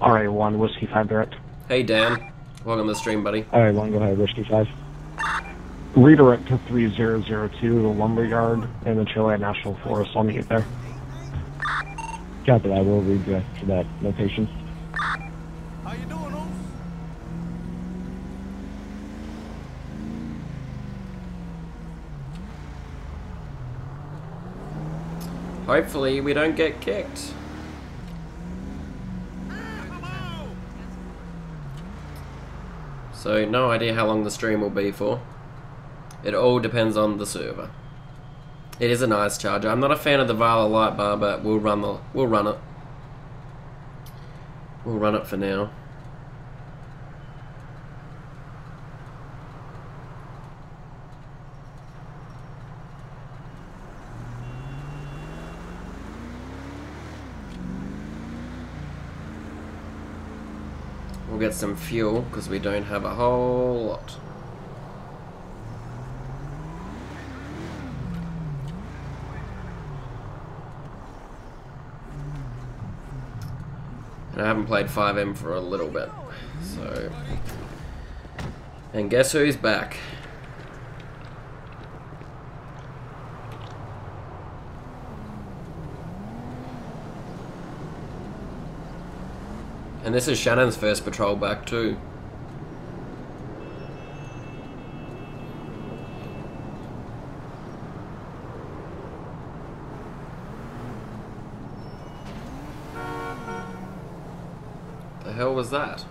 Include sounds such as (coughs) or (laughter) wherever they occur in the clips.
RA1, Whiskey 5 direct. Hey Dan, welcome to the stream, buddy. RA1, go ahead, Whiskey 5. Redirect to 3002, the lumberyard in the Chile National Forest. I'll meet you there. Copy that, we'll redirect to that location. How you doing, Oos? Hopefully we don't get kicked. So no idea how long the stream will be for. It all depends on the server. It is a nice charger. I'm not a fan of the Valor light bar, but we'll run the we'll run it. We'll run it for now. We'll get some fuel because we don't have a whole lot. And I haven't played FiveM for a little bit. So. And guess who's back? And this is Shannon's first patrol back too. The hell was that?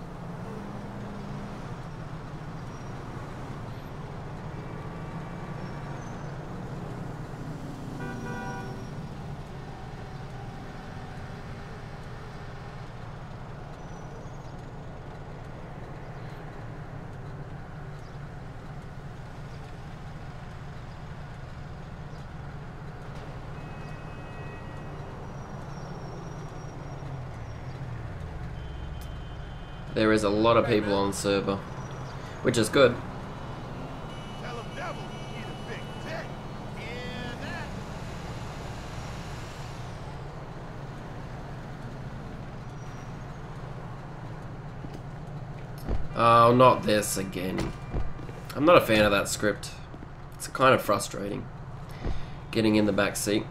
There is a lot of people on server, which is good. Oh, not this again. I'm not a fan of that script. It's kind of frustrating. Getting in the back seat.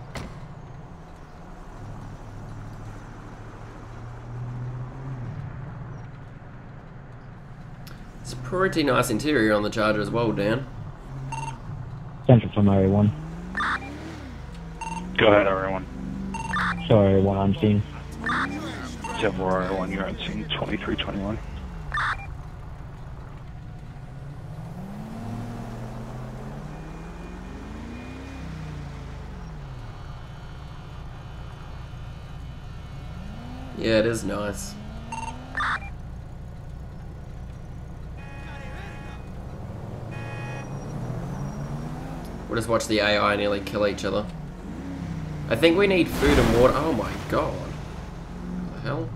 Pretty nice interior on the Charger as well, Dan. Central from RA1. Go ahead, everyone. Sorry, one on scene. Several R1, you're on scene 2321. Yeah, it is nice. We'll just watch the AI nearly kill each other. I think we need food and water. Oh my god. What the hell?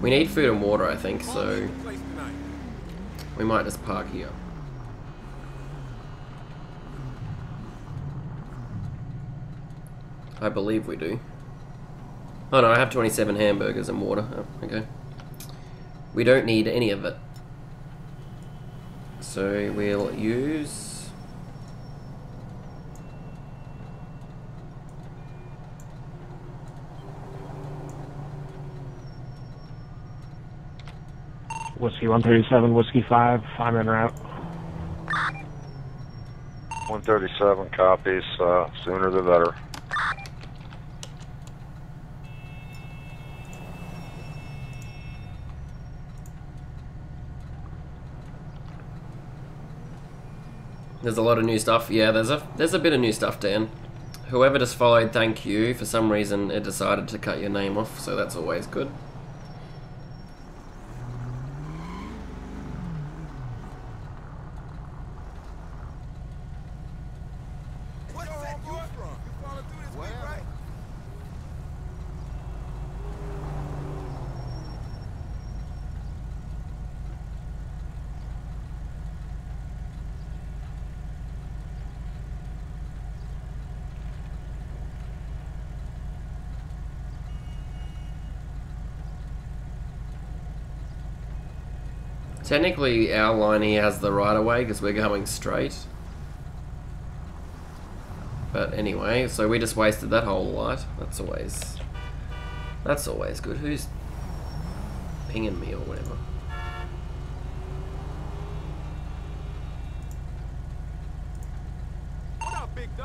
We need food and water, I think, so we might just park here. I believe we do. Oh no, I have 27 hamburgers and water. Oh, okay. We don't need any of it. So we'll use... Whiskey 137, Whiskey 5, I'm en route. 137 copies. Uh, sooner the better. There's a lot of new stuff. Yeah, there's a there's a bit of new stuff, Dan. Whoever just followed, thank you. For some reason, it decided to cut your name off, so that's always good. What set you from? You falling through this week, right? Technically, our line here has the right of way because we're going straight. But anyway, so we just wasted that whole light. That's always, that's always good. Who's pinging me or whatever?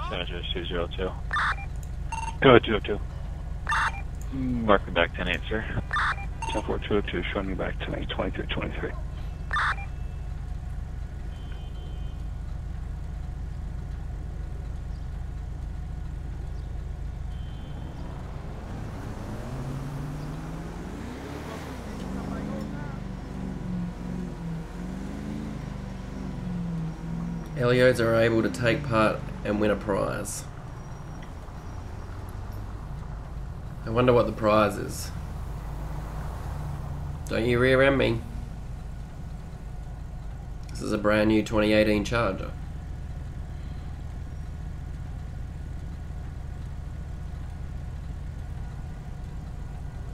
Jose 202. Go 202. Mark me back 10 8, sir. 10202, showing me back to me 2323. Eliodes are able to take part and win a prize. I wonder what the prize is. Don't you rear end me. This is a brand new 2018 Charger.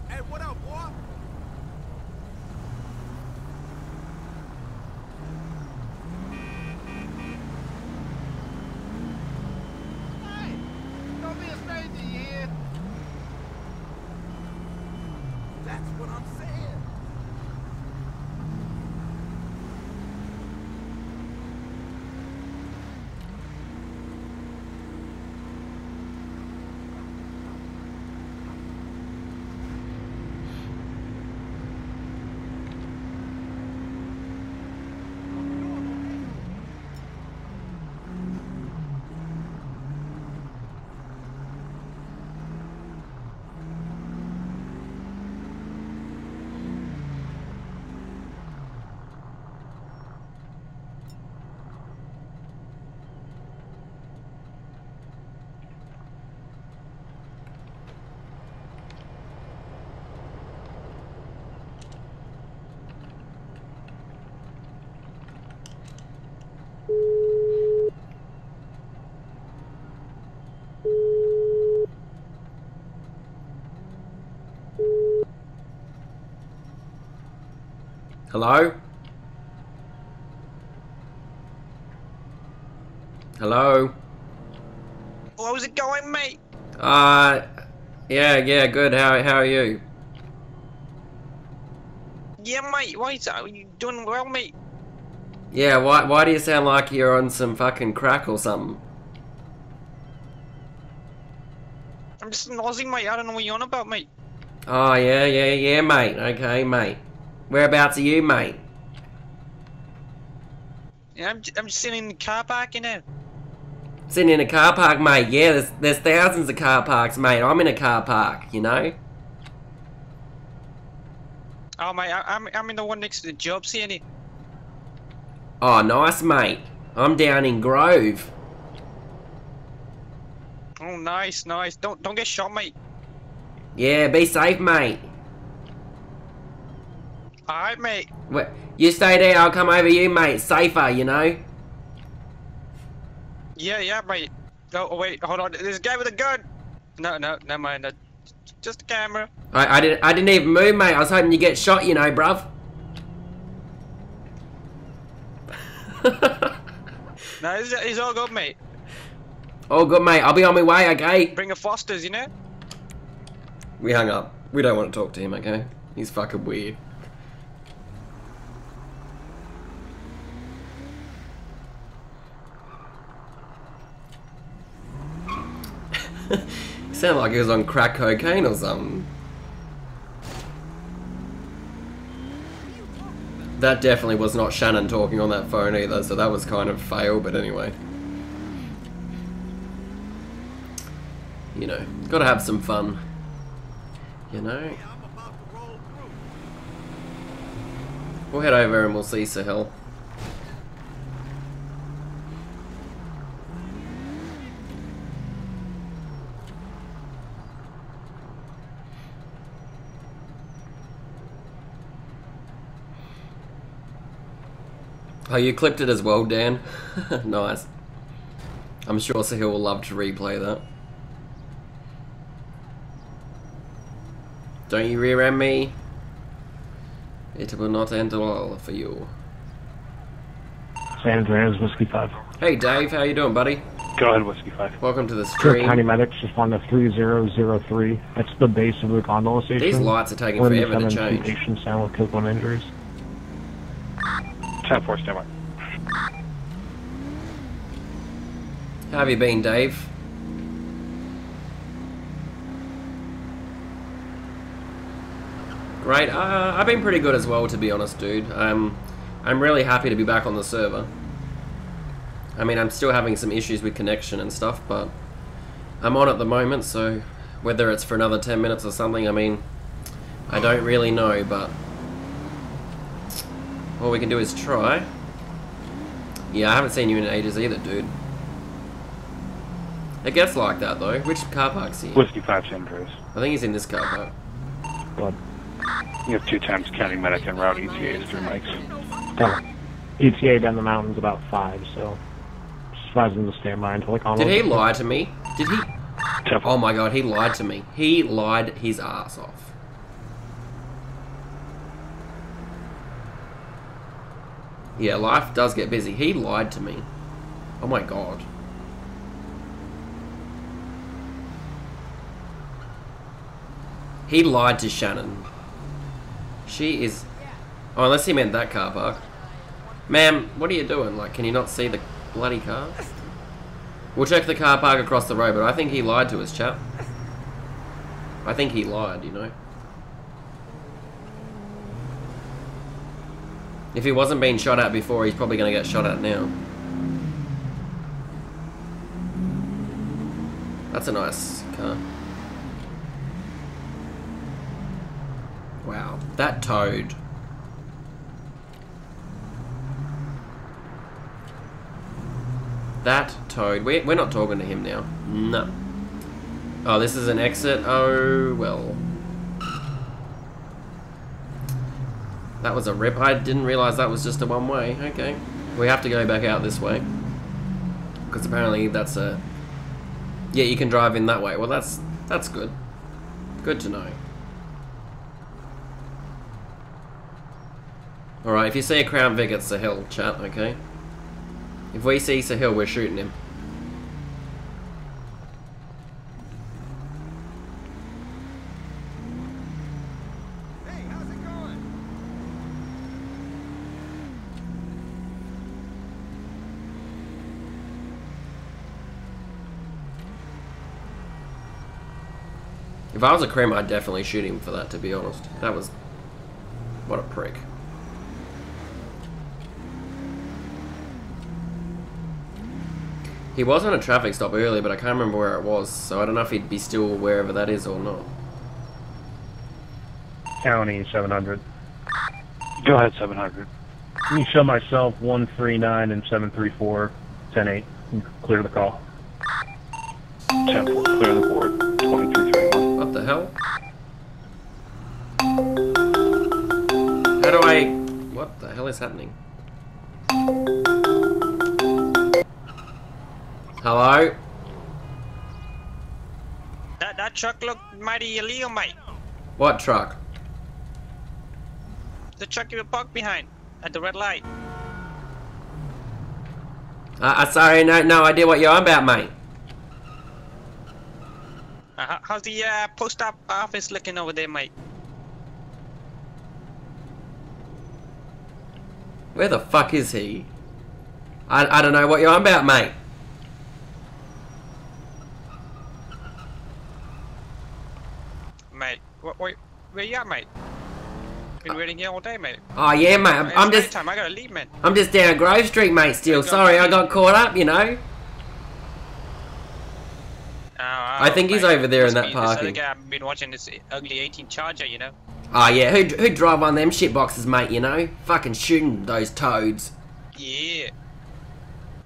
Hey, what up, boy? Hey, don't be a stranger here. That's what I'm saying. Hello? Hello? How's it going, mate? Uh, yeah, yeah, good. How, how are you? Yeah, mate. Why that? You doing well, mate? Yeah, why, why do you sound like you're on some fucking crack or something? I'm just nosy, mate. I don't know what you're on about, mate. Oh, yeah, yeah, yeah, mate. Okay, mate. Whereabouts are you, mate? Yeah, I'm, I'm just sitting in the car park, you know. Sitting in a car park, mate. Yeah, there's, there's thousands of car parks, mate. I'm in a car park, you know? Oh, mate, I, I'm, I'm in the one next to the job center. Oh, nice, mate. I'm down in Grove. Oh, nice, nice. Don't don't get shot, mate. Yeah, be safe, mate. Alright, mate. Wh- You stay there, I'll come over you, mate. Safer, you know? Yeah, yeah, mate. Oh, oh, wait, hold on. There's a guy with a gun. No, no, never mind. That, just a camera. I, I, didn't, I didn't even move, mate. I was hoping you get shot, you know, bruv. (laughs) No, it's, it's all good, mate. All good, mate. I'll be on my way, okay? Bring a Foster's, you know? We hung up. We don't want to talk to him, okay? He's fucking weird. (laughs) Sound like he was on crack cocaine or something. That definitely was not Shannon talking on that phone either, so that was kind of fail, but anyway. You know, gotta have some fun. You know? We'll head over and we'll see Sahil. Oh, you clipped it as well, Dan? (laughs) nice. I'm sure Sahil will love to replay that. Don't you rear end me? It will not end well for you. San Andreas Whiskey 5. Hey Dave, how you doing, buddy? Go ahead, Whiskey 5. Welcome to the Cook County stream. Medics respond to 3003. That's the base of the gondola station. These lights are taking forever to in seven, two change. patients down with copeland injuries. 10 4, stand by. How have you been, Dave? Great. Uh, I've been pretty good as well, to be honest, dude. Um, I'm really happy to be back on the server. I mean, I'm still having some issues with connection and stuff, but I'm on at the moment, so whether it's for another 10 minutes or something, I mean, I don't really know, but all we can do is try. Yeah, I haven't seen you in ages either, dude. It gets like that though. Which car park's he? in? Whiskey 5, San Andreas. I think he's in this car park. But, You have two times County Medic and Route ETAs, three mics. uh, ETA down the mountain's about 5, so just advise them to stand by until the gondola. Did he lie to me? Did he? Oh my god, he lied to me. He lied his ass off. Yeah, life does get busy. He lied to me. Oh my god. He lied to Shannon. She is. Oh, unless he meant that car park. Ma'am, what are you doing? Like, can you not see the bloody car? We'll check the car park across the road, but I think he lied to us, chap. I think he lied, you know. If he wasn't being shot at before, he's probably going to get shot at now. That's a nice car. Wow, that toad. That toad. We, we're not talking to him now. No. Oh, this is an exit? Oh, well. That was a rip. I didn't realize that was just a one way. Okay. We have to go back out this way. Because apparently that's a... Yeah, you can drive in that way. Well, that's that's good. Good to know. Alright, if you see a Crown Vic, it's Sahil, chat, okay? If we see Sahil, we're shooting him. Hey, how's it going? If I was a Krim, I'd definitely shoot him for that, to be honest. That was... What a prick. He was on a traffic stop earlier, but I can't remember where it was, so I don't know if he'd be still wherever that is or not. County 700. Go ahead, 700. Let me show myself 139 and 734, 108, and clear the call? 10 4, clear the board. 2331. What the hell? How do I... What the hell is happening? Hello? That that truck looked mighty illegal, mate. What truck? The truck you were parked behind at the red light. Uh, uh, sorry, no, no idea what you're on about, mate. Uh, how's the uh, post op office looking over there, mate? Where the fuck is he? I, I don't know what you're on about, mate. Mate, wh- wh- where you at, mate? Been waiting here all day, mate. Oh yeah, mate. I'm, I'm just time. I gotta leave, man. I'm just down Grove Street, mate. Still, sorry, I got caught up. You know. I think he's over there in that This parking. guy I've been watching this ugly 18 Charger, you know. Oh yeah, who who drive one of them shit boxes, mate? You know, fucking shooting those toads. Yeah.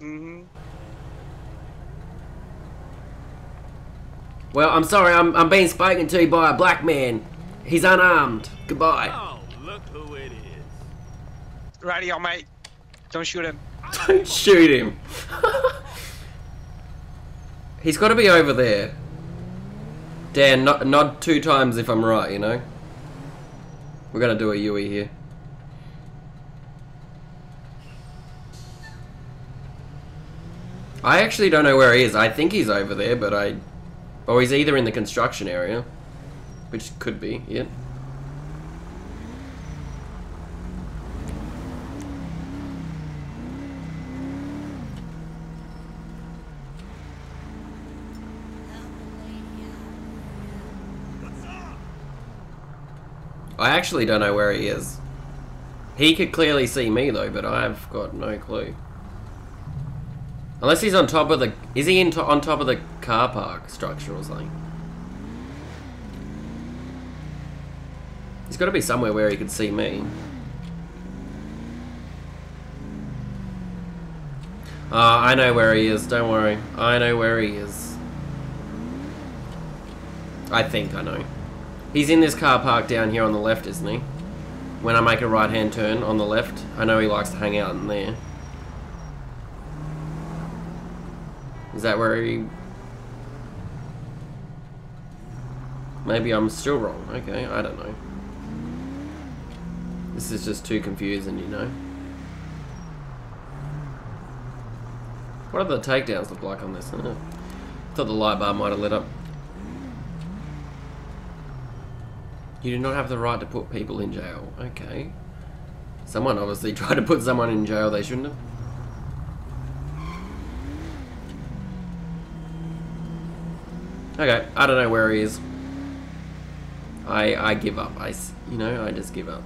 Mm-hmm. Well, I'm sorry, I'm I'm being spoken to by a black man. He's unarmed. Goodbye. Oh, look who it is. Righty on, mate. Don't shoot him. Don't shoot him. (laughs) He's got to be over there. Dan, not, not two times if I'm right, you know? We're gonna do a Yui here. I actually don't know where he is. I think he's over there, but I... Oh, he's either in the construction area, which could be it. I actually don't know where he is. He could clearly see me though, but I've got no clue. Unless he's on top of the... Is he in to, on top of the car park structure or something? He's got to be somewhere where he could see me. Uh, I know where he is, don't worry. I know where he is. I think I know. He's in this car park down here on the left, isn't he? When I make a right hand turn on the left, I know he likes to hang out in there. Is that where he... Maybe I'm still wrong. Okay, I don't know. This is just too confusing, you know. What do the takedowns look like on this? I thought the light bar might have lit up. You do not have the right to put people in jail. Okay. Someone obviously (laughs) tried to put someone in jail they shouldn't have. Okay, I don't know where he is. I I give up. I you know I just give up.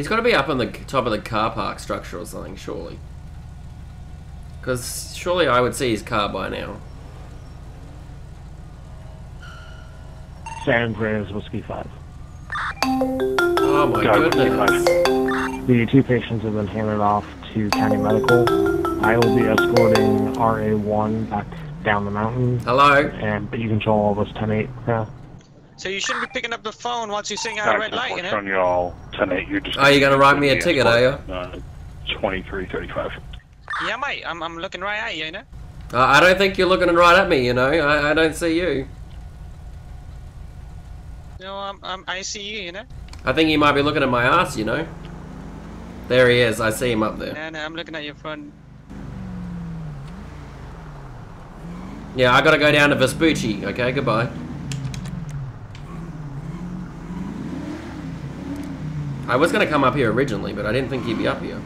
He's got to be up on the top of the car park structure or something, surely. Because surely I would see his car by now. San Andreas Whiskey 5. Oh my God, goodness. The two patients have been handed off to county medical. I will be escorting RA1 back down the mountain, Hello? and but you control all this 10-8. Yeah. So you shouldn't be picking up the phone once you're seeing out a red light, you know? on y'all tonight. You're just. Are you gonna write me a ticket, are you? Uh, Twenty-three thirty-five. Yeah, mate. I'm, I'm looking right at you, you know? Uh, I don't think you're looking right at me, you know? I, I don't see you. You know, I'm, I'm, I see you, you know? I think you might be looking at my ass, you know? There he is. I see him up there. And I'm looking at your front. Yeah, I gotta go down to Vespucci. Okay, goodbye. I was gonna come up here originally, but I didn't think he'd be up here.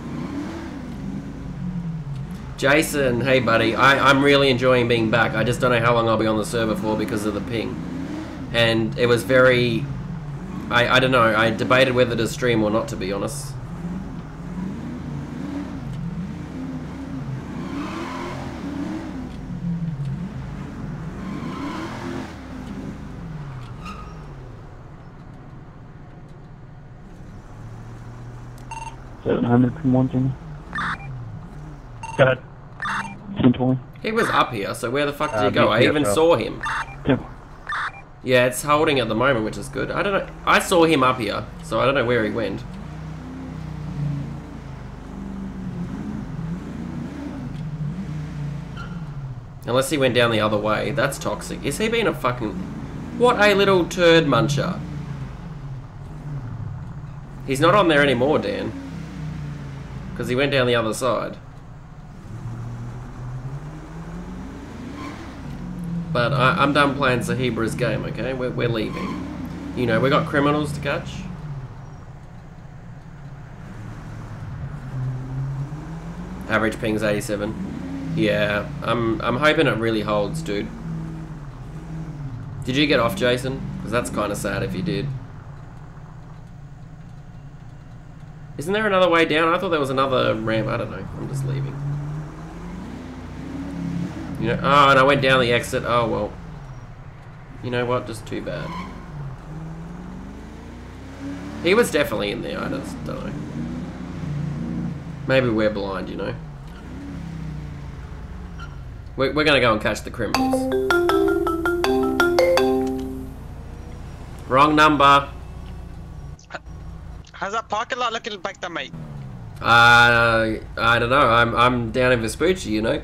Jason, hey buddy, I, I'm really enjoying being back. I just don't know how long I'll be on the server for because of the ping. And it was very... I, I don't know, I debated whether to stream or not, to be honest. Seven hundred from one thing. Go ahead. Ten twenty. He was up here, so where the fuck did Uh, he go? I even bro. saw him. Ten. Yeah, it's holding at the moment, which is good. I don't know. I saw him up here, so I don't know where he went. Unless he went down the other way. That's toxic. Is he being a fucking... What a little turd muncher. He's not on there anymore, Dan. Because he went down the other side. But I, I'm done playing Sahibra's game, okay? We're, we're leaving. You know, we got criminals to catch. Average ping's 87. Yeah, I'm, I'm hoping it really holds, dude. Did you get off, Jason? Because that's kind of sad if you did. Isn't there another way down? I thought there was another ramp. I don't know. I'm just leaving. You know, oh, and I went down the exit. Oh, well. You know what? Just too bad. He was definitely in there. I just don't know. Maybe we're blind, you know. We're, we're gonna go and catch the criminals. Wrong number. How's that parking lot looking back there, mate? Uh, I don't know. I'm I'm down in Vespucci, you know.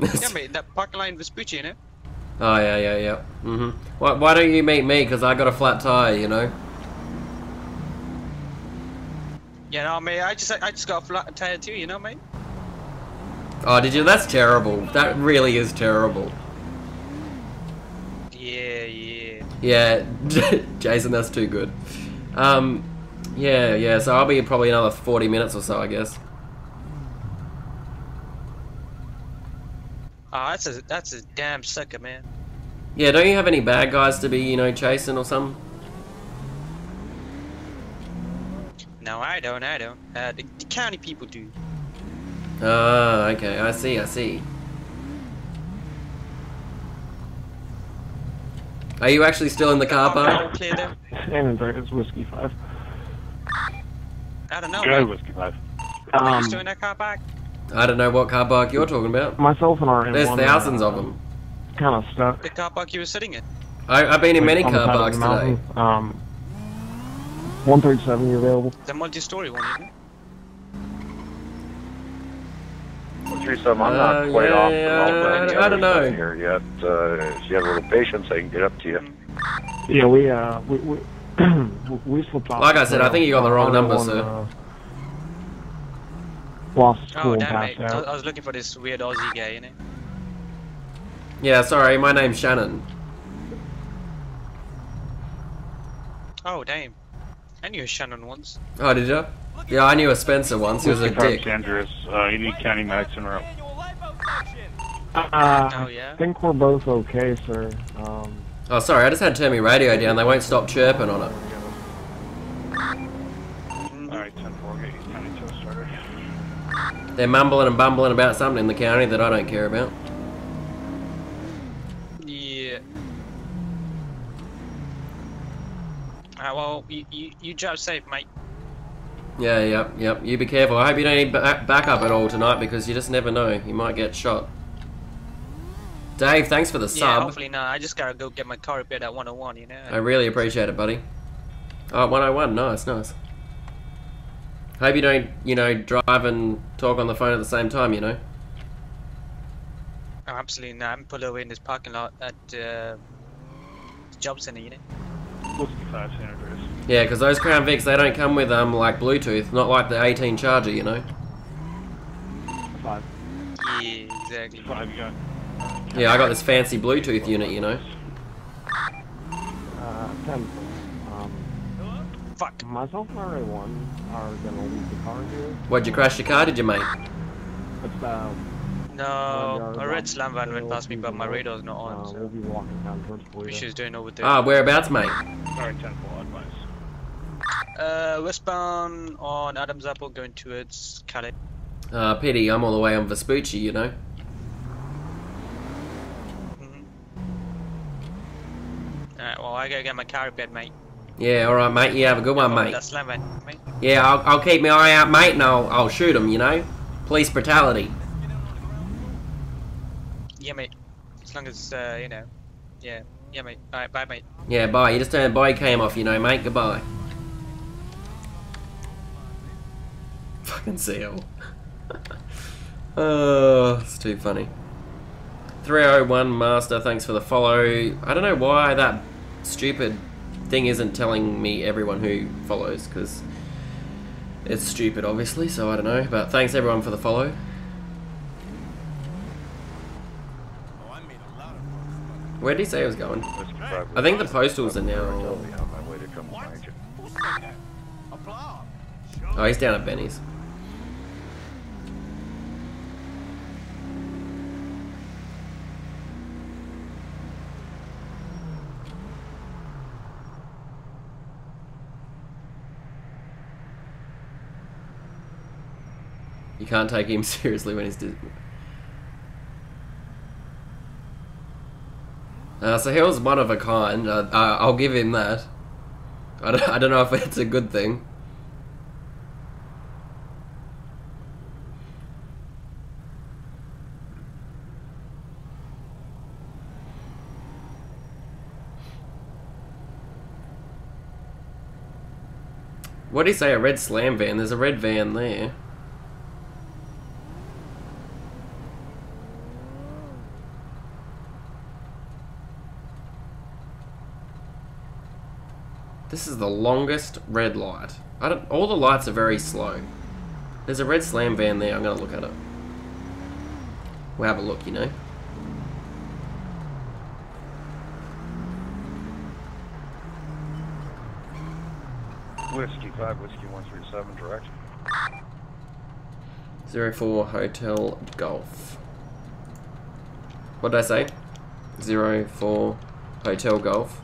yeah, (laughs) mate, that parking lot in Vespucci, you know. Oh yeah, yeah, yeah. Mhm. Mm why why don't you meet me? Cause I got a flat tire, you know. Yeah, no, mate, I just I just got a flat tire too, you know, mate. Oh, did you? That's terrible. That really is terrible. Yeah. (laughs) Jason, that's too good. Um, yeah, yeah. So I'll be probably another forty minutes or so, I guess. Oh, that's a that's a damn sucker, man. Yeah, don't you have any bad guys to be, you know, chasing or something? No, I don't, I don't. Uh, the, the county people do. Ah, okay. I see. I see. Are you actually still in the car park? Clear there? San Andreas Whiskey 5. I don't know, Go, mate. Whiskey 5. Are you Um, still in that car park? I don't know what car park you're talking about. myself and our There's thousands of them. Kind of stuck. The car park you were sitting in? I, I've been in many on the car parks the today. mountain. Um, 137, you available? The multi-story one, you know? 137, I'm Uh, not quite off the yeah, mountain. I- I don't know. Here yet. Uh, if you have a little patience, I can get up to you. Yeah, we, uh, we, we, (clears throat) we slipped off. Like I said, I think you got the wrong Uh, number, sir. uh, Lost school Oh, damn, passed mate. I, was looking for this weird Aussie guy, you know? Yeah, sorry, my name's Shannon. Oh, damn. I knew a Shannon once. Oh, did you? Yeah, I knew a Spencer once. He was a dick. San Andreas. Uh, you need county medics en route. Uh, Oh, yeah? I think we're both okay, sir. Um, Oh, sorry, I just had to turn my radio down. They won't stop chirping on it. Alright, 10-4, get your county tow started. They're mumbling and bumbling about something in the county that I don't care about. Yeah. Alright, well, you, you, you drive safe, mate. Yeah, yep, yep. You be careful. I hope you don't need ba- backup at all tonight because you just never know. You might get shot. Dave, thanks for the Yeah, sub. hopefully not. I just gotta go get my car repaired at 101, you know? I really appreciate it, buddy. Oh, 101. Nice, nice. Hope you don't, you know, drive and talk on the phone at the same time, you know? Oh, absolutely not. I'm pulled over in this parking lot at uh, the job center, you know? Whiskey 5 San Andreas. Yeah, because those Crown Vics, they don't come with, um, like, Bluetooth. Not like the 18 Charger, you know? five. Yeah, exactly. 5, you got. Yeah, I got this fancy Bluetooth unit, you know? Uh, 10. Um, Fuck. myself and our one are gonna leave the car here. What'd you crash your car, did you, mate? It's, uh, No, one a red slam van went past me, but my radar's not Uh, on, we'll so be walking down towards we Toledo. should doing over there. Ah, whereabouts, mate? Alright, 10-4, advise. Uh, westbound on Adams Apple going towards Calais. Uh, pity, I'm all the way on Vespucci, you know? Mhm. Alright, well, I gotta get my car repaired, mate. Yeah, alright, mate. You have a good one, mate. That slam van, mate. Yeah, I'll, I'll keep my eye out, mate, and I'll, I'll shoot him, you know? Police brutality. Yeah, mate. As long as, uh, you know. Yeah, yeah, mate. Alright, bye, mate. Yeah, bye. You just turned the body cam off, you know, mate. Goodbye. Fucking seal. oh, (laughs) it's too funny. 301 Master, thanks for the follow. I don't know why that stupid thing isn't telling me everyone who follows, because it's stupid, obviously, so I don't know. But thanks everyone for the follow. Oh, Where did he say he was going? I think the postals are now. I'll be on my way to come find you. Oh, he's down at Benny's. You can't take him (laughs) seriously when he's. Uh, so Hill's one of a kind. Uh, uh, I'll give him that. I don't, (laughs) I don't know if it's a good thing. What do you say? A red slam van? There's a red van there. This is the longest red light. I don't. All the lights are very slow. There's a red slam van there. I'm gonna look at it. We'll have a look, you know. Whiskey 5, Whiskey 137, direct. Zero four Hotel Golf. What did I say? Zero four Hotel Golf.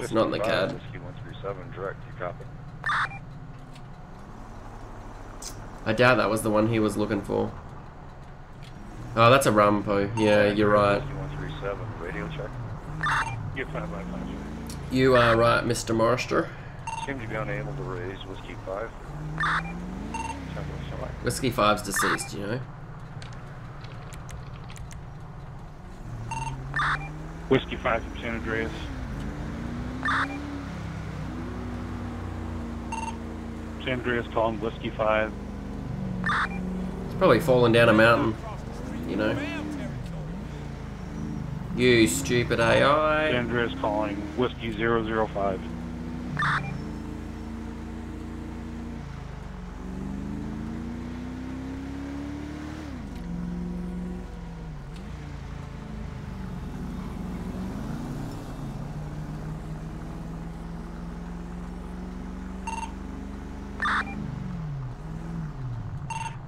It's not in the Whiskey five, CAD. Whiskey 137, direct, you copy. I doubt that was the one he was looking for. Oh, that's a Rumpo. Yeah, you're right. Whiskey 137, radio check. Get 5 by 5. You are right, Mr. Marster. Seem to be unable to raise Whiskey 5. Whiskey 5's deceased, you know. Whiskey 5 from San Andreas. San Andreas calling Whiskey 5. It's probably falling down a mountain, you know. You stupid AI. San. Andreas calling Whiskey 005.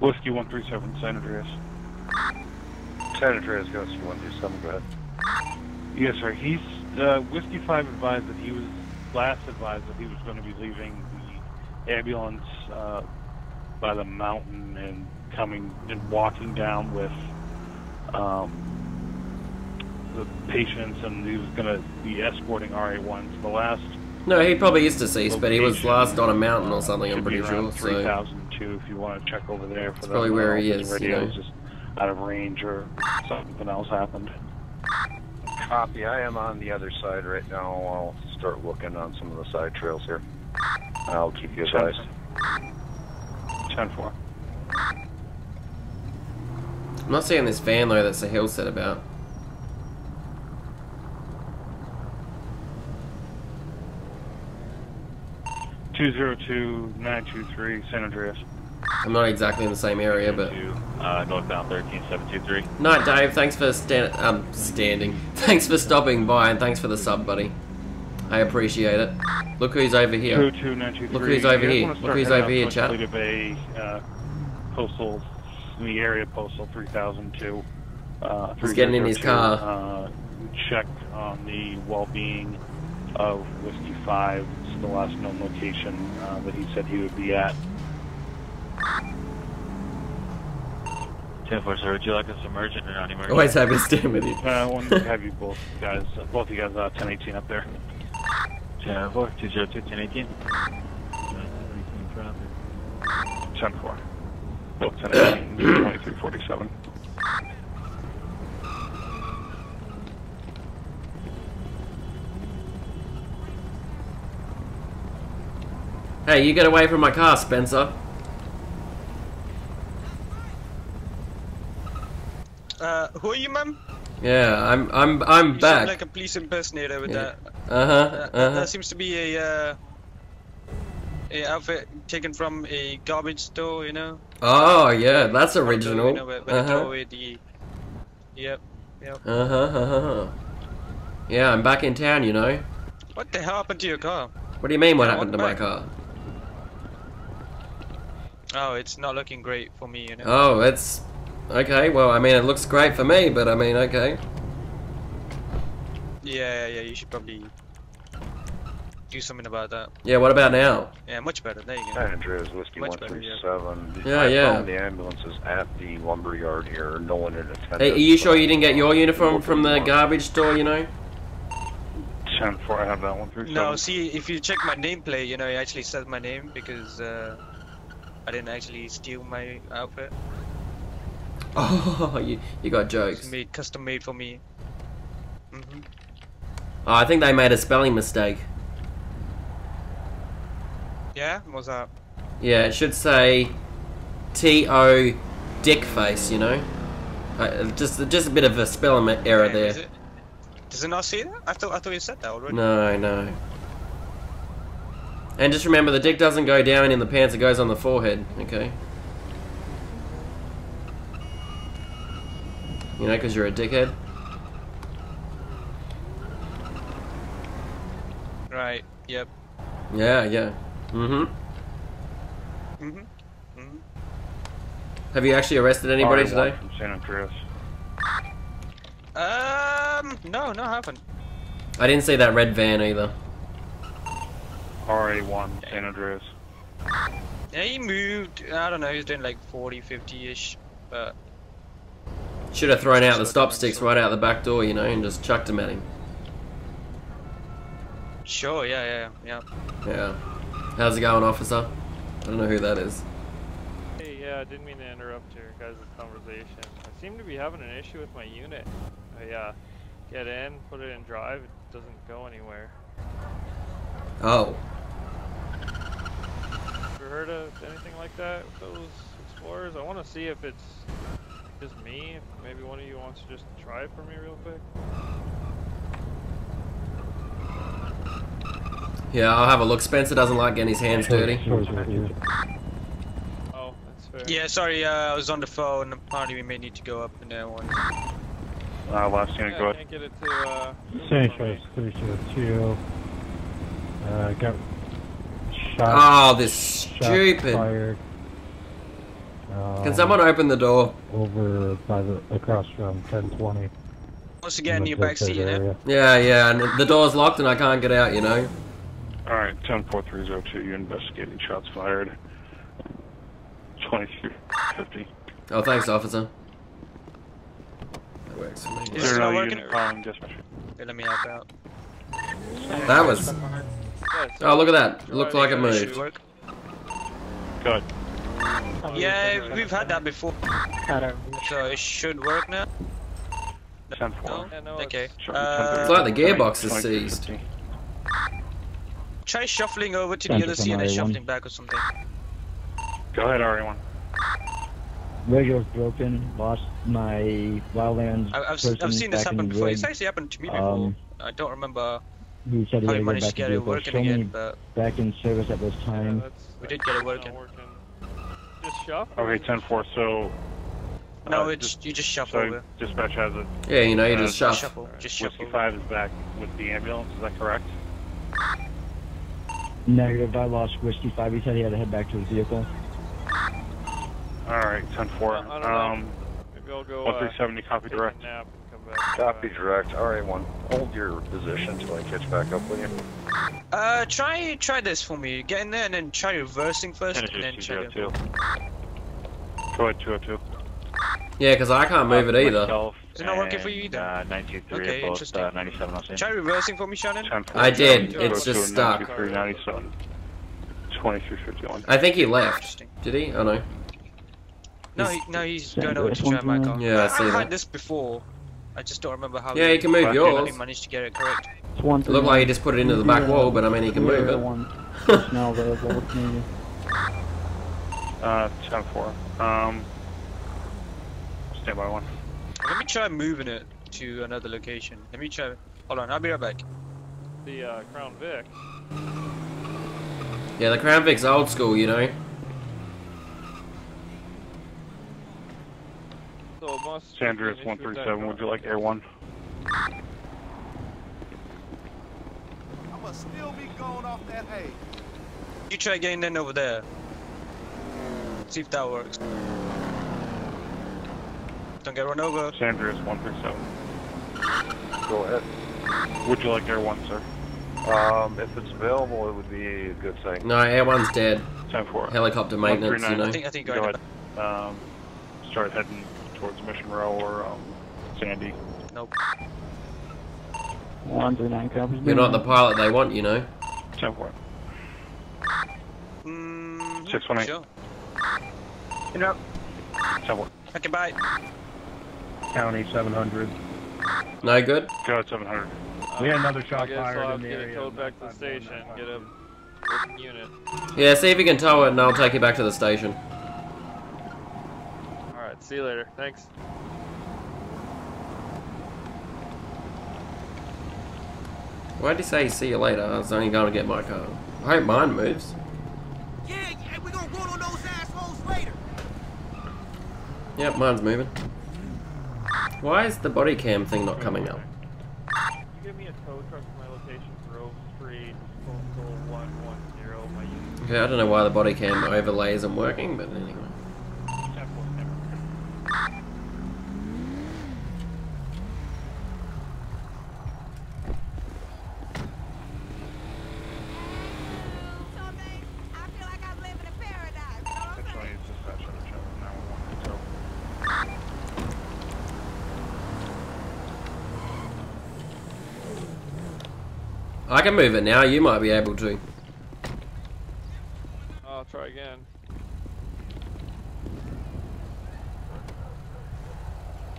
Whiskey 137, San Andreas. San Andreas, go Whiskey 137, go ahead. Yes, sir. He's uh, Whiskey Five advised that he was last advised that he was going to be leaving the ambulance uh, by the mountain and coming and walking down with um, the patients, and he was going to be escorting RA ones. The last No, he probably is deceased, but he was last on a mountain or something, I'm pretty sure. around So 3002 if you want to check over there for That's that. probably where he is, the you Radio know. just out of range or something else happened. Copy, I am on the other side right now. I'll start looking on some of the side trails here. I'll keep you advised. 10 4. I'm not seeing this van though That's that Sahil said about. 202-923 San Andreas. I'm not exactly in the same area, but... Uh, northbound 13723. Night, Dave. Thanks for stand um, standing. (laughs) Thanks for stopping by, and thanks for the sub, buddy. I appreciate it. Look who's over here. Look who's over here. Look who's over here, chat. Bay, uh, postal, the area postal 3002. Uh, He's getting in his car. Uh, check on the well-being of Whiskey 5 to the last known location uh, that he said he would be at. 1040, would you like us emergent or not emergent? Always is I been with you? Uh, I wanted to have you both guys, uh, both of you guys, uh, 1018 up there. 1004, 202, 1018. 10 4. Both 1018, 2347. Hey, you get away from my car, Spencer. Uh, who are you, ma'am? Yeah, I'm I'm I'm You back. like a police impersonator with Yeah. that. Uh huh. Uh, Uh huh. That seems to be a uh, a outfit taken from a garbage store, you know. Oh yeah, that's You original. know, where, where Uh huh. away the. Yep. Yep. Uh huh. Uh huh. Yeah, I'm back in town. You know. What the hell happened to your car? What do you mean? What Yeah, happened to my car? Oh, it's not looking great for me, you know. Oh, it's okay. Well, I mean, it looks great for me, but I mean, okay. Yeah, yeah, yeah. You should probably do something about that. Yeah. What about now? Yeah, much better. There you go. San Andreas, Whiskey Much better, yeah. 137. Yeah, I yeah. found the ambulances at the lumber yard here. No one in attendance. Hey, are you sure you didn't get your uniform from the garbage store? You know. Ten four. I have that one through No, see, if you check my nameplate, you know, it actually says my name because uh, I didn't actually steal my outfit. Oh, (laughs) you you got It's jokes. made custom made for me. hmm Oh, I think they made a spelling mistake. Yeah, what's that? Yeah, it should say T O dick face. You know. Uh, just just a bit of a spelling error Yeah, there. it? Does it not see that? I thought I thought you said that already. No, no. And just remember, the dick doesn't go down in the pants, it goes on the forehead, okay? You know, because you're a dickhead. Right. Yep. Yeah, yeah. Mm-hmm. Mm-hmm. Mm-hmm. Have you actually arrested anybody RA1 today? From San Andreas. Um. No, no, I haven't. I didn't see that red van either. RA1 San Andreas. Yeah, he moved. I don't know. He's doing like 40, 50 ish. But Should have thrown out the stop sticks right out the back door, you know, and just chucked them at him. sure. Yeah. Yeah. Yeah. Yeah. How's it going, officer? I don't know who that is. Hey, yeah, I didn't mean to interrupt your guys' conversation. I seem to be having an issue with my unit. I uh, get in, put it in drive, it doesn't go anywhere. Oh. Have you heard of anything like that with those Explorers? I want to see if it's just me, if maybe one of you wants to just try it for me real quick. Yeah, I'll have a look. Spencer doesn't like getting his hands dirty. Oh, that's fair. Yeah. Sorry. Uh, I was on the phone. Apparently, we may need to go up in that one. Uh, last unit, Yeah, go I ahead. can't get it to, uh... San for me. 302. Uh, got shot. Oh, this shots stupid. Fired. Can Um, someone open the door? over by the across from 1020? Once again, in the your back seat, Bedford you know? Yeah, yeah, and the door's locked and I can't get out, you know? Alright, 104302, you're investigating shots fired. 2350. Oh, thanks, officer. That works for me. Is Is it there not working? unit calling dispatch? Let me help out. That was... Yeah, so Oh, look at that. It looked like it Should moved. work. Go ahead. Yeah, we've had that before. So it should work now. 10 No? No, Okay. it's- Uh, It's like the gearbox is seized. Try shuffling over to the other you, seat and then somebody, one. shuffling back or something. Go ahead, RA1. Radio's broken. Lost my Wildlands I, I've, I've seen this happen before. rig. It's actually happened to me before. Um, I don't remember He said he how had we to go back to get the it vehicle. working Show again, but back in service at this time. that's, We did get it not working. Just shuffle. Okay, 10-4, so... no, uh, it's you just shuffle So over. dispatch has it. Yeah, you know, you Uh, just shove. Shuffle, just Whiskey shuffle. 5 is back with the ambulance, is that correct? Negative, I lost Whiskey 5. He said he had to head back to his vehicle. Alright, 10-4. I don't know. Um, Maybe I'll go, uh, 1370, copy take direct. A nap and come back. Copy direct. RA1. Hold your position until I catch back up with you. Uh, try try this for me. Get in there and then try reversing first, and then Tennessee try to. 202. Go 202. Yeah, because I can't move it either. Myself Is it not working for you either? Uh, 923 Okay, both interesting. uh, 97 on scene. Try reversing for me, Shannon. 10-4. I did, it's 202, just stuck. 9397. 2351. I think he left. Did he? Oh no. No, He's- he, no, he's going over to try my car. Yeah, I I've see had that. this before. I just don't remember how. Yeah, he can move Back yours. He managed to get it correct. It's one It looked like he just put it into the back wall, but I mean, he can move it. One personnel available with me. Uh, 10-4. Um, stand by one. Let me try moving it to another location. Let me try. Hold on, I'll be right back. The uh, Crown Vic. Yeah, the Crown Vic's old school, you know. So it must be Sanders an issue with that 137, would you like Air 1? I'ma still be going off that hay. You try getting in over there. See if that works. Don't get run over. Sanders 137. Go ahead. Would you like Air 1, sir? Um, if it's available, it would be a good thing. No, Air One's dead. 10-4. Helicopter maintenance, you 139. I think I think Go I ahead. Um, start heading towards Mission Row or um, Sandy. Nope. One through nine copies. You're not the pilot they want, you know. 10-4. Mm, 618. Sure. 10-4. Okay, bye. County 700. No good? Go ahead, 700. We had another shot fired I'll in have the get area. a code back to the station, get a unit. Yeah, see if you can tow it and I'll take you back to the station. Alright, see you later. Thanks. Why'd he say see you later? I was only going to get my car. I hope mine moves. Yeah, yeah, we're gonna roll on those assholes later. Yep, mine's moving. Why is the body cam thing not coming up? You give me a tow truck to my location, Grove Street, postal 110, my unit. Okay, I don't know why the body cam overlay isn't working, but anyway. That's why it's dispatch on the channel 911. So, I can move it now, you might be able to. I'll try again.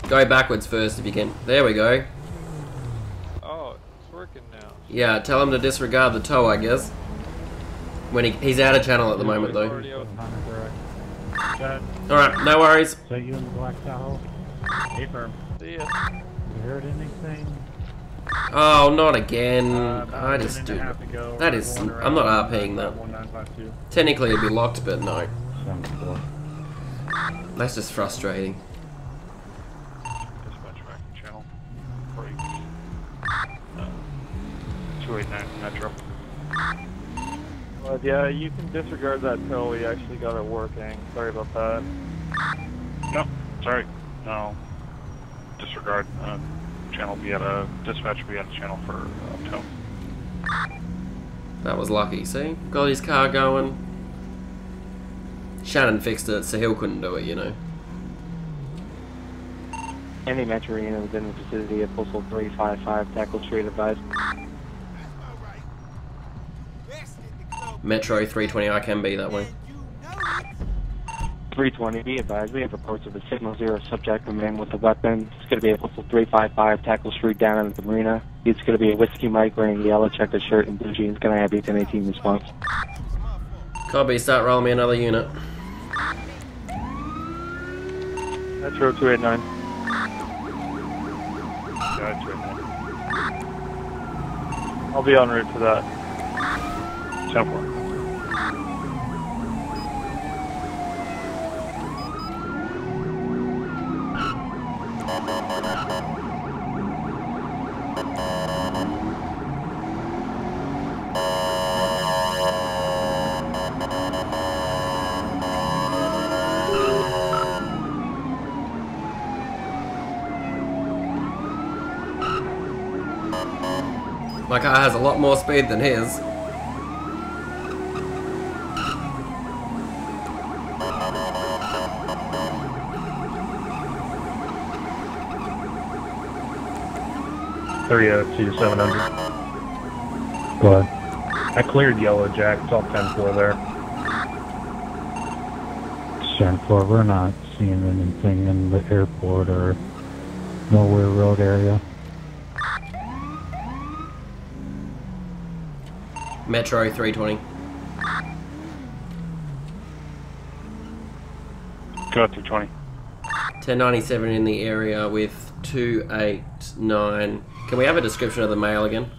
Go backwards first if you can. There we go. Oh, it's working now. Yeah, tell him to disregard the tow, I guess. When he, he's out of channel at the moment, though. Alright, no worries. So you in the Black Tahoe? Hey, firm. See ya. You heard anything? Oh, not again. Uh, about I a just minute do. a half ago, That is. I'm not RPing that. Technically, it'd be locked, but no. That's just frustrating. 289 Metro. But yeah, you can disregard that tow. We actually got it working. Sorry about that. No, sorry. No. Disregard. Uh, channel be at a dispatch be at a channel for uh, tow. That was lucky, see? Got his car going. Shannon fixed it, so Hill couldn't do it, you know. Any Metro Arena within the vicinity of Postal 355 Tackle Street advised. Metro 320, I can be that way. 320, be advised, we have reports of a Signal Zero subject, man with a weapon. It's going to be a Postal 355 Tackle Street down in the marina. It's going to be a Whiskey Mike wearing a yellow checkered shirt and blue jeans. Going to have a 1018 response. Copy, start rolling me another unit. Metro 289. Yeah, 289. I'll be en route to that. 10 4. My car has a lot more speed than his. Three oh two seven hundred. Go ahead. I cleared Yellow Jack. It's all 10-4 there. Ten four, we're not seeing anything in the airport or Nowhere Road area. Metro 320. Go at 320. 1097 in the area with 289. Can we have a description of the mail again?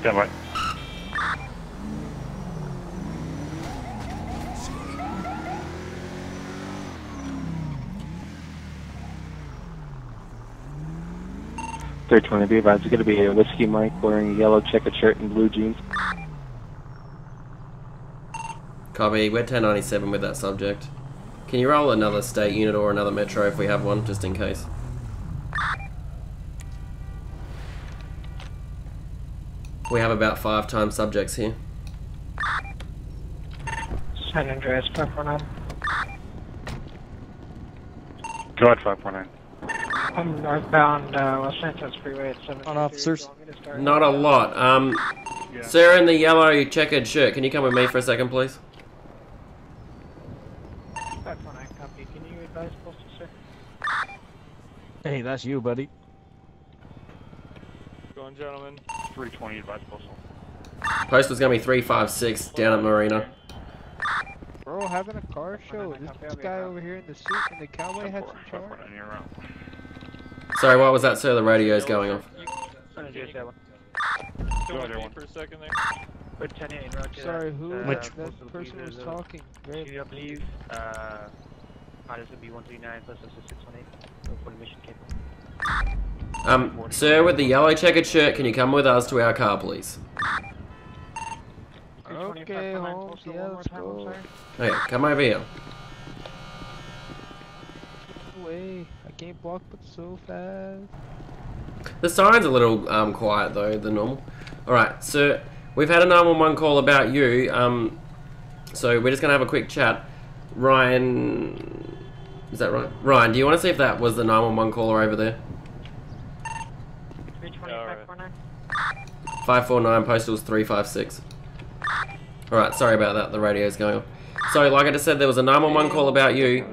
Stand by. Third twenty, be advised, it's going to be a Whiskey Mike wearing a yellow checkered shirt and blue jeans. Copy, we're 1097 with that subject. Can you roll another state unit or another metro if we have one, just in case? We have about five times subjects here. San Andreas, 549. Go at 549. I'm northbound uh, Los Santos Freeway at 7. On officers. Not a lot. Um, Sir in the yellow checkered shirt, can you come with me for a second, please? 549, copy. Can you advise postal, sir? Hey, that's you, buddy. Going, gentlemen. 320 advice postal. Postal's gonna be 356 down at Marina. Bro, having a car show. This, this guy over here in the suit and the cowboy hat in charge. Sorry, what was that, sir? The radio's going off. Go on mute for a second there. Sorry, who? Which- That, that person was talking. Great. I believe, this would be 139 plus 618 for the mission kit. Um, sir, with the yellow checkered shirt, can you come with us to our car, please? Okay, Holmes. Yeah, let's go. Okay, come over here. Away. I can't walk but so fast. The siren's a little um, quiet though than normal. Alright, sir, we've had a 911 call about you. Um, so we're just gonna have a quick chat. Ryan, is that right? Ryan, do you want to see if that was the 911 caller over there? 549 postals 356. Alright, sorry about that, the radio's going off. So, like I just said, there was a 911 call about you.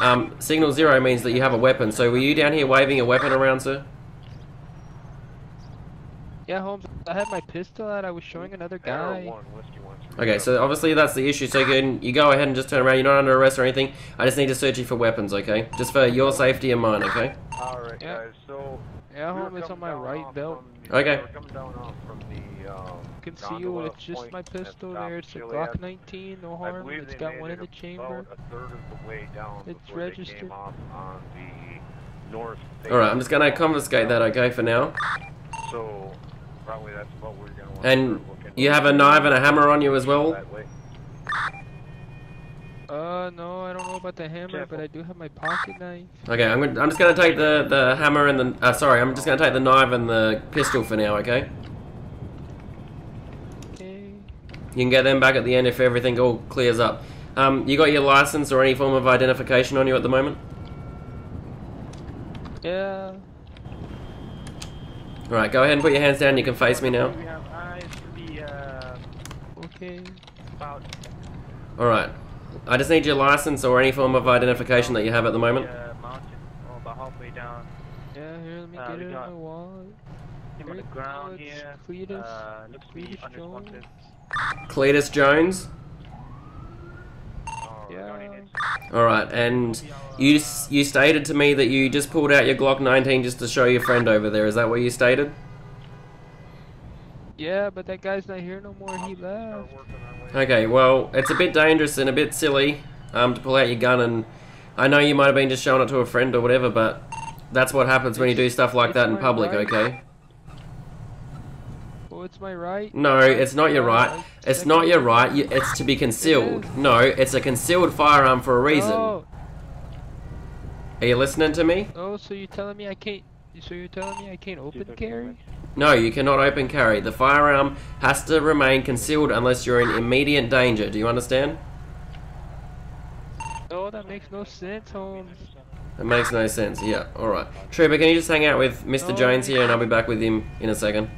Um, signal zero means that you have a weapon. So, were you down here waving a weapon around, sir? Yeah, Holmes. I had my pistol out. I was showing another guy. Okay, so obviously that's the issue. So you can you go ahead and just turn around. You're not under arrest or anything. I just need to search you for weapons, okay? Just for your safety and mine, okay? Alright, Yeah. guys, so. Yeah, we were Holmes. It's on my right belt. the- Okay. we were coming down off from the, um, Concealed. gondola It's just my pistol there. It's a Glock 19. No I harm. believe It's they got one in the chamber. About a third of the It's registered. on the north. Alright, I'm just gonna confiscate that, okay, for now. So probably that's about where you're gonna want And to you have a knife and a hammer on you as well? Uh, no, I don't know about the hammer, but I do have my pocket knife. Okay, I'm, gonna, I'm just gonna take the, the hammer and the... Uh, sorry, I'm just gonna take the knife and the pistol for now, okay? Okay. You can get them back at the end if everything all clears up. Um, you got your license or any form of identification on you at the moment? Yeah. Alright, go ahead and put your hands down. You can face me now. We have eyes for the, uh, Okay. Alright. I just need your license or any form of identification that you have at the moment. uh, mountain, about halfway down. Yeah, here, let me Uh, get it in got my. Him on the Here, ground it's here. Cletus. Uh, looks to be Cletus unresponsive. Cletus Jones? Alright, and you you stated to me that you just pulled out your Glock 19 just to show your friend over there. Is that what you stated? Yeah, but that guy's not here no more. He left. Okay, well, it's a bit dangerous and a bit silly um, to pull out your gun, and I know you might have been just showing it to a friend or whatever, but that's what happens when you do stuff like that in public, okay? Oh, it's my right. No, it's not your right. Right. It's not your right. you- It's to be concealed. No, it's a concealed firearm for a reason. Oh, Are you listening to me? oh, so you're telling me I can't? So you're telling me I can't open carry? No, you cannot open carry. The firearm has to remain concealed unless you're in immediate danger. Do you understand? Oh, that makes no sense, Holmes. It makes no sense. Yeah, alright. Trooper, can you just hang out with Mr. No. Oh. Jones here and I'll be back with him in a second.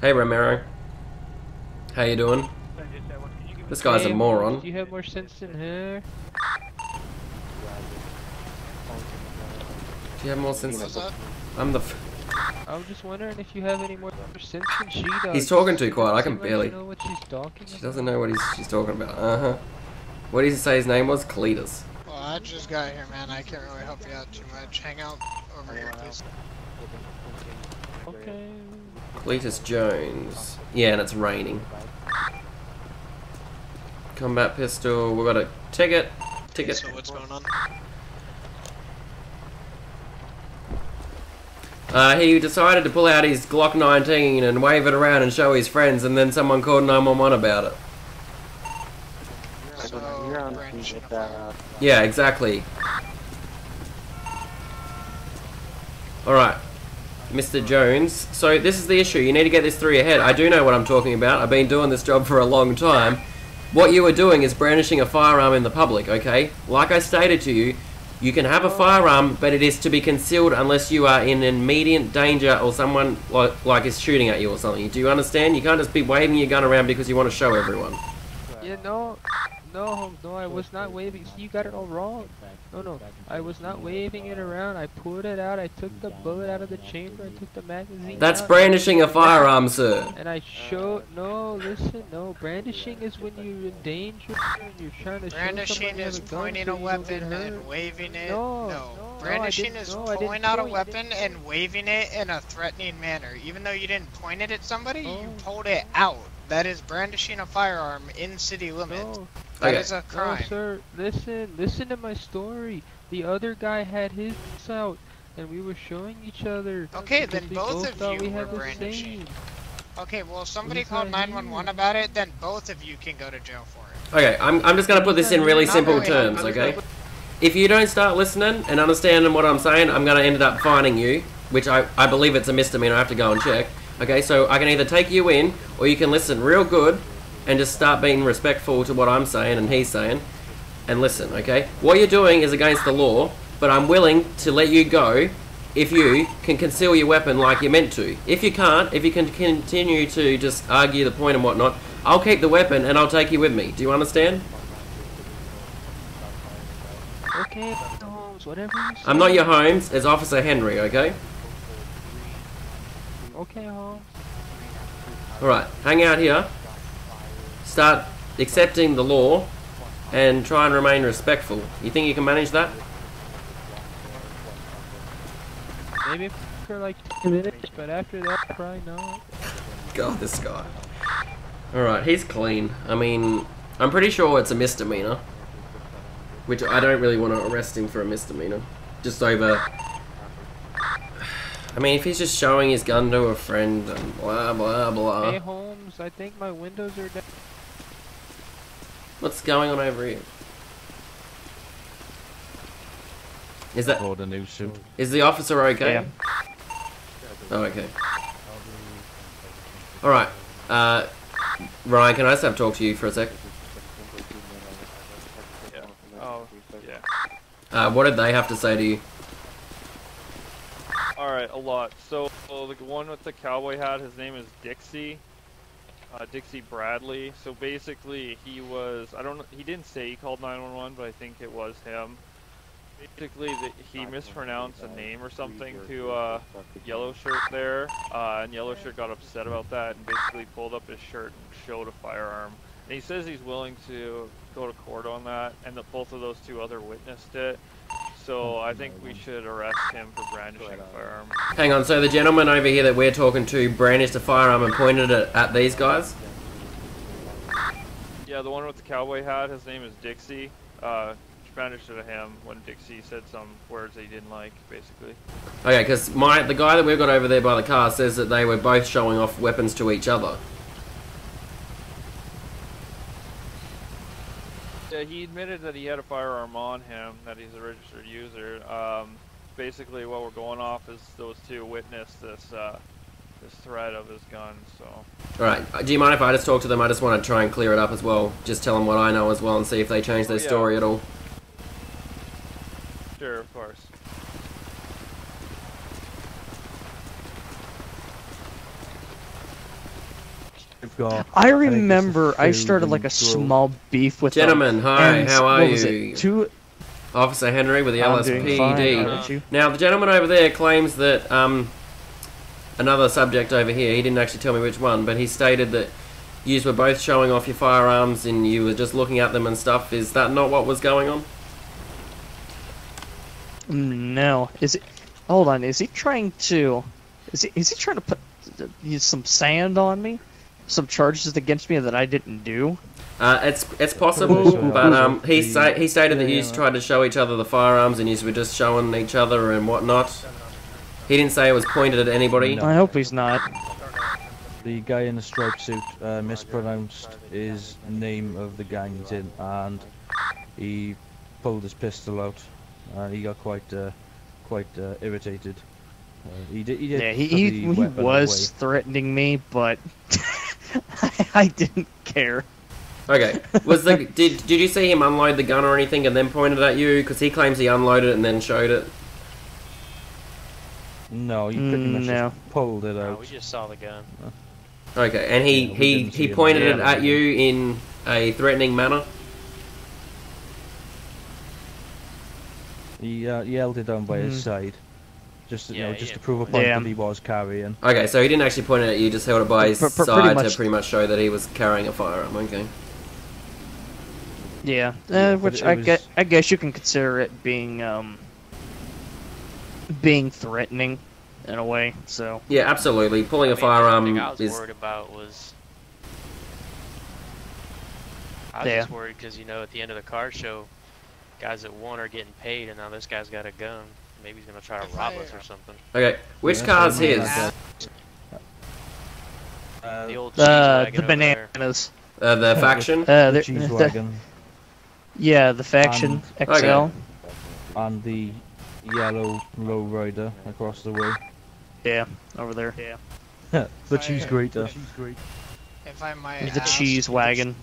Hey, Romero. How you doing? This guy's a moron. Do you have more sense than her? Do you have more sense? What's up? I'm the. F I was just wondering if you have any more sense than she does. He's talking too quiet. I can barely. Know what she's talking She doesn't know what he's, she's talking about. Uh huh. What did he say his name was? Cletus. Well, I just got here, man. I can't really help you out too much. Hang out over here, please. Okay. Cletus Jones. Yeah, and it's raining. Combat pistol. We've got a ticket. Ticket. So what's going on? Uh, he decided to pull out his Glock 19 and wave it around and show his friends, and then someone called 911 about it. So, branch Yeah, exactly. Alright, Mr. Jones. So, this is the issue. You need to get this through your head. I do know what I'm talking about. I've been doing this job for a long time. What you are doing is brandishing a firearm in the public, okay? Like I stated to you, you can have a firearm, but it is to be concealed unless you are in immediate danger or someone like, like is shooting at you or something. Do you understand? You can't just be waving your gun around because you want to show everyone. Yeah, no, no, no, I was not waving. See, you got it all wrong. No, no, I was not waving it around. I pulled it out. I took the bullet out of the chamber. I took the magazine. That's out, brandishing a firearm, sir. And I showed. No, listen, no. Brandishing is when you're in danger and you're trying to show Brandishing somebody you is a gun pointing so a you don't get weapon and waving it. No, no. no, Brandishing didn't- is no, I didn't pulling out a weapon and waving it in a threatening manner. Even though you didn't point it at somebody, you Oh. pulled it out. That is brandishing a firearm in city limits. No. That Okay. is a No, sir, listen, listen to my story. The other guy had his out, and we were showing each other. Okay, then both both of you we were had the brandishing. same. Okay, well, if somebody He's called 911 about it, then both of you can go to jail for it. Okay, I'm, I'm just gonna put this in really Not simple really, terms, okay? If you don't start listening and understanding what I'm saying, I'm gonna end up fining you, which I, I believe it's a misdemeanor, I have to go and check. Okay, so I can either take you in, or you can listen real good and just start being respectful to what I'm saying and he's saying, and listen, okay? What you're doing is against the law, but I'm willing to let you go if you can conceal your weapon like you're meant to. If you can't, if you can continue to just argue the point and whatnot, I'll keep the weapon and I'll take you with me. Do you understand? Okay, Holmes, whatever you say. I'm not your Holmes, it's Officer Henry, okay? Okay, Holmes. Alright, hang out here. Start accepting the law and try and remain respectful. You think you can manage that? Maybe for like 10 minutes, but after that, probably not. God, this guy. Alright, he's clean. I mean, I'm pretty sure it's a misdemeanor. Which I don't really want to arrest him for a misdemeanor. Just over. I mean, if he's just showing his gun to a friend and blah blah blah. Hey, Holmes, I think my windows are down. What's going on over here? Is that Or the new suit. is the officer okay? Yeah. Oh, okay. All right, uh, Ryan, can I just have talk to you for a sec? Yeah. Oh, yeah. Uh, what did they have to say to you? Alright, a lot. So, so the one with the cowboy hat, his name is Dixie. Uh, Dixie Bradley. So basically, he was, I don't he didn't say he called 911, but I think it was him. Basically, the, he mispronounced a name or something to uh, Yellow Shirt there, uh, and Yellow Shirt got upset about that and basically pulled up his shirt and showed a firearm. And he says he's willing to go to court on that, and that both of those two other witnessed it. So I think we should arrest him for brandishing a firearm. Hang on, so the gentleman over here that we're talking to brandished a firearm and pointed it at these guys? Yeah, the one with the cowboy hat, his name is Dixie. Uh, brandished it at him when Dixie said some words that he didn't like, basically. Okay, because my the guy that we've got over there by the car says that they were both showing off weapons to each other. He admitted that he had a firearm on him, that he's a registered user. Um, basically, what we're going off is those two witnessed this uh, this threat of his gun. So Alright, uh, do you mind if I just talk to them? I just want to try and clear it up as well. Just tell them what I know as well and see if they change their Oh, yeah. story at all. sure, of course. I think it's the remember I food started like a and small beef with them, Gentlemen, hi, and how are what was you? it? Two. Officer Henry with the I'm LSPD. how about you? Now, the gentleman over there claims that um, another subject over here, he didn't actually tell me which one, but he stated that you were both showing off your firearms and you were just looking at them and stuff. Is that not what was going on? No, is it? Hold on, is he trying to? Is he? Is he trying to put uh, use some sand on me? Some charges against me that I didn't do? Uh, it's it's possible, but um, he who's- he stated that Yeah, you yeah. tried to show each other the firearms and you were just showing each other and whatnot. He didn't say it was pointed at anybody. I hope he's not. The guy in the striped suit uh, mispronounced his name of the gang he's in, and he pulled his pistol out. Uh, he got quite uh, quite uh, irritated. Uh, he did. He did Yeah, he he, he weapon was threatening me, but (laughs) I, (laughs) I didn't care. Okay. Was the (laughs) did did you see him unload the gun or anything and then pointed at you? Because he claims he unloaded it and then showed it. No, you pretty mm, much no. just pulled it out. No, we just saw the gun. Okay, and he yeah, he he pointed it, it at you in a threatening manner. He uh, yelled it down by mm. his side. Just, you Yeah, know, just yeah. to prove a point Yeah. that he was carrying. Okay, so he didn't actually point it at you, just held it by his Pr- pr- pretty side to pretty much show that he was carrying a firearm. Okay. Yeah, Yeah, uh, which it I, was- guess, I guess you can consider it being um being threatening in a way. So Yeah, absolutely. Pulling a I mean, firearm The thing I was is. worried about was. I was Yeah. just worried because, you know, at the end of the car show, guys that won are getting paid, and now this guy's got a gun. Maybe he's going to try to rob us or something. Okay, which Yeah, car's his? like the old cheese uh, wagon the over there. bananas. Uh, the (laughs) faction? Uh, The they're- cheese the- wagon. Yeah, the faction And- XL. And the yellow lowrider across the way. Yeah, over there. Yeah. (laughs) the cheese grater. If I might The ask, cheese wagon.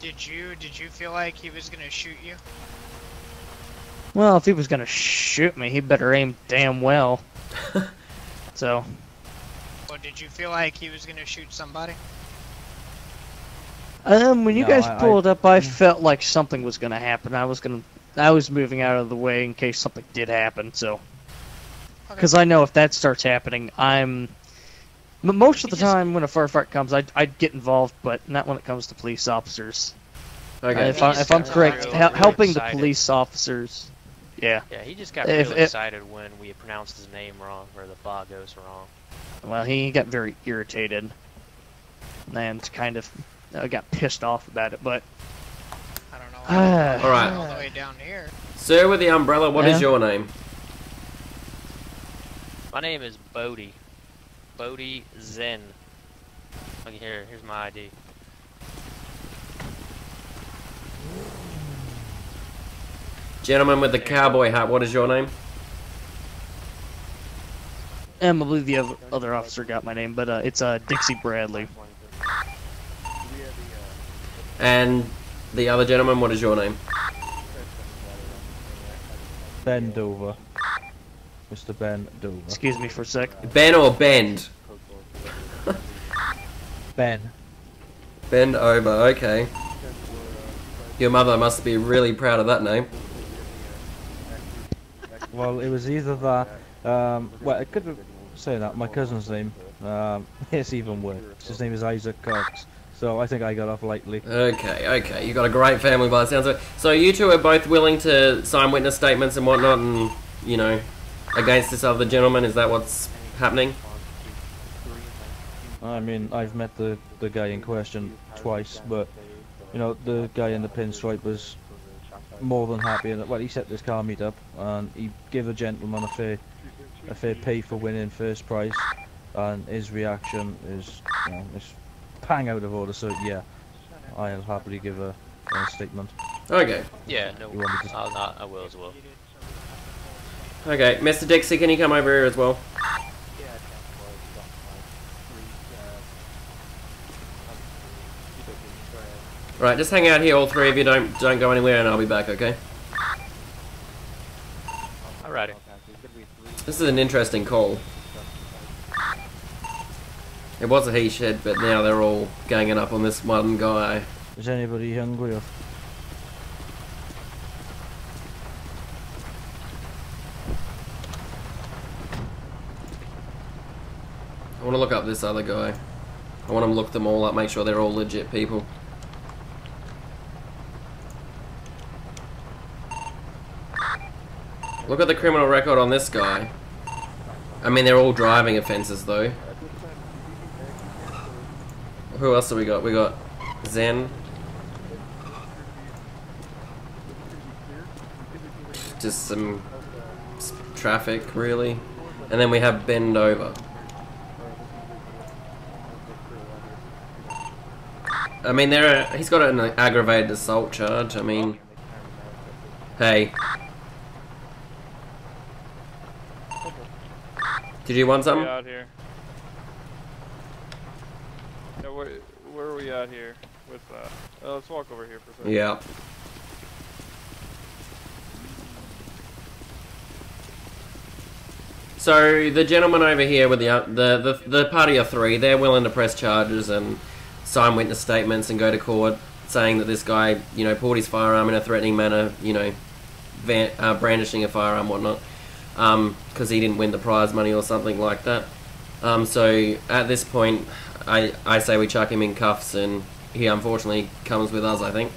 Did you did you feel like he was gonna shoot you? Well, if he was gonna shoot me, he better aim damn well. (laughs) so Or did you feel like he was gonna shoot somebody? Um, when you No, guys I- I- pulled up, I felt like something was gonna happen. I was gonna, I was moving out of the way in case something did happen. So, because I know if that starts happening, I'm. m- Most of the time, when a firefight comes, I'd, I'd get involved, but not when it comes to police officers. Okay. Uh, if, I, if I'm correct, real- hel- real helping the police officers. Yeah. Yeah, he just got If- real if- excited when we pronounced his name wrong, or the Bogos wrong. Well, he got very irritated, and kind of uh, got pissed off about it. But I don't know. Ah. (sighs) All right. All the way down here. Sir with the umbrella, What is Yeah. your name? My name is Bodie. Bodie Zen. Look here, here's my ID. Gentleman with the cowboy hat, what is your name? um, I believe the other, other officer got my name, but uh, it's uh, Dixie Bradley. And the other gentleman, what is your name? Bend over. Mr. Ben Dover. Excuse me for a sec. Ben or Bend? Ben. Bend over, okay. Your mother must be really proud of that name. Well, it was either that. Um, well, I could say that. My cousin's name. Um, (laughs) it's even worse. His name is Isaac Cox. So I think I got off lightly. Okay, okay. You got a great family by the sounds of it. So you two are both willing to sign witness statements and whatnot, and you know, against this other gentleman. Is that what's happening? I mean, I've met the the guy in question twice, but you know, the guy in the pinstripe was more than happy. And well, he set this car meet up, and he gave a gentleman a fair a fair pay for winning first prize. And his reaction is, you know, is pang out of order. So yeah, I'll happily give a, a statement. Okay. Yeah, no, You want me to- I'll not, I will as well. Okay, Mr. Dixie, can you come over here as well? Right, just hang out here, all three of you. Don't don't go anywhere, and I'll be back. Okay. Alrighty. This is an interesting call. It was a he shed, but now they're all ganging up on this one guy. Is anybody hungry? Or I want to look up this other guy. I want to look them all up, make sure they're all legit people. Look at the criminal record on this guy. I mean, they're all driving offences, though. Who else do we got? We got Zen. Just some traffic, really. And then we have Bend Over. I mean, there. He's got an aggravated assault charge. I mean, hey. Did you want Where are we something? out here? Yeah, where, where are we at here with uh? Uh, let's walk over here for a second. Yeah. So the gentleman over here with the uh, the the, the party of three, they're willing to press charges and sign witness statements and go to court, saying that this guy, you know, pulled his firearm in a threatening manner, you know, van, uh, brandishing a firearm, whatnot, because he didn't win the prize money or something like that. Um, so at this point, I I say we chuck him in cuffs, and he unfortunately comes with us. I think.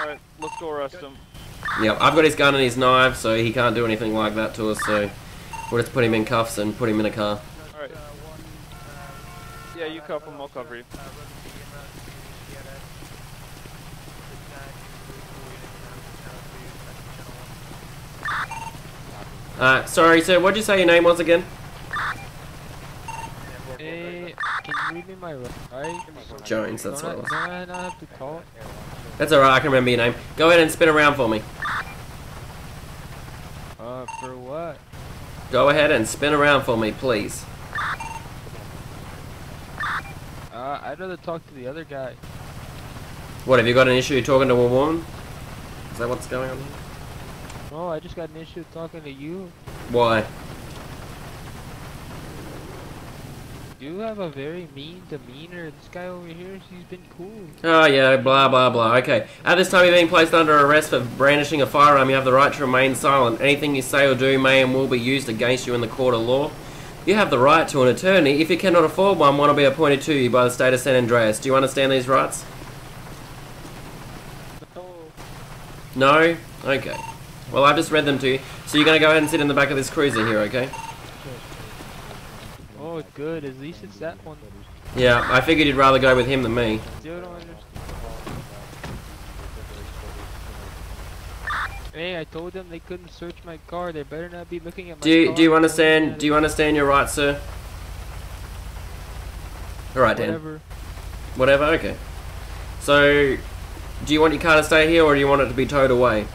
Alright, let's go arrest him. Yeah, I've got his gun and his knife, so he can't do anything like that to us. So we'll just put him in cuffs and put him in a car. Alright. Yeah, you cuff him, I'll cover you. Uh, sorry, sir. What'd you say your name was again? Hey, can you read me my right? Jones, that's what it was. Don't I not have to talk? That's alright. I can remember your name. Go ahead and spin around for me. Uh, for what? Go ahead and spin around for me, please. Uh, I'd rather talk to the other guy. What have you got an issue talking to a woman? Is that what's going on? No, I just got an issue talking to you. Why? You have a very mean demeanor. This guy over here, he's been cool. Oh yeah, blah blah blah. Okay. At this time, you're being placed under arrest for brandishing a firearm. You have the right to remain silent. Anything you say or do may and will be used against you in the court of law. You have the right to an attorney. If you cannot afford one, one will be appointed to you by the state of San Andreas. Do you understand these rights? No? Okay. Well, I've just read them to you. So you're going to go ahead and sit in the back of this cruiser here, okay? Oh, good. At least it's that one. Yeah, I figured you'd rather go with him than me. Hey, I told them they couldn't search my car. They better not be looking at my Do you, car. do you understand? Do you understand your rights, sir? All right, Dan. Whatever. Whatever. Okay. So, do you want your car to stay here, or do you want it to be towed away?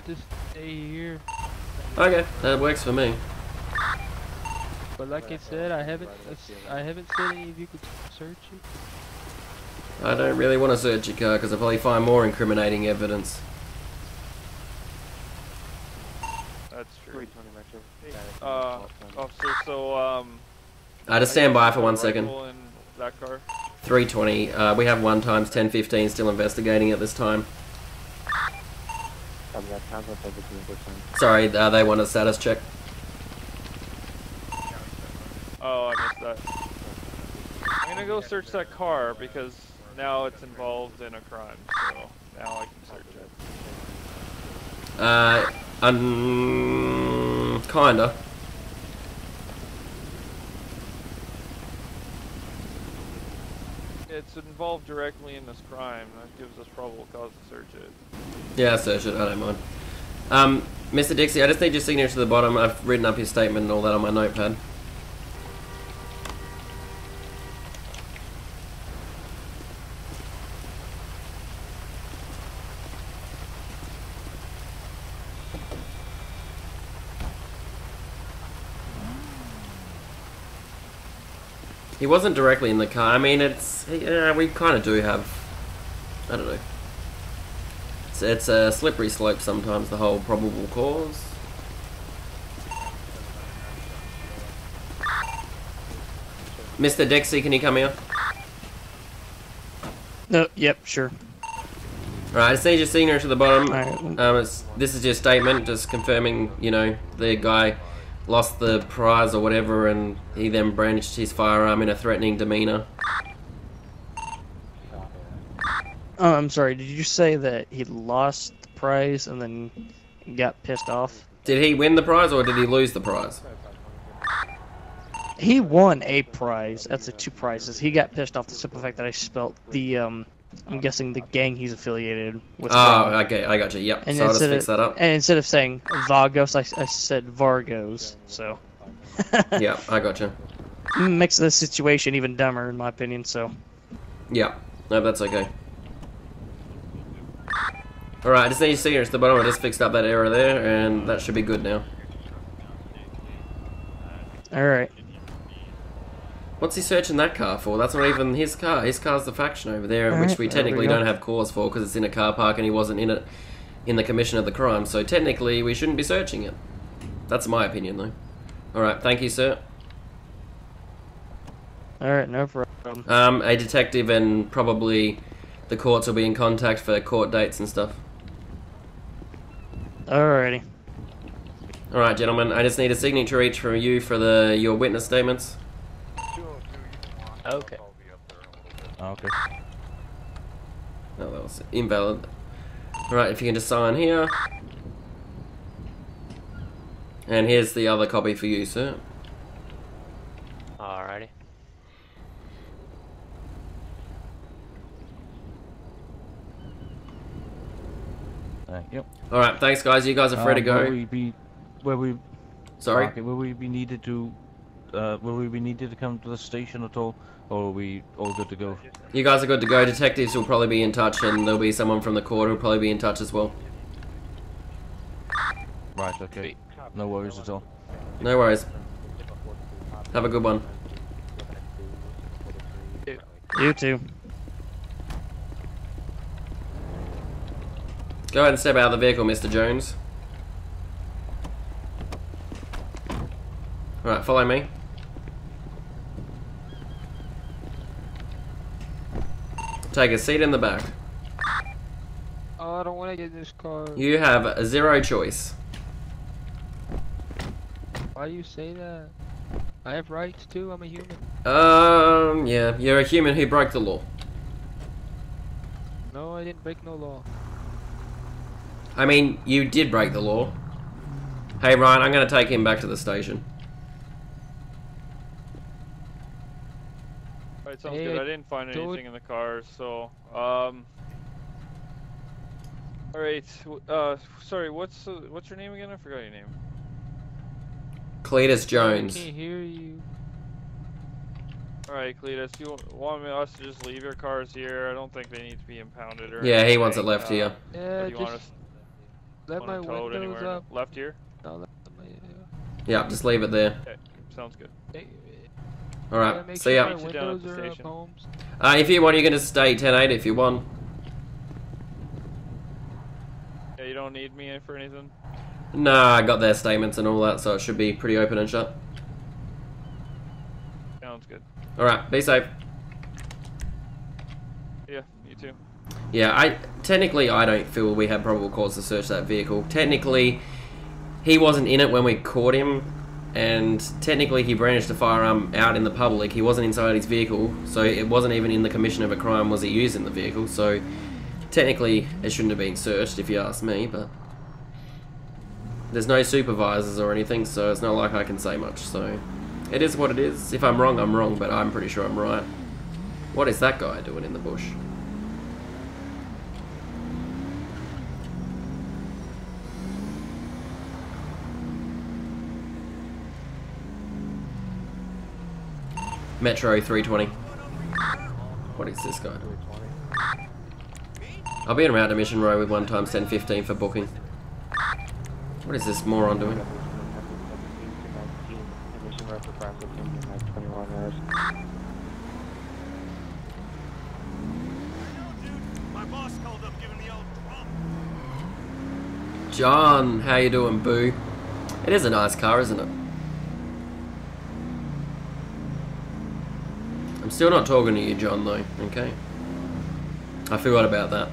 Wanted to stay here. Okay, that works for me. But like I said, I haven't I haven't said any of you could search it. I don't really want to search your car because I'll probably find more incriminating evidence. That's true. Uh, officer, so, um... Uh, just stand by for one second. that car? 320. Uh, we have one times 1015 still investigating at this time. Sorry, uh, they want a status check. Oh, I missed that. I'm gonna go search that car because now it's involved in a crime, so now I can search it. Uh, um, kinda. It's involved directly in this crime. That gives us probable cause to search it. Yeah, search it. I don't mind. Um, Mr. Dixie, I just need your signature to the bottom. I've written up your statement and all that on my notepad. He wasn't directly in the car. I mean, it's yeah, we kind of do have. I don't know. It's, it's a slippery slope sometimes. The whole probable cause. Mr. Dixie, can you come here? No, yep, sure. Alright, I need your signature to the bottom. Um, it's, this is your statement, just confirming, you know, the guy lost the prize or whatever, and he then brandished his firearm in a threatening demeanor. Oh, I'm sorry. Did you say that he lost the prize and then got pissed off? Did he win the prize or did he lose the prize? He won a prize. That's the two prizes. He got pissed off the simple fact that I spelt the um. I'm guessing the gang he's affiliated with. Oh, wrong. okay, I got you. Yep. And so I'll just instead fix of, that up. And instead of saying Vagos, I, I said Vargos. So. (laughs) yeah, I got you. Makes the situation even dumber, in my opinion. So. Yeah, no, that's okay. Alright, I just need your signature to the bottom. I just fixed up that error there, and that should be good now. Alright. What's he searching that car for? That's not even his car. His car's the faction over there, Alright, which we there we technically don't have cause for because it's in a car park and he wasn't in it in the commission of the crime. So technically, we shouldn't be searching it. That's my opinion, though. Alright, thank you, sir. Alright, no problem. Um, a detective and probably the courts will be in contact for court dates and stuff. Alrighty. All right, gentlemen. I just need a signature each from you for the your witness statements. Okay. Okay. No, that was invalid. All right, if you can just sign here. And here's the other copy for you, sir. Alrighty. Uh, yep. All right, thanks, guys. You guys are free to Um, go. Will we be, will we? Sorry? Okay, will we be needed to? Uh, will we be needed to come to the station at all, or are we all good to go? You guys are good to go. Detectives will probably be in touch, and there'll be someone from the court who'll probably be in touch as well. Right. Okay. No worries at all. No worries. Have a good one. You too. Go ahead and step out of the vehicle, Mr. Jones. Alright, follow me. Take a seat in the back. Oh, I don't want to get in this car. You have a zero choice. Why do you say that? I have rights too. I'm a human. Um, yeah, you're a human who broke the law. No, I didn't break no law. I mean, you did break the law. Hey, Ryan, I'm going to take him back to the station. Alright, sounds Hey, good. I didn't find dude. anything in the car, so um. All right. Uh, sorry. What's uh, what's your name again? I forgot your name. Cletus I Jones. can't hear you. All right, Cletus. You want us to just leave your cars here? I don't think they need to be impounded or. Yeah, he wants it left uh, here. Yeah, do you want just us let my want it windows anywhere? up. Left here. No, let my, Yeah, just leave it there. Okay, sounds good. yeah, Alright, make see sure ya. my down at the station. Holmes. Uh, if you want, you're gonna stay 10-8 if you want. Yeah, you don't need me for anything. Nah, I got their statements and all that, so it should be pretty open and shut. Sounds good. Alright, be safe. Yeah, you too. Yeah, I technically I don't feel we had probable cause to search that vehicle. Technically, he wasn't in it when we caught him, and technically he brandished a firearm out in the public. He wasn't inside his vehicle, so it wasn't even in the commission of a crime. Was he using the vehicle? So technically, it shouldn't have been searched, if you ask me. But there's no supervisors or anything, so it's not like I can say much. So it is what it is. If I'm wrong, I'm wrong, but I'm pretty sure I'm right. What is that guy doing in the bush? Metro 320. What is this guy? I'll be en route Mission Row with 1 times 1015 for booking. What is this moron doing? John, how you doing, boo? It is a nice car, isn't it? I'm still not talking to you, John, though, okay? I forgot about that.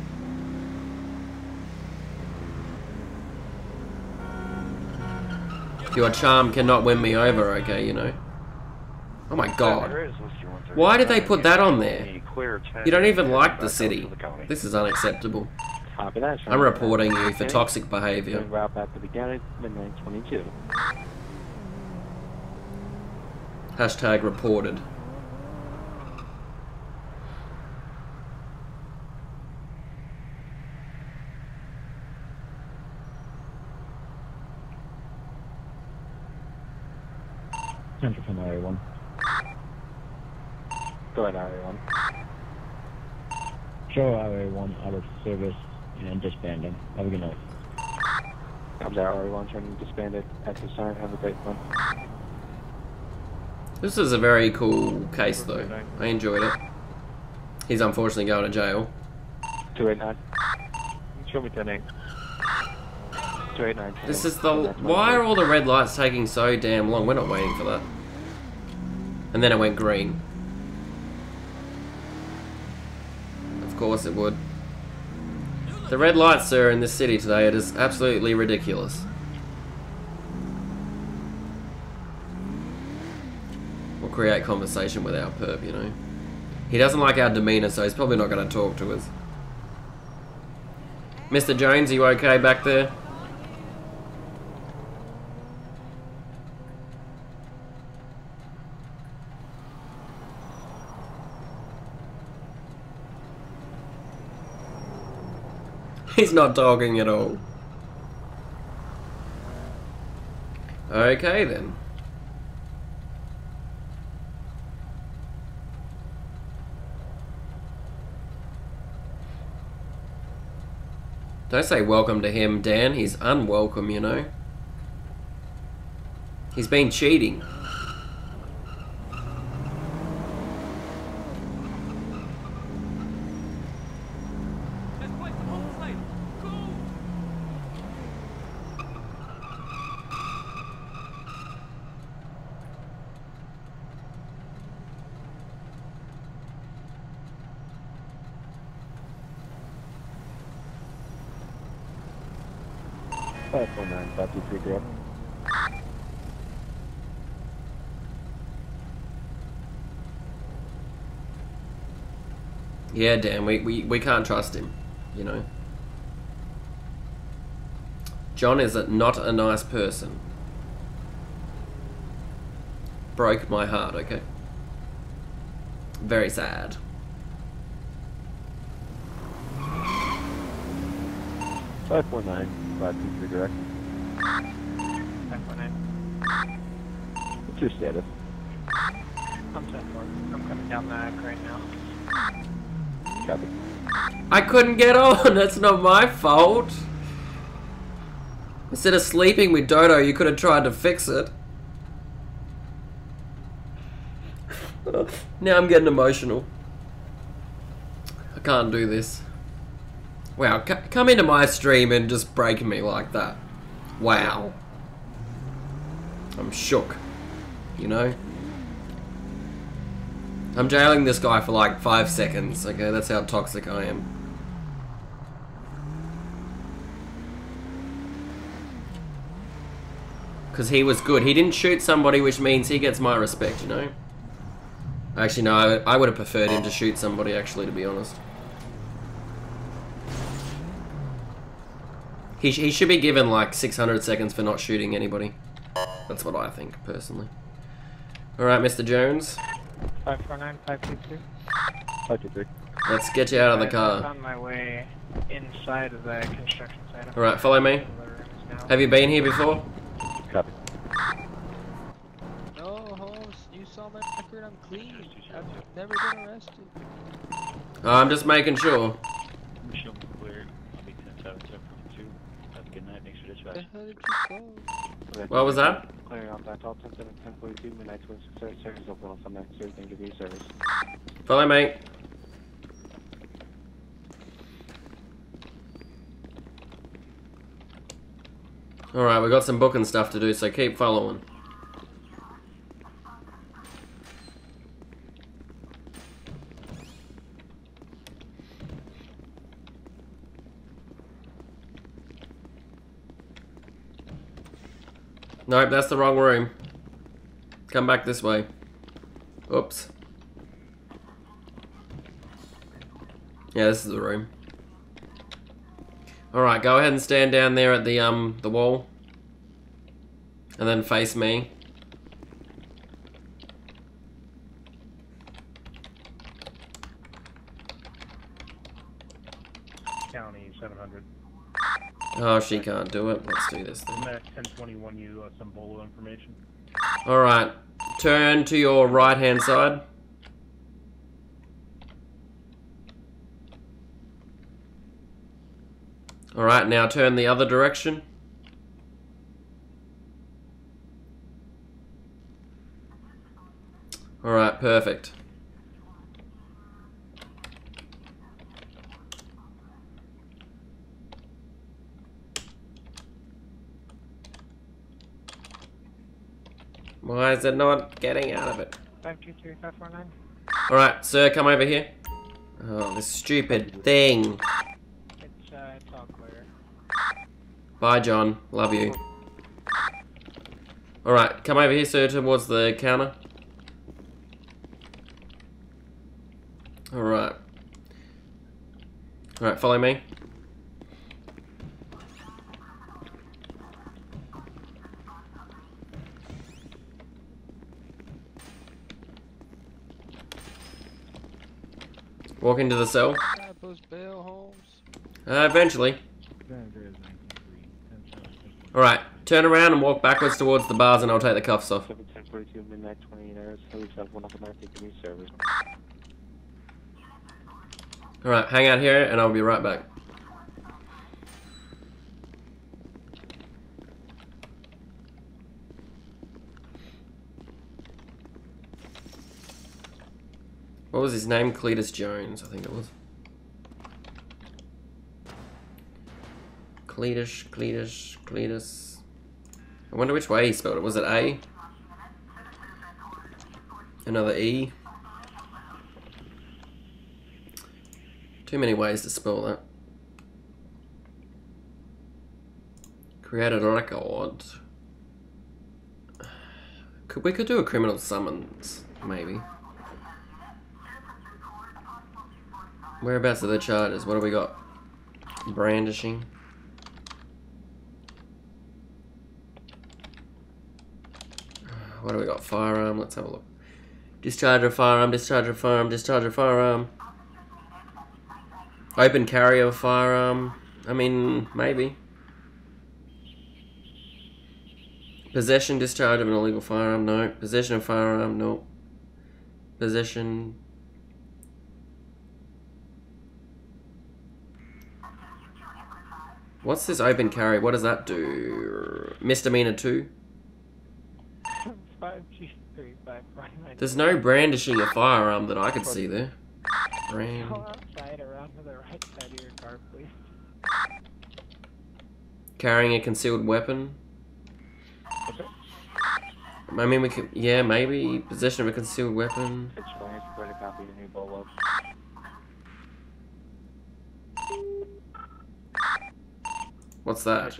Your charm cannot win me over, okay, you know? Oh my god. Why did they put that on there? You don't even like the city. This is unacceptable. I'm reporting you for toxic behavior. Route back to the beginning, midnight 22. Hashtag reported. Central from area 1. Go ahead, area 1. Show area 1 out of service and disbanding. Have a good night. Comes out area 1 turning disbanded at this time. Have a great one. This is a very cool case, though. I enjoyed it. He's unfortunately going to jail. 289. Show me 10 8. 289. This is the. Why are all the red lights taking so damn long? We're not waiting for that. And then it went green. Of Of course it would. The red lights, sir, in this city today, it is absolutely ridiculous. We'll create conversation with our perp, you know. He doesn't like our demeanor, so he's probably not going to talk to us. Mr. Jones, are you okay back there? He's not talking at all. Okay then. Don't say welcome to him, Dan. He's unwelcome, you know. He's been cheating. Five four nine five two three correct. Yeah, Dan, we, we, we can't trust him, you know. John is a, not a nice person. Broke my heart, okay? Very sad. Five four nine five two three correct. Five four nine. What's your status? I'm set for. I'm coming down the act right now. I couldn't get on. (laughs) That's not my fault. Instead of sleeping with Dodo, you could have tried to fix it. (laughs) now I'm getting emotional. I can't do this. Wow, come into my stream and just break me like that. Wow. I'm shook. You know? I'm jailing this guy for like five seconds, okay? That's how toxic I am. Because he was good. He didn't shoot somebody, which means he gets my respect, you know? Actually, no, I, would have preferred him to shoot somebody, actually, to be honest. He, sh he should be given like 600 seconds for not shooting anybody. That's what I think, personally. Alright, Mr. Jones. Five four nine five two three. Five two three. Let's get you out of the I'm car. on my way inside of the construction site. Alright, follow me. Have you been here before? Copy. No, Holmes, you saw my record. I'm clean. I've never been arrested. Uh, I'm just making sure. Show clear. I'll be 1077 Have a good night. Thanks for dispatch. hell did you go? What was that? Clear on that all 10 7 10 42 midnight 26 service service open on Sunday. Everything degree service. Follow me. Alright, we got some booking stuff to do, so keep following. Nope, that's the wrong room. Come back this way. Oops. Yeah, this is the room. Alright, go ahead and stand down there at the um the wall. And then face me. County 700. Oh, she can't do it. Let's do this then. I'm 1021 you uh, some bolo information. Alright. Turn to your right hand side. Alright, now turn the other direction. Alright, perfect. Is not getting out of it? Five two three five four nine. Alright, sir, come over here. Oh, this stupid thing. It's, uh, it's all clear. Bye, John. Love you. Alright, come over here, sir, towards the counter. Alright. Alright, follow me. Walk into the cell. Grab those bail homes. Uh, eventually. Alright, turn around and walk backwards towards the bars and I'll take the cuffs off. 1042 midnight 28 hours. Police have one of them taking new service. Alright, hang out here and I'll be right back. Was his name? Cletus Jones, I think it was. Cletus, Cletus, Cletus. I wonder which way he spelled it. Was it A? Another E? Too many ways to spell that. Created a record. Could we could do a criminal summons, maybe. Whereabouts are the charges? What do we got? Brandishing. What do we got? Firearm. Let's have a look. Discharge of firearm. Discharge of firearm. Discharge of firearm. Open carry of firearm. I mean, maybe. Possession, discharge of an illegal firearm. No. Possession of firearm. No. Possession. What's this open carry? What does that do? Misdemeanor 2? There's no brandishing a firearm that I could see there. Brand. Carrying a concealed weapon. I mean, we could. Yeah, maybe. Possession of a concealed weapon. It's fine. Put a copy of the new bolo. What's that?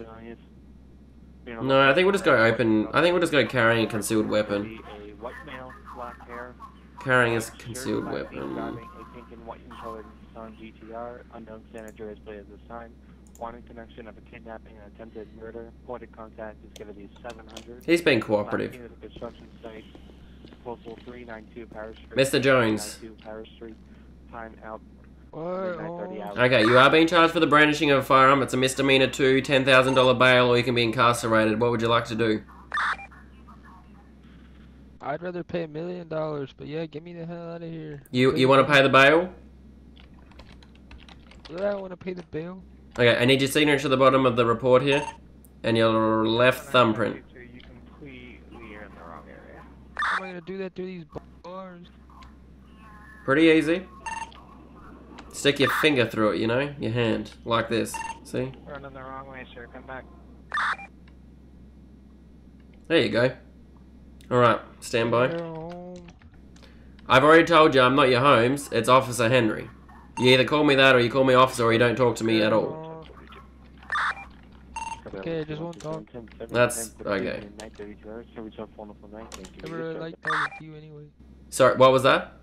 No, I think we'll just go open. I think we'll just go carrying a concealed weapon. A white male, black hair. Carrying a concealed weapon. jeans, Driving a pink and white and colored Nissan GTR. Unknown senator is played as a sign. Wanted connection of a kidnapping and attempted murder. Point of contact is going to be 700. He's been cooperative. Last seen at the construction site. 392 Mr. Jones. 392 Street. Time out. What? Midnight 30 hours. Okay, you are being charged for the brandishing of a firearm. It's a misdemeanor two, ten thousand dollar bail, or you can be incarcerated. What would you like to do? I'd rather pay a million dollars, but yeah, get me the hell out of here. You you want to pay the bail? Yeah, I want to pay the bill. Okay, I need your signature at the bottom of the report here, and your left thumbprint. You completely are in the wrong area. How am I gonna do that through these bars? Pretty easy. Stick your finger through it, you know, your hand, like this. See? Running the wrong way, sir. Come back. There you go. Alright, stand by. I've already told you I'm not your Holmes, it's Officer Henry. You either call me that or you call me officer or you don't talk to me at all. Okay, I just won't talk. That's okay. I really like talking to you anyway. Sorry, what was that?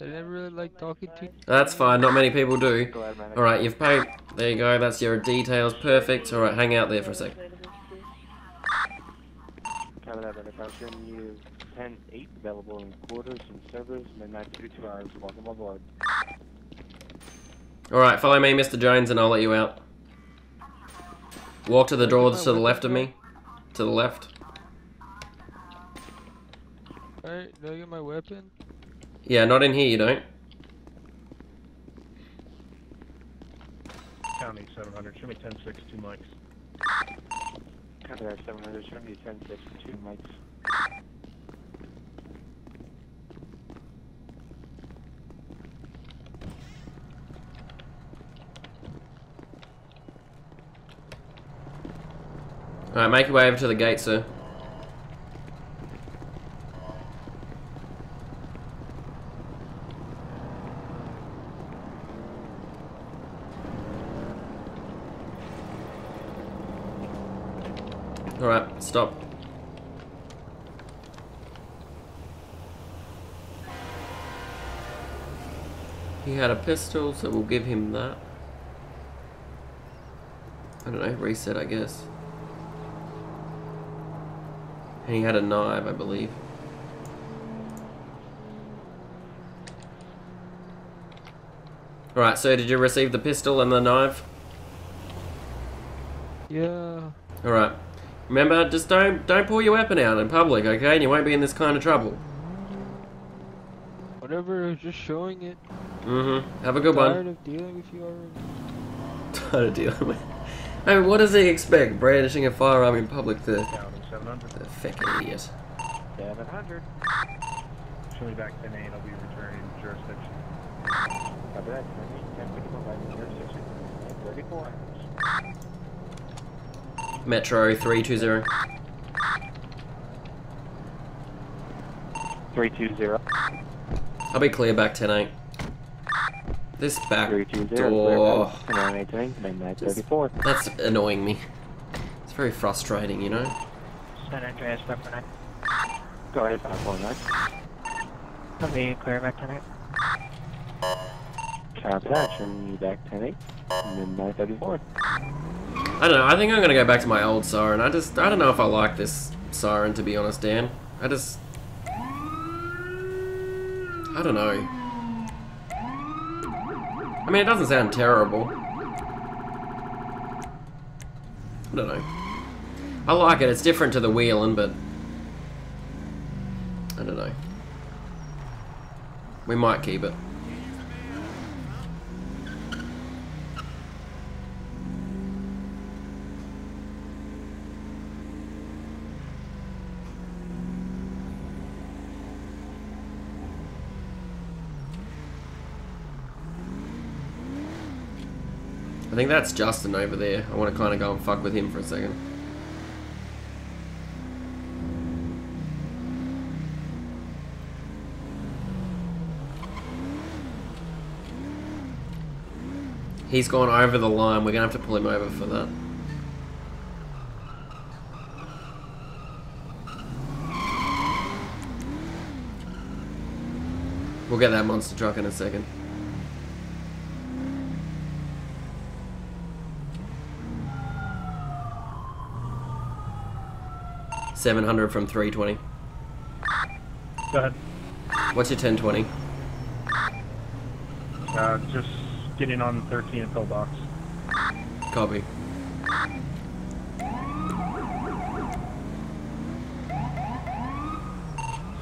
I never really like talking to you. That's fine, not many people do. Alright, you've paid. There you go, that's your details, perfect. Alright, hang out there for a sec. Cover that better question. You 10 8 available in quarters and servers, midnight 32 hours. Welcome aboard. Alright, follow me, Mr. Jones, and I'll let you out. Walk to the doors to the left of me. To the left. Alright, do I get my weapon? Yeah, not in here, you don't. County 700. Show me 10-6, two mics. Cover that 700. Show me 10 6 2 mics. Alright, make your way over to the gate, sir. Alright, stop. He had a pistol, so we'll give him that. I don't know, reset, I guess. And he had a knife, I believe. Alright, so did you receive the pistol and the knife? Yeah. Alright. Remember, just don't don't pull your weapon out in public, okay? And you won't be in this kind of trouble. Whatever, just showing it. Mm-hmm. Have a good Tired one. of dealing with you already. (laughs) Tired of dealing with. I mean, what does he expect? Brandishing a firearm in public to. The fucking idiot. 700. Show me back 10 8, I'll be returning jurisdiction. Copy that. 1051 by jurisdiction. 34. Metro 320. 320. I'll be clear back 10 8. This back door. midnight 34. That's annoying me. It's very frustrating, you know? San Andreas, 549. Go ahead, 549. Copy, clear back tonight. Copy that. Turn you back 10 8. Midnight 34. I don't know, I think I'm gonna go back to my old siren. I just, I don't know if I like this siren, to be honest, Dan. I just... I don't know. I mean, it doesn't sound terrible. I don't know. I like it, it's different to the wheeling, but... I don't know. We might keep it. Think that's Justin over there. I want to kind of go and fuck with him for a second. He's gone over the line. We're going to have to pull him over for that. We'll get that monster truck in a second. Seven hundred from three twenty. Go ahead. What's your ten twenty? Uh, just getting on 13 at pillbox. Copy.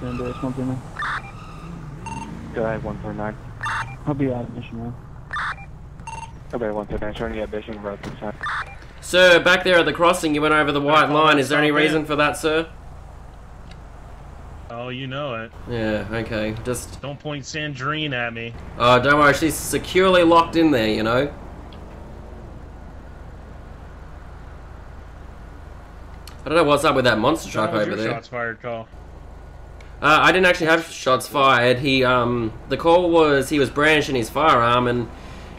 San Andreas 139. Go ahead, 149. I'll be out of mission now. Okay, ahead, 139. Turn you at Bishing Road this time. Sir, back there at the crossing, you went over the white line. Is there any reason for that, sir? Oh, you know it. Yeah, okay. Just, Don't point Sandrine at me. oh, don't worry. She's securely locked in there, you know? I don't know what's up with that monster truck over there. shots fired call. Uh, I didn't actually have shots fired. He, um, the call was he was brandishing his firearm and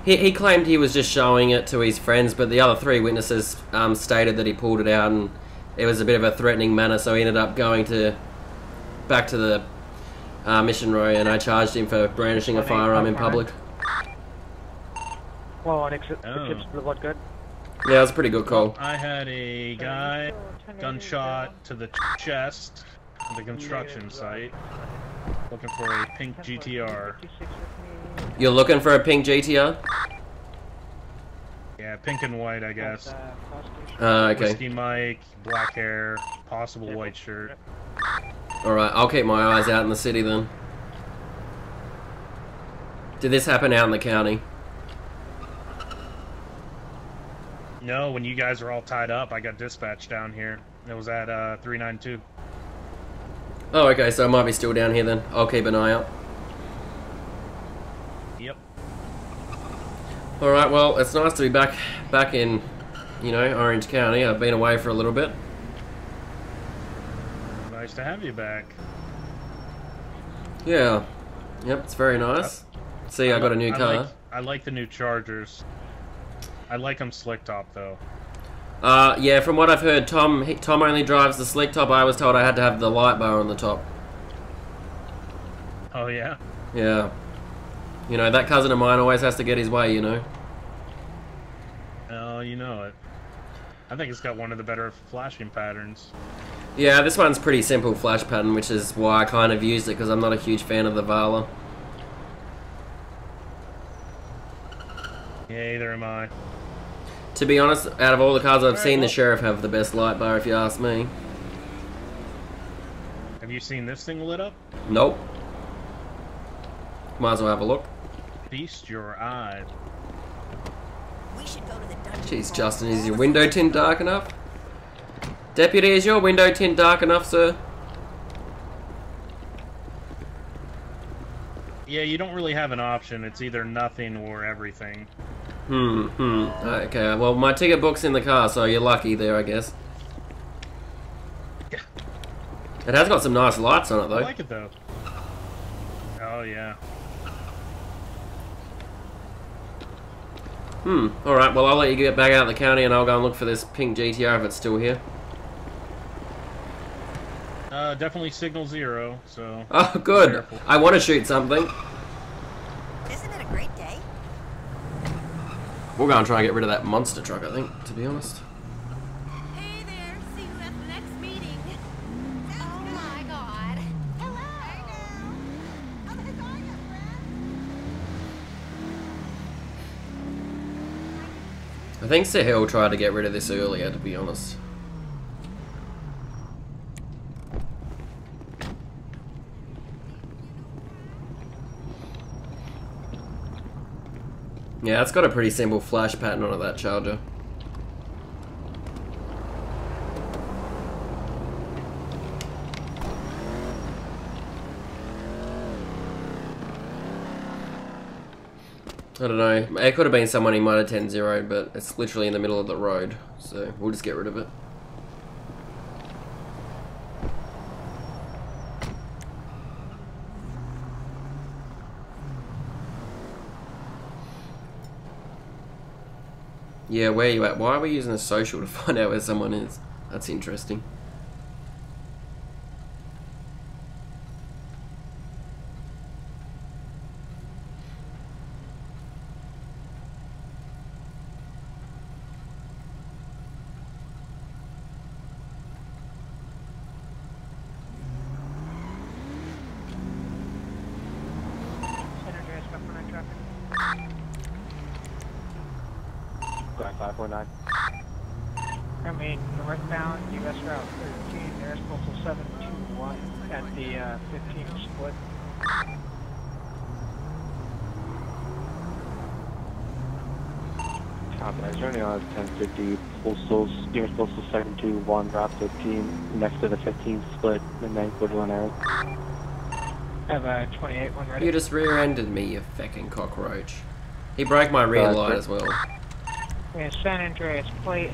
he, he claimed he was just showing it to his friends, but the other three witnesses um, stated that he pulled it out and it was a bit of a threatening manner, so he ended up going to back to the uh, mission row and I charged him for brandishing a firearm in public. Well, on exit, Oh. exit Boulevard, good. Yeah, it was a pretty good call. I had a guy gunshot to the chest at the construction site looking for a pink GTR. You're looking for a pink GTR? Yeah, pink and white, I guess. Uh, okay. Whiskey Mike, black hair, possible white shirt. Alright, I'll keep my eyes out in the city then. Did this happen out in the county? No, when you guys were all tied up, I got dispatched down here. It was at uh, 392. Oh, okay, so it might be still down here then. I'll keep an eye out. Alright, well, it's nice to be back back in, you know, Orange County. I've been away for a little bit. Nice to have you back. Yeah. Yep, it's very nice. See, I got a new I car. Like, I like the new Chargers. I like them slick top though. Uh, yeah, from what I've heard, Tom he, Tom only drives the slick top. I was told I had to have the light bar on the top. Oh yeah. Yeah. You know, that cousin of mine always has to get his way, you know. Oh, you know it. I think it's got one of the better flashing patterns. Yeah, this one's pretty simple flash pattern, which is why I kind of used it, because I'm not a huge fan of the Valor. Yeah, either am I. To be honest, out of all the cars I've seen, the Sheriff have the best light bar, if you ask me. Have you seen this thing lit up? Nope. Might as well have a look. Feast your eyes. Jeez, Justin, is your window tint dark enough? Deputy, is your window tint dark enough, sir? Yeah, you don't really have an option. It's either nothing or everything. Hmm, hmm. Okay, well, my ticket book's in the car, so you're lucky there, I guess. It has got some nice lights on it, though. I like it though. Oh yeah. Hmm, alright, well, I'll let you get back out of the county and I'll go and look for this pink GTR if it's still here. Uh, definitely signal zero. So. Oh, good. I want to shoot something. Isn't it a great day? We'll go and try and get rid of that monster truck, I think, to be honest. Hey there, see you at the next meeting. Oh my god. Hello. I think Sahil tried to get rid of this earlier, to be honest. Yeah, it's got a pretty simple flash pattern on it, that charger. I don't know. It could have been someone he might have 10 0 but it's literally in the middle of the road. So we'll just get rid of it. Yeah, where you at? Why are we using a social to (laughs) find out where someone is? That's interesting. San Andreas, 549 traffic. Going 549. Coming northbound, US Route 13, there's Postal 721 at the uh, 15 split. Copy. I was running on 1050 Postal, Steamers Postal 721, Route 15, next to the 15 split, midnight Woodland Arrow. Have a 28 one ready. You just rear-ended me, you fucking cockroach. He broke my rear Uh, light as well. We have San Andreas plate.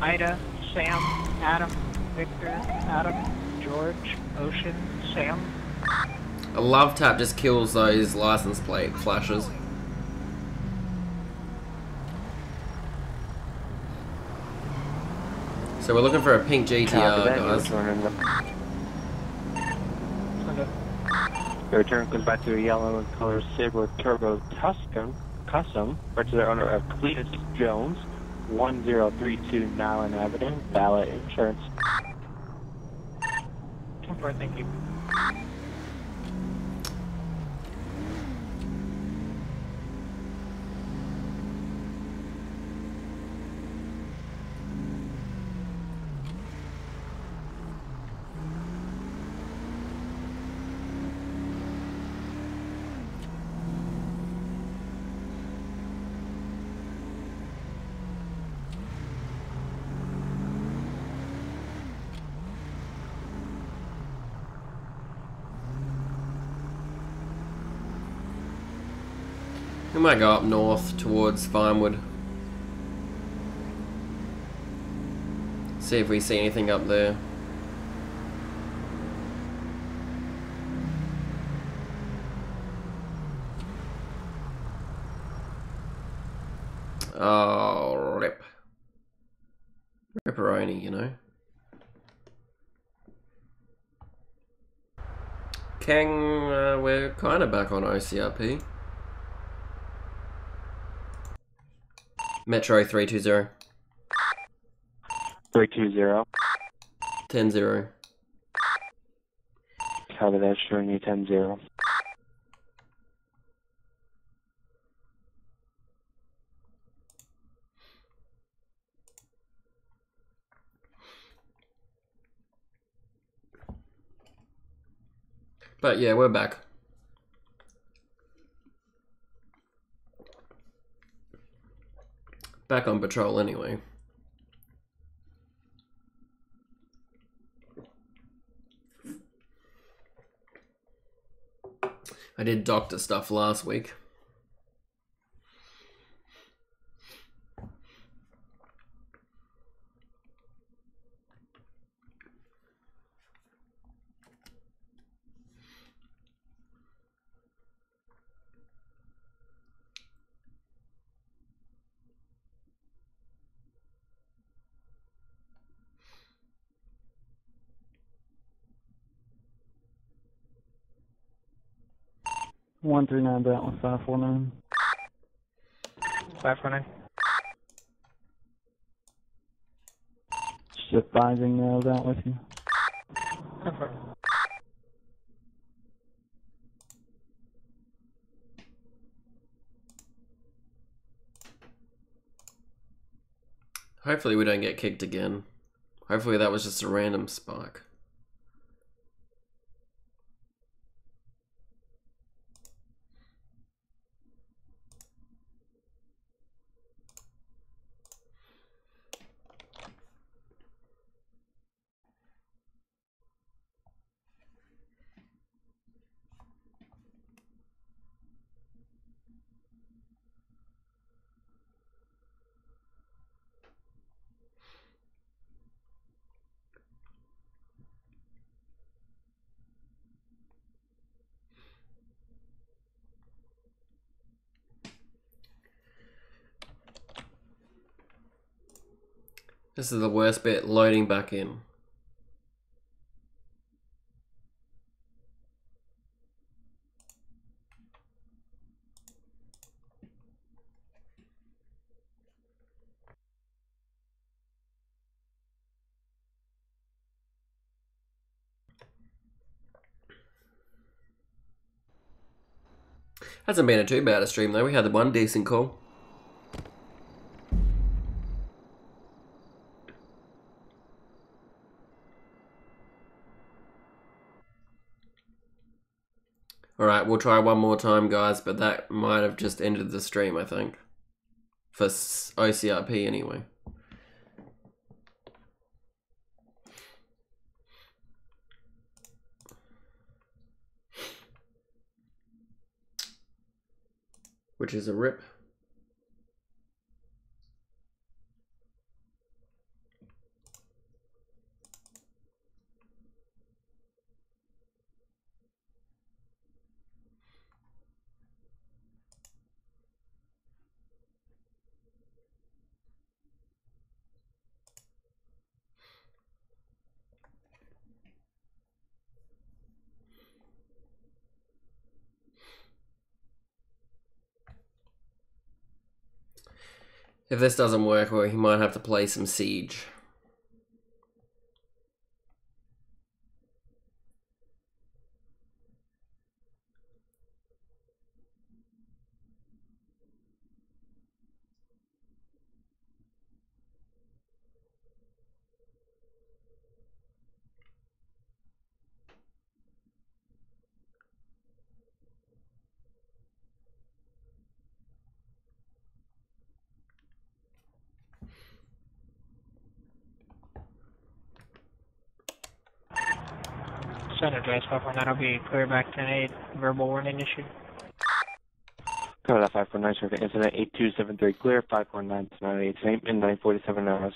Ida, Sam, Adam, Victor, Adam, George, Ocean, Sam. A love tap just kills those license plate flashes. So we're looking for a pink GTR, Copy that, guys. you're returning them. The return comes back to a yellow and color Sabre Turbo Custom, custom, right to the owner of Cletus Jones, 1032 Nyland Avenue, Ballot Insurance. Confirm, thank you. Might go up north towards Vinewood. See if we see anything up there. Oh, rip. pepperoni, you know. Kang, uh, we're kind of back on OCRP. Metro 320. 320. 10 0. Copy that, showing you 10 0. But yeah, we're back. Back on patrol anyway. I did doctor stuff last week. One three nine Bentley five four nine. Five four nine. Just advising uh, that with you. Hopefully we don't get kicked again. Hopefully that was just a random spark. This is the worst bit, loading back in. Hasn't been a too bad a stream though. We had the one decent call. Alright, we'll try one more time, guys, but that might have just ended the stream, I think. For OCRP, anyway. Which is a rip. If this doesn't work, well, he might have to play some Siege. Center I'll be clear back ten eight. Verbal warning issued. That 549, sir. Incident 8273 clear, 549 to 98, same in 947 hours.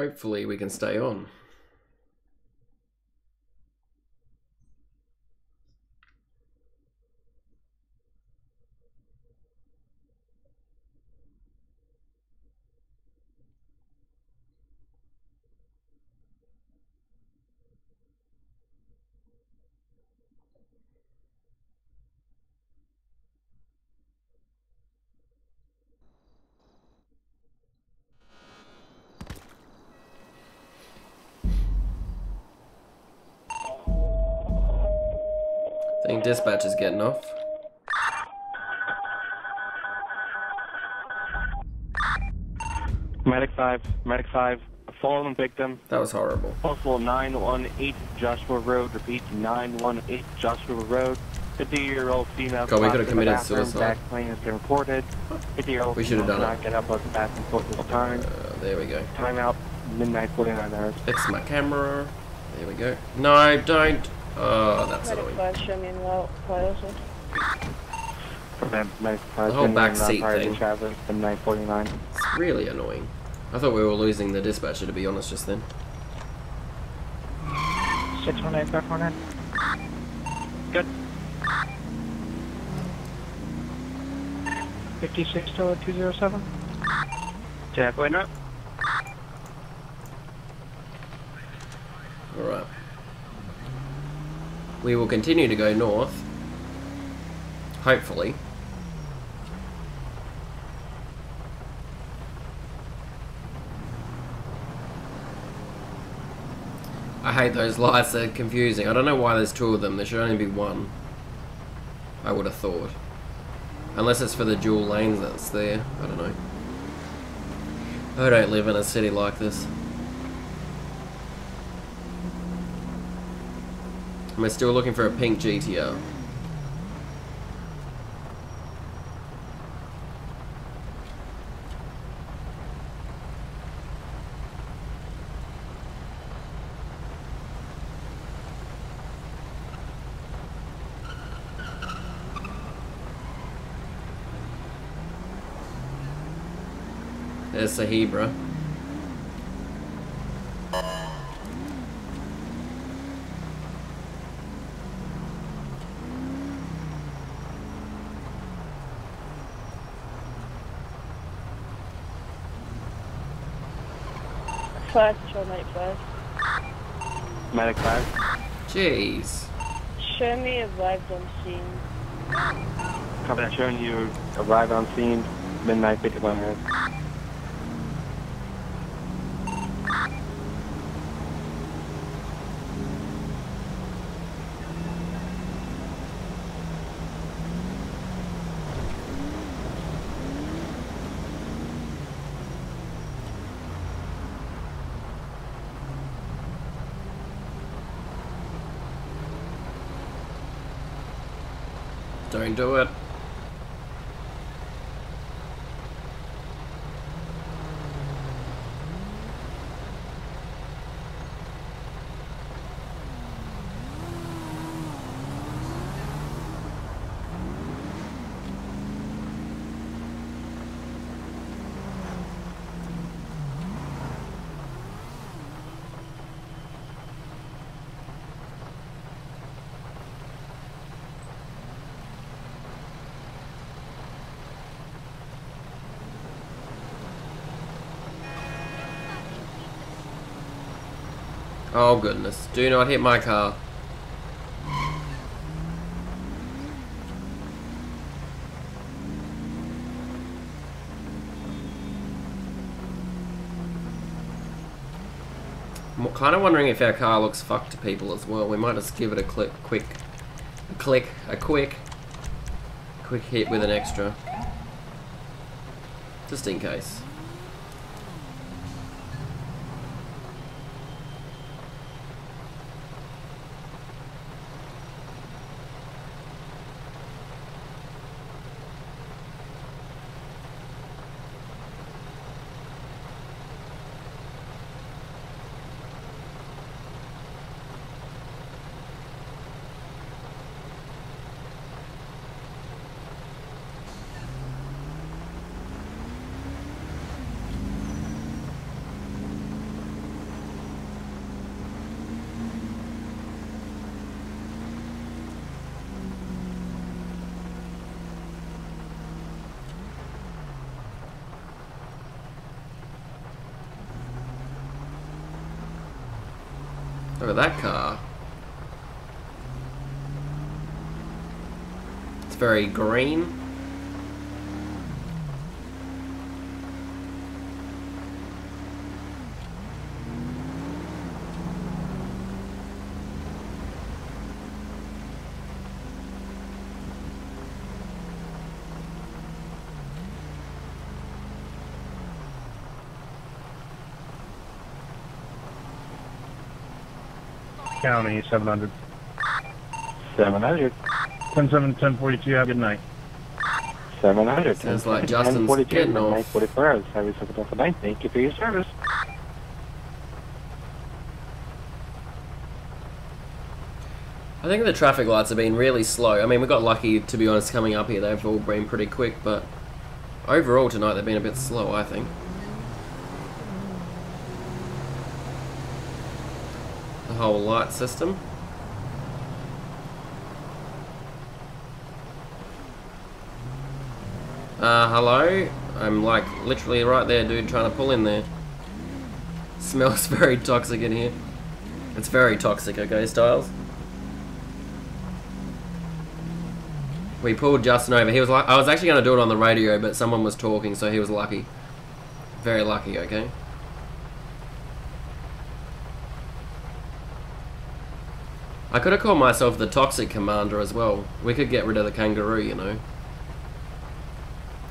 Hopefully we can stay on. 5, Medic 5, a fallen victim. That was horrible. Possible 918 Joshua Road, repeat 918 Joshua Road. 50 year old female. God, we could've committed bathroom. suicide. Back plane has been reported. 50 year old We should've female done cannot get up out the bathroom foot this time. Uh, there we go. Timeout, midnight 49 hours. Fix my camera. There we go. No, don't. Oh, that's Medic annoying. 5, show me in route, Carlson. Medic 5, The whole midnight back seat non-priority thing. Travis, midnight 49. It's really annoying. I thought we were losing the dispatcher, to be honest, just then. 618, 549. Good. 56 to 207. Jack, wait up. Alright. We will continue to go north. Hopefully. I hate those lights, they're confusing. I don't know why there's two of them, there should only be one. I would have thought. Unless it's for the dual lanes that's there. I don't know. I don't live in a city like this. Am I still looking for a pink GTR? There's Sahibra. Five, show night 5. Medic 5. Jeez. Show me arrived on scene. Copy that, showing you arrive on scene, midnight 51 hours. Don't do it. Oh goodness. Do not hit my car. I'm kind of wondering if our car looks fucked to people as well. We might just give it a click, quick, a click, a quick, quick hit with an extra. Just in case. Very green. County, 700. 700. 10 7 1042, have a good night. 700. Sounds like 10, Justin's 1042, getting off. Night 44 hours. Highway 7 Delta 9. Thank you for your service. I think the traffic lights have been really slow. I mean, we got lucky, to be honest, coming up here. They've all been pretty quick, but overall tonight they've been a bit slow, I think. The whole light system. Uh, hello? I'm like literally right there, dude, trying to pull in there. Smells (laughs) very toxic in here. It's very toxic, okay, Styles? We pulled Justin over. He was like, I was actually going to do it on the radio, but someone was talking, so he was lucky. Very lucky, okay? I could have called myself the Toxic Commander as well. We could get rid of the kangaroo, you know.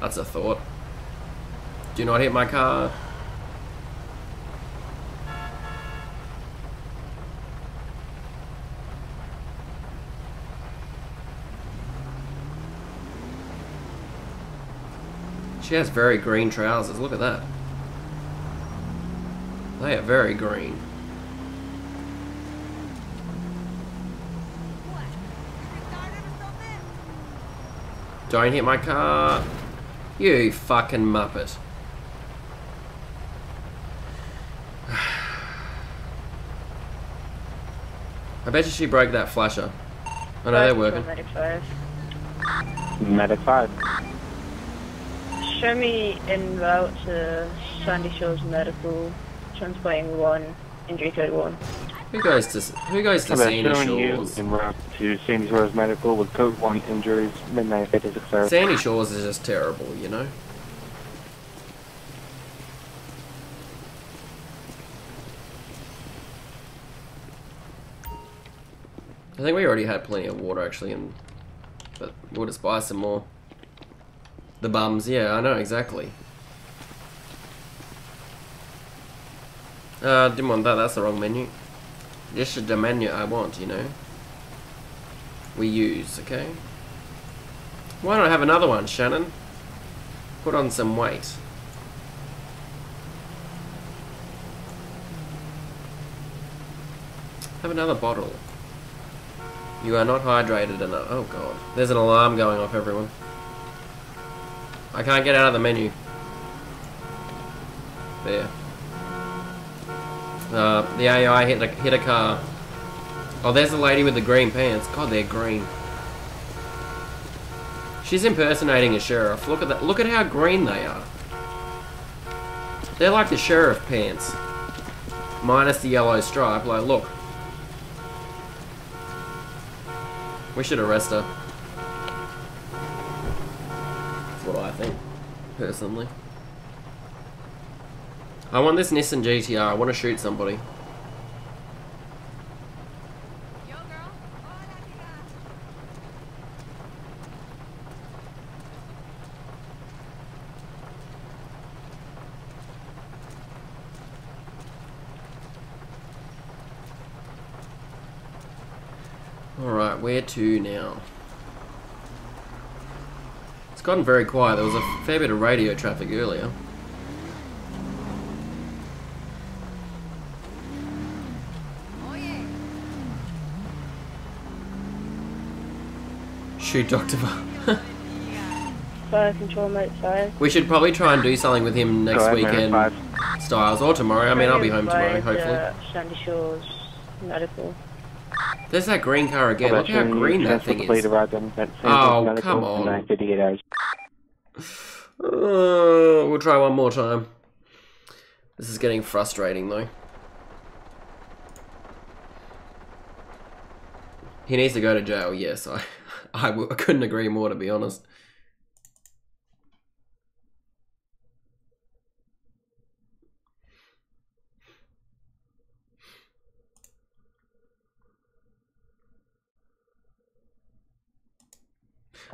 That's a thought. Do not hit my car. She has very green trousers. Look at that. They are very green. Don't hit my car. You fucking muppet. (sighs) I bet you she broke that flasher. I know they're working. Medic 5. Medic 5. Show me en route to Sandy Shores Medical, transporting one, injury code 1. Who goes to who goes to Sandy showing you Shores? To Sandy Shores Medical with code 1 injuries, midnight 56 hours. Sandy Shores is just terrible, you know. I think we already had plenty of water actually, and but we'll just buy some more. The bums, yeah, I know exactly. Uh, didn't want that. That's the wrong menu. This is the menu I want, you know. We use, okay. Why not have another one, Shannon? Put on some weight. Have another bottle. You are not hydrated enough. Oh god. There's an alarm going off, everyone. I can't get out of the menu. There. Uh, the AI hit a, hit a car. Oh, there's the lady with the green pants. God, they're green. She's impersonating a sheriff. Look at that. Look at how green they are. They're like the sheriff pants. Minus the yellow stripe. Like, look. We should arrest her. That's what I think, personally. I want this Nissan GTR. I want to shoot somebody. Alright, where to now? It's gotten very quiet. There was a fair bit of radio traffic earlier. Shoot Dr. Bar. (laughs) Fire control mate 5. We should probably try and do something with him next Go ahead, weekend, five. Styles, or tomorrow. I mean, I'll be home tomorrow, hopefully. uh, Sandy Shores Medical. There's that green car again. Look how green that thing is. Oh, come on. (sighs) Uh, we'll try one more time. This is getting frustrating, though. He needs to go to jail, yes. I, (laughs) I, I couldn't agree more, to be honest.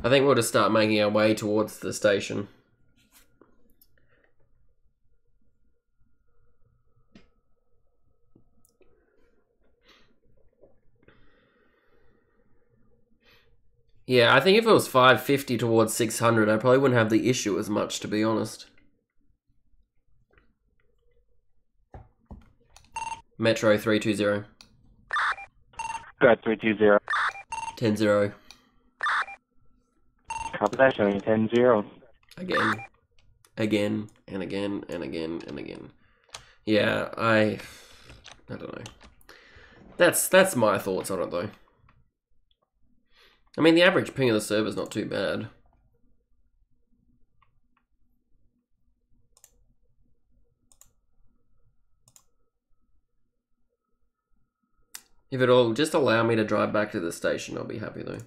I think we'll just start making our way towards the station. Yeah, I think if it was 550 towards 600, I probably wouldn't have the issue as much, to be honest. Metro 320. Go 320. 10 0. Copy that, showing 10 0. Again. Again, and again, and again, and again. Yeah, I... I don't know. That's, that's my thoughts on it, though. I mean, the average ping of the server's not too bad. If it'll just allow me to drive back to the station, I'll be happy though.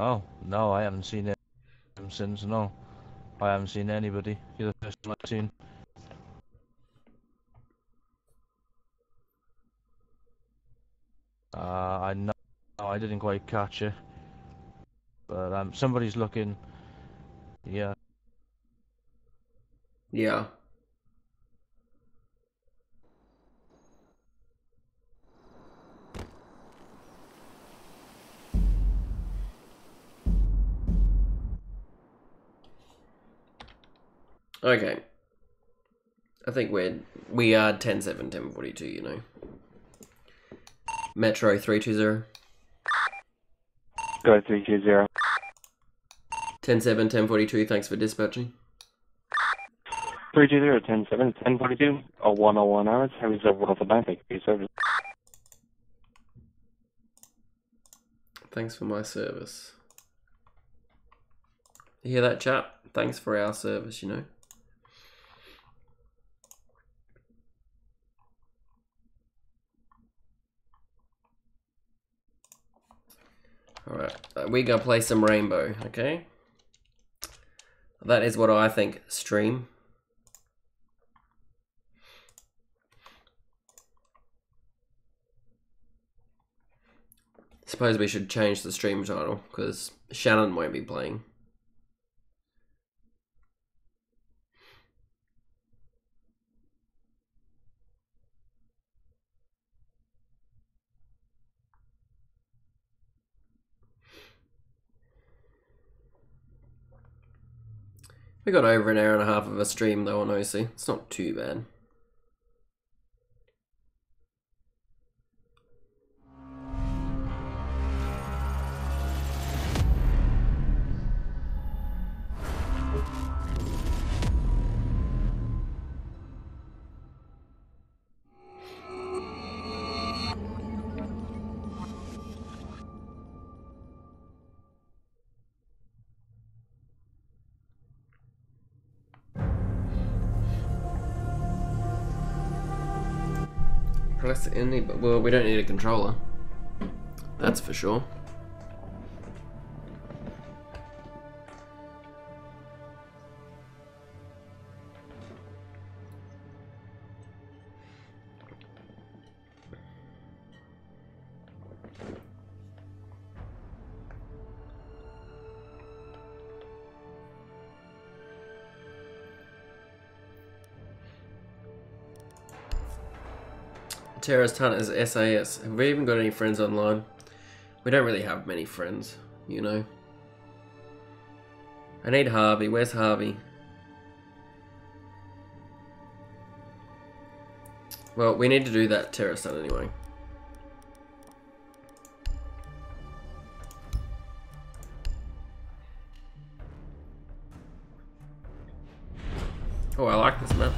Oh, no, I haven't seen him since, no. I haven't seen anybody. You're the first one I've seen. Uh, I know, I didn't quite catch it. But um, somebody's looking. Yeah. Yeah. Okay. I think we're we are 10 7 10 42, you know. Metro 320. Go ahead, 320. 10 7 10 42, thanks for dispatching. 320, 10 7, 10 42, or 101 hours. Have yourself well for bank. Thank you for service. Thanks for my service. You hear that, chap? Thanks for our service, you know. Alright, uh, we gonna play some Rainbow, okay? That is what I think stream. Suppose we should change the stream title because Shannon won't be playing. We got over an hour and a half of a stream though on OC. It's not too bad. Well, we don't need a controller. That's for sure. Terrorist Hunt is SAS. Have we even got any friends online? We don't really have many friends, you know. I need Harvey. Where's Harvey? Well, we need to do that Terrorist Hunt anyway. Oh, I like this map.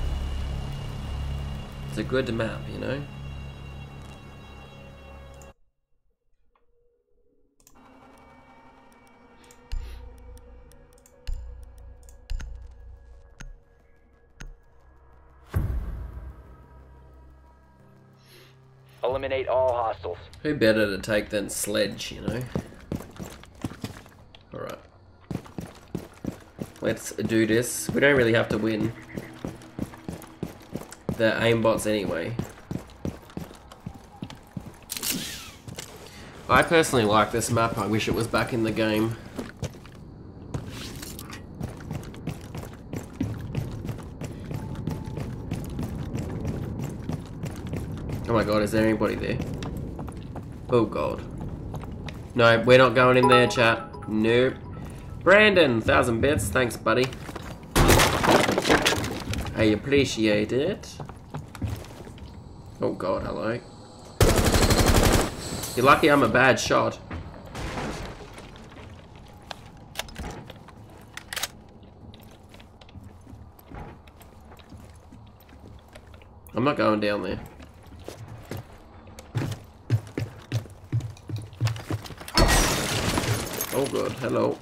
It's a good map, you know? Who better to take than Sledge, you know? Alright. Let's do this. We don't really have to win. They're aimbots anyway. I personally like this map. I wish it was back in the game. Oh my god, is there anybody there? Oh god. No, we're not going in there, chat. Nope. Brandon, thousand bits. Thanks, buddy. I appreciate it. Oh god, hello. You're lucky I'm a bad shot. I'm not going down there. Good, hello.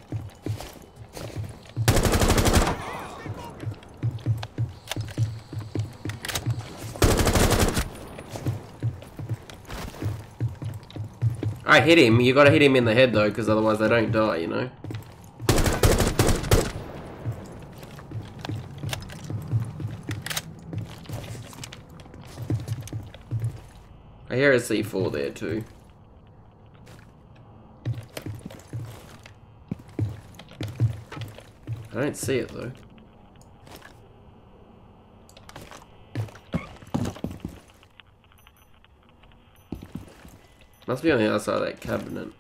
I hit him. You gotta hit him in the head though, because otherwise they don't die, you know? I hear a C4 there too. I don't see it though. Must be on the other side of that cabinet.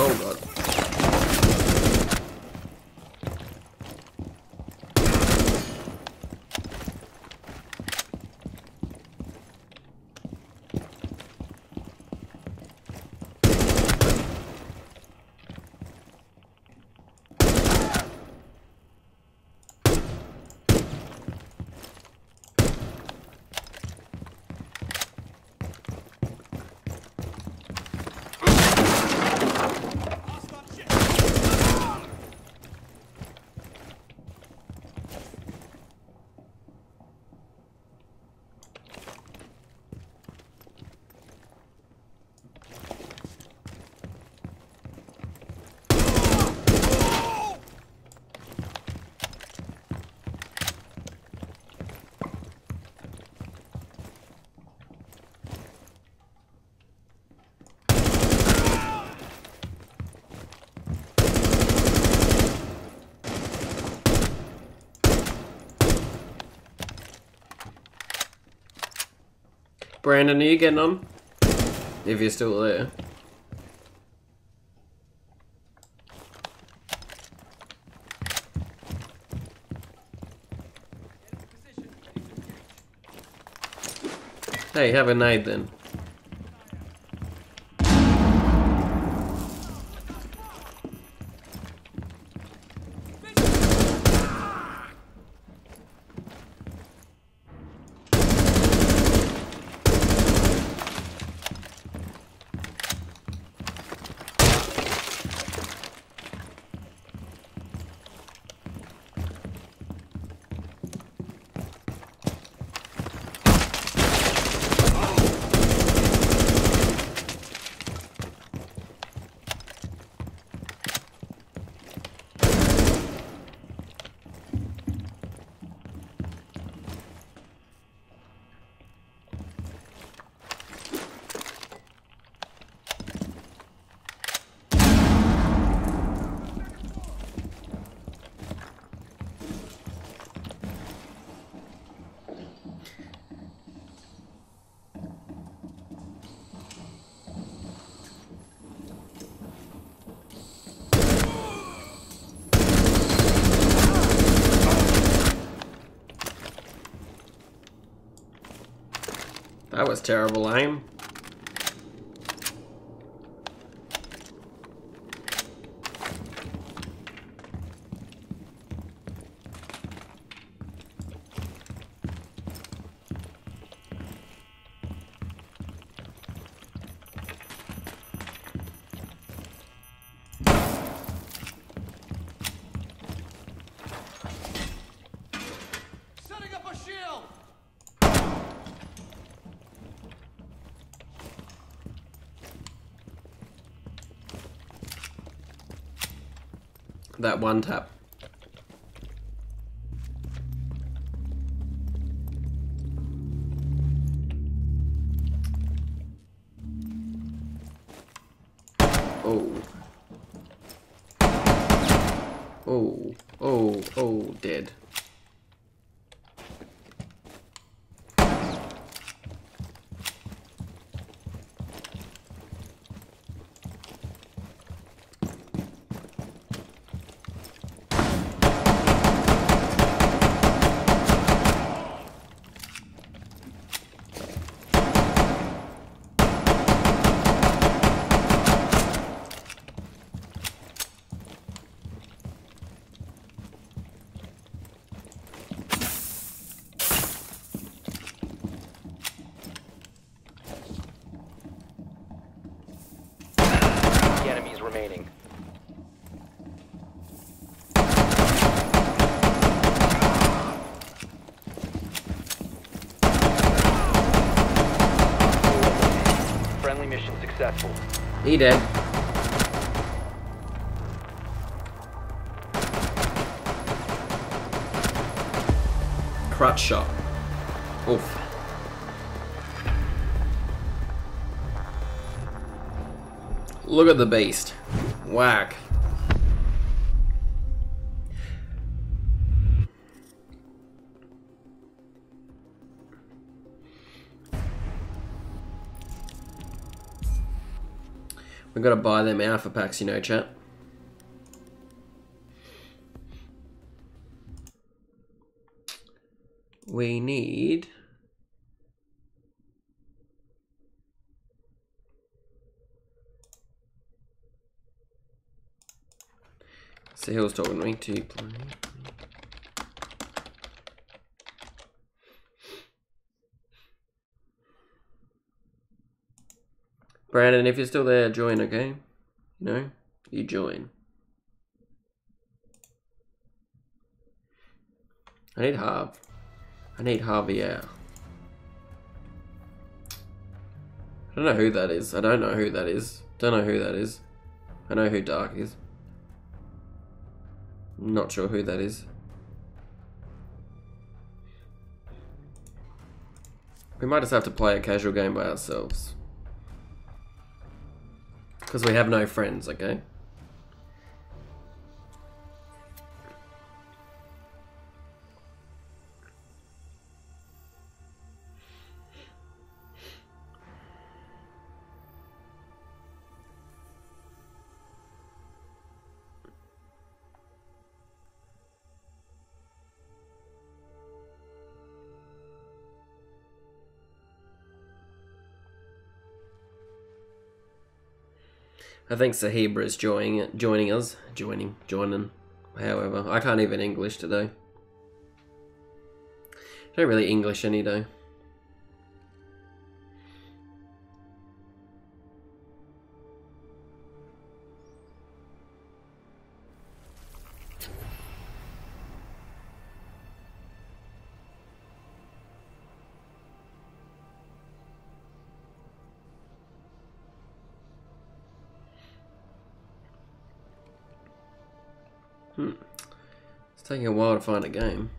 Oh god. Brandon, are you getting on? If you're still there. Hey, have a night then. Terrible aim. Setting up a shield! That one tap. Remaining. Friendly mission successful. He dead. Crutch shot. Oof. Look at the beast. Whack. We've got to buy them alpha packs, you know, chat. We need... See who's talking to me to play. Brandon, if you're still there, join, okay? You know, you join. I need Harv. I need Javier. I don't know who that is. I don't know who that is. Don't know who that is. I know who Dark is. Not sure who that is. We might just have to play a casual game by ourselves. Because we have no friends, okay? I think Sahibra is joining joining us. Joining. Joining. However, I can't even English today. I Don't really English any day. While to find a game.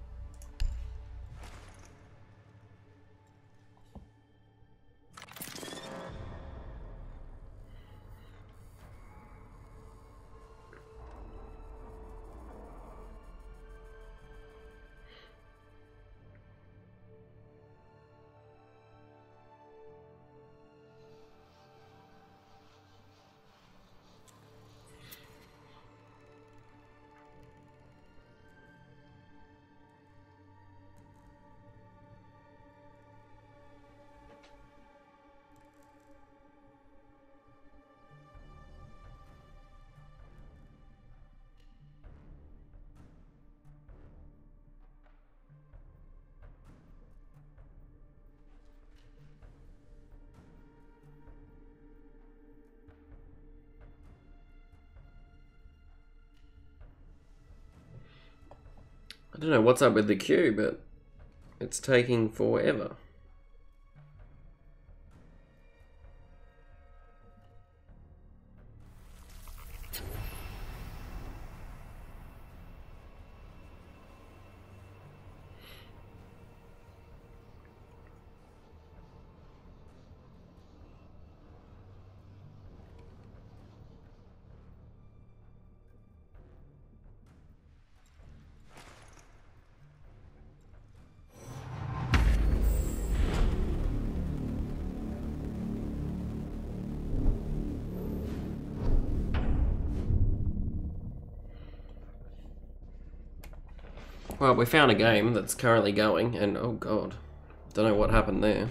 I don't know what's up with the queue, but it's taking forever. We found a game that's currently going, and oh god, don't know what happened there.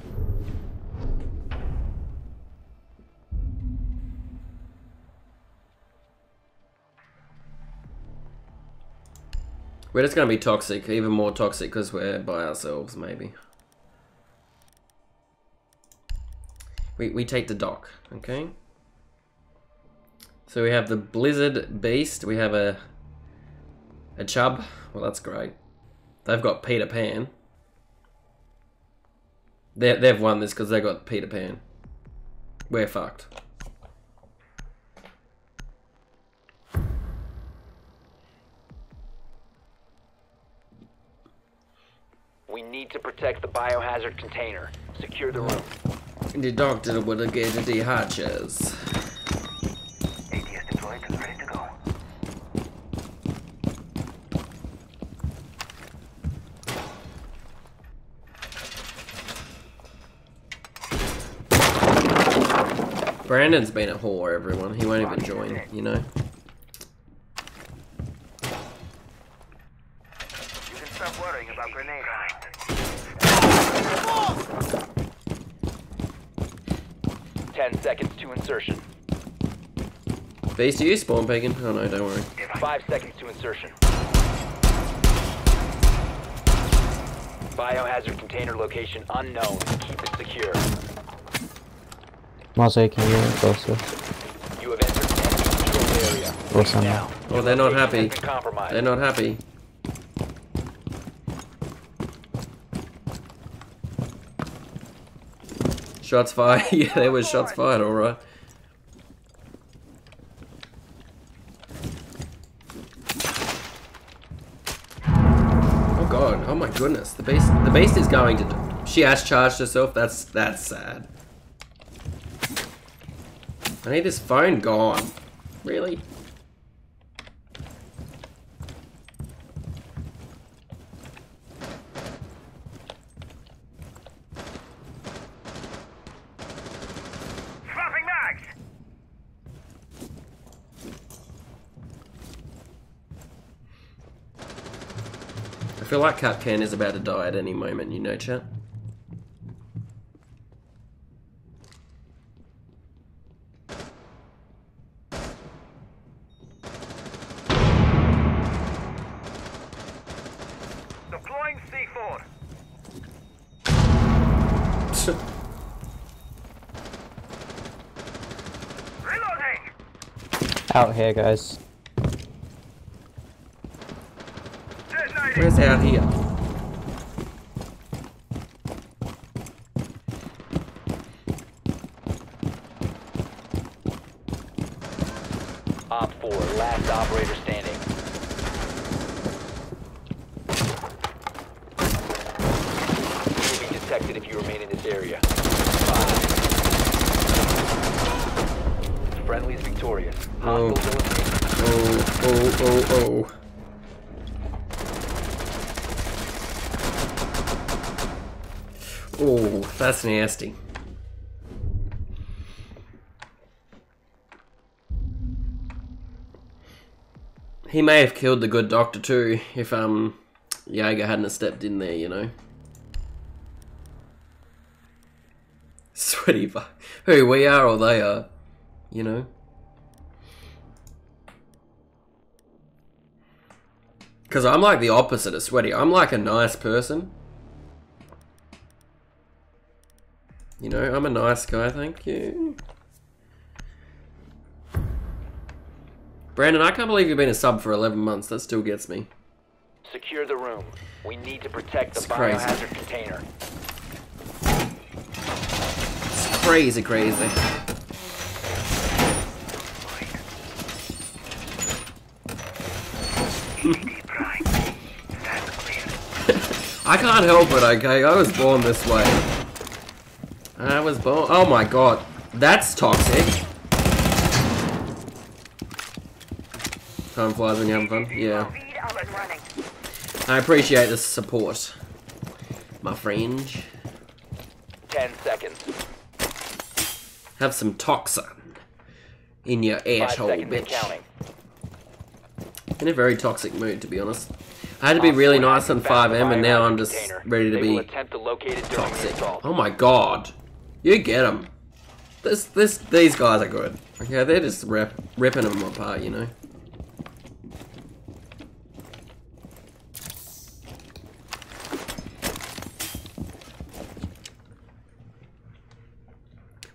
We're just gonna be toxic, even more toxic because we're by ourselves, maybe. We, we take the dock, okay? So we have the Blizzard Beast, we have a a Chubb, well that's great. They've got Peter Pan. They, they've won this because they got Peter Pan. We're fucked. We need to protect the biohazard container. Secure the room. The doctor would have get the hatches. Brandon's been a whore, everyone. He won't even join, you know? You can stop worrying about grenade. Ten seconds to insertion. These to you spawn pagan? Oh no, don't worry. Five seconds to insertion. Biohazard container location unknown. Keep it secure. Mosaic, can you get closer? You have entered enemy controlled area. What's on now? Oh, they're not happy. compromised. They're not happy. Shots fired. (laughs) yeah, there was shots fired, alright. Oh god, oh my goodness. The beast the beast is going to she has charged herself, that's that's sad. I need this phone gone. Really? I feel like Kapkan is about to die at any moment, you know, chat? Out here, guys. Where's out here? Op 4, last operator standing. You will be detected if you remain in this area. Five. Friendly is victorious. Oh. Hostiles Oh, oh, oh, oh. Oh, that's nasty. He may have killed the good doctor too, if um Jaeger hadn't stepped in there, you know. (laughs) Sweaty fu- Who, we are or they are, you know. Because I'm like the opposite of sweaty. I'm like a nice person. You know, I'm a nice guy, thank you. Brandon, I can't believe you've been a sub for 11 months. That still gets me. Secure the room. We need to protect the It's crazy. biohazard container. It's crazy, crazy. (laughs) I can't help it, okay? I was born this way. I was born. Oh my god. That's toxic. Time flies when you're having fun. Yeah. I appreciate the support. My friend. Ten seconds. Have some toxin in your asshole, bitch. In a very toxic mood, to be honest. I had to be really nice on FiveM, and now I'm just ready to be attempt to locate it during the toxic. Oh my god. You get them. This, this, these guys are good. Okay, they're just rip, ripping them apart, you know.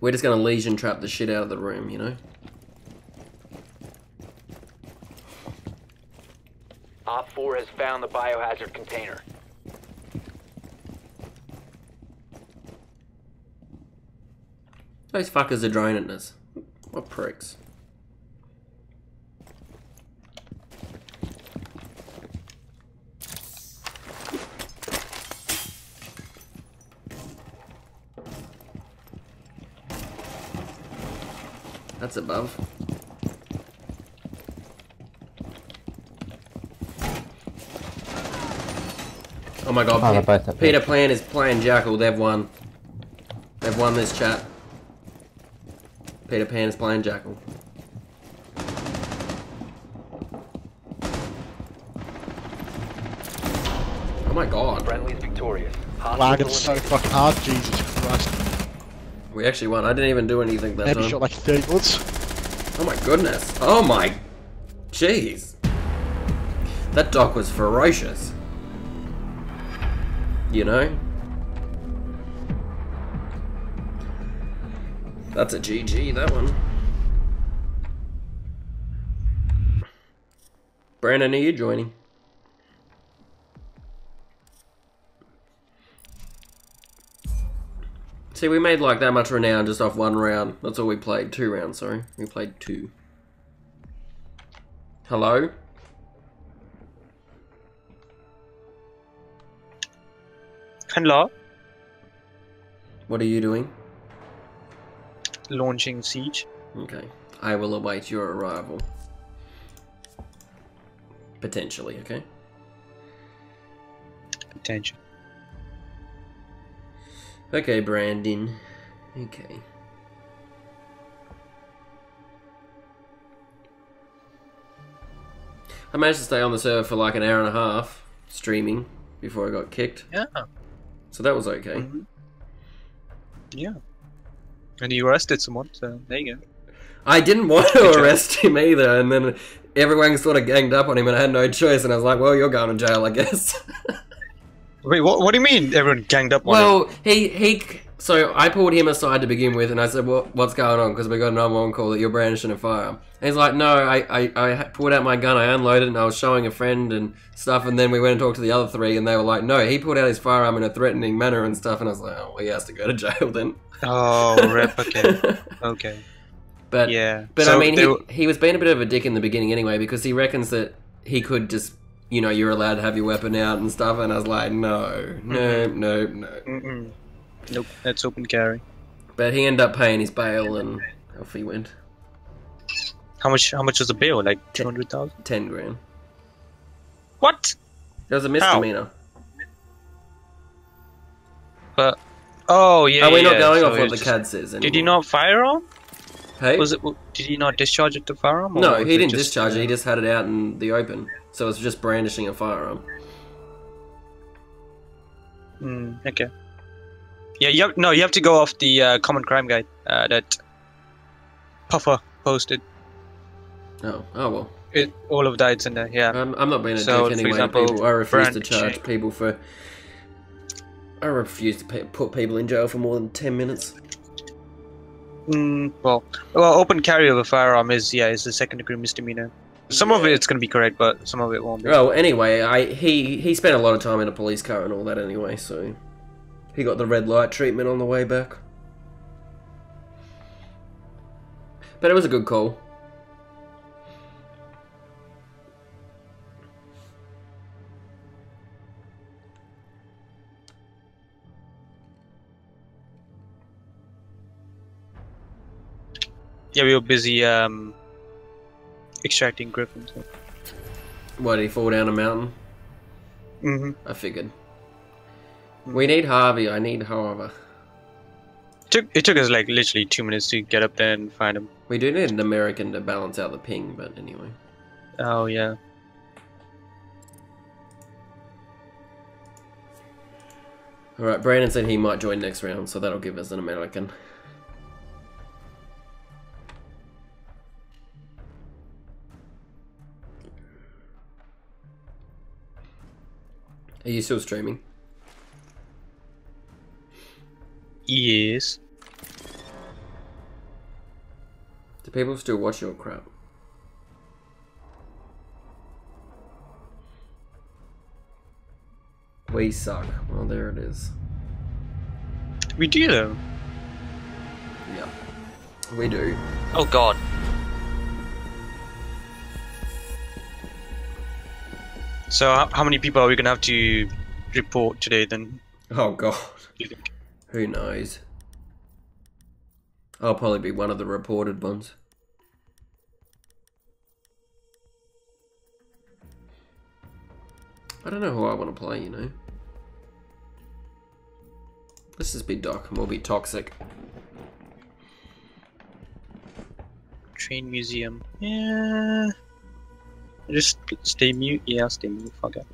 We're just gonna lesion trap the shit out of the room, you know. Op 4 has found the biohazard container. Those fuckers are droning us. What pricks. That's above. Oh my god, Oh, Pe- Peter. Plan is playing Jackal, they've won. They've won this chat. Peter Pan is playing Jackal. Oh my god. Friendly's victorious. Lagging so fucking hard, Jesus Christ. We actually won. I didn't even do anything that Maybe time. shot like 30 bullets. Oh my goodness. Oh my. Jeez. That doc was ferocious. You know? That's a GG, that one. Brandon, are you joining? See, we made like that much renown just off one round. That's all we played. Two rounds, sorry. We played two. Hello? Hello. What are you doing? Launching siege. Okay. I will await your arrival. Potentially, okay? Potential. Okay, Brandon. Okay. I managed to stay on the server for like an hour and a half, streaming, before I got kicked. Yeah. So that was okay. Mm-hmm. Yeah. And you arrested someone, so there you go. I didn't want to arrest him either, and then everyone sort of ganged up on him, and I had no choice, and I was like, well, you're going to jail, I guess. (laughs) Wait, what? What do you mean? Everyone ganged up on him? Well, he he. So I pulled him aside to begin with, and I said, "What what's going on?" Because we got another one call that you're brandishing a firearm. And he's like, "No, I, I I pulled out my gun, I unloaded, it, and I was showing a friend and stuff." And then we went and talked to the other three, and they were like, "No, he pulled out his firearm in a threatening manner and stuff." And I was like, "Oh, well, he has to go to jail then." Oh, rip. Okay. (laughs) okay. But Yeah. but So I mean, he, were- he was being a bit of a dick in the beginning anyway because he reckons that he could just, you know, you're allowed to have your weapon out and stuff. And I was like, no, no, Mhm. no, no. Mm-mm. Nope. That's open carry. But he ended up paying his bail and off he went. How much? How much was the bail? Like two hundred thousand. Ten grand. What? It was a misdemeanor. But oh yeah. Are we not going so off it what the just- CAD says Did he not fire on? Hey? Was it? Did he not discharge it to firearm? No, he didn't just, discharge it. uh, He just had it out in the open. So it's just brandishing a firearm. Mm, okay. Yeah, you have, no, you have to go off the uh, common crime guide uh, that Puffer posted. Oh, oh well. It all of that's in there. Yeah. I'm, I'm not being a So, dick anyway. example, people, I refuse to charge check. people for. I refuse to pay, put people in jail for more than ten minutes. Mm, well, well, open carry of a firearm is yeah, is a second degree misdemeanor. Some of it's gonna be correct, but some of it won't be. Well, anyway, I he he spent a lot of time in a police car and all that anyway, so he got the red light treatment on the way back. But it was a good call. Yeah, we were busy um, extracting griffins. Why did he fall down a mountain? Mm-hmm. I figured. We need Harvey. I need Harvey. Took it took us like literally two minutes to get up there and find him. We do need an American to balance out the ping, but anyway. Oh yeah. Alright, Brandon said he might join next round, so that'll give us an American. Are you still streaming? Yes. Do people still watch your crap? We suck. Well, there it is. We do though. Yeah. We do. Oh god. So how, how many people are we gonna have to report today then? Oh god. Who knows? I'll probably be one of the reported ones. I don't know who I want to play, you know. Let's just be Doc and we'll be toxic. Train museum. Yeah. Just stay mute. Yeah, stay mute. Fuck it.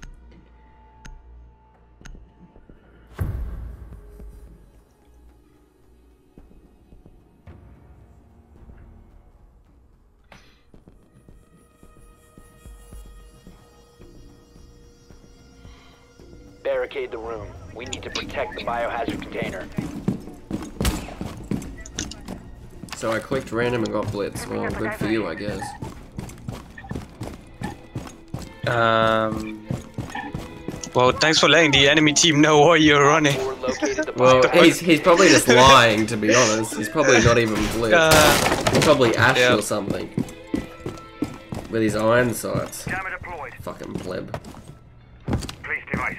Barricade the room. We need to protect the biohazard container. So I clicked random and got blitz. Well, good for you, I guess. Um. Well, thanks for letting the enemy team know why you're running. Well, he's, he's probably just (laughs) lying, to be honest. He's probably not even blue. Uh, he's probably Ash yeah. or something. With his iron sights. Fucking pleb. Police device.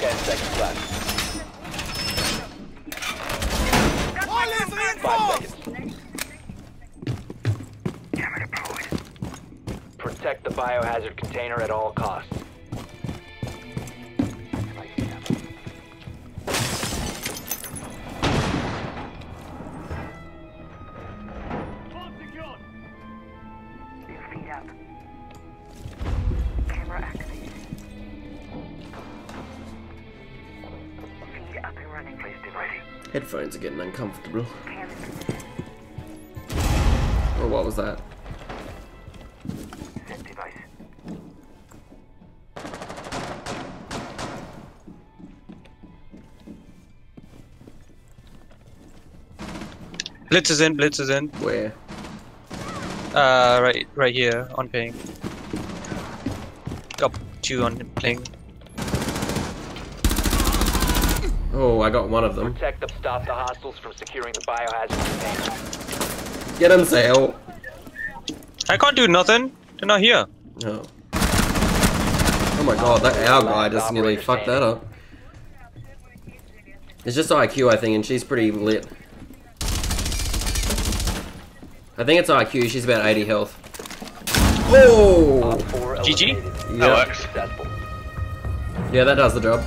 Ten seconds left. Five seconds. Protect the biohazard container at all costs. Feet up. Camera activated. Feed up and running. Place device. Headphones are getting uncomfortable. Oh, what was that? Blitz is in. Blitz is in. Where? Uh, right, right here on ping. Got two on ping. Oh, I got one of them. Protect the stop the hostiles from securing the biohazard container. Get him, Sale. I can't do nothing. They're not here. Oh. Oh my god, that our guy just nearly fucked that up. It's just IQ, I think, and she's pretty lit. I think it's IQ, she's about 80 health. Oh! GG? Yeah. Yeah, that does the job.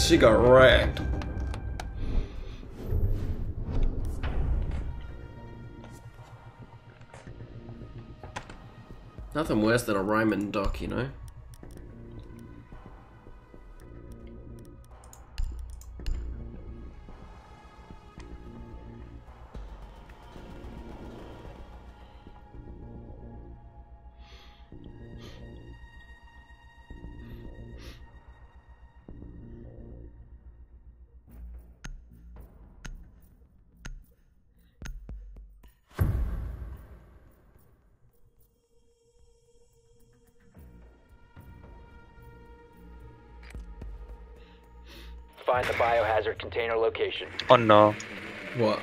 she got wrecked. Nothing worse than a Ryman dock, you know? Find the biohazard container location. Oh no. What?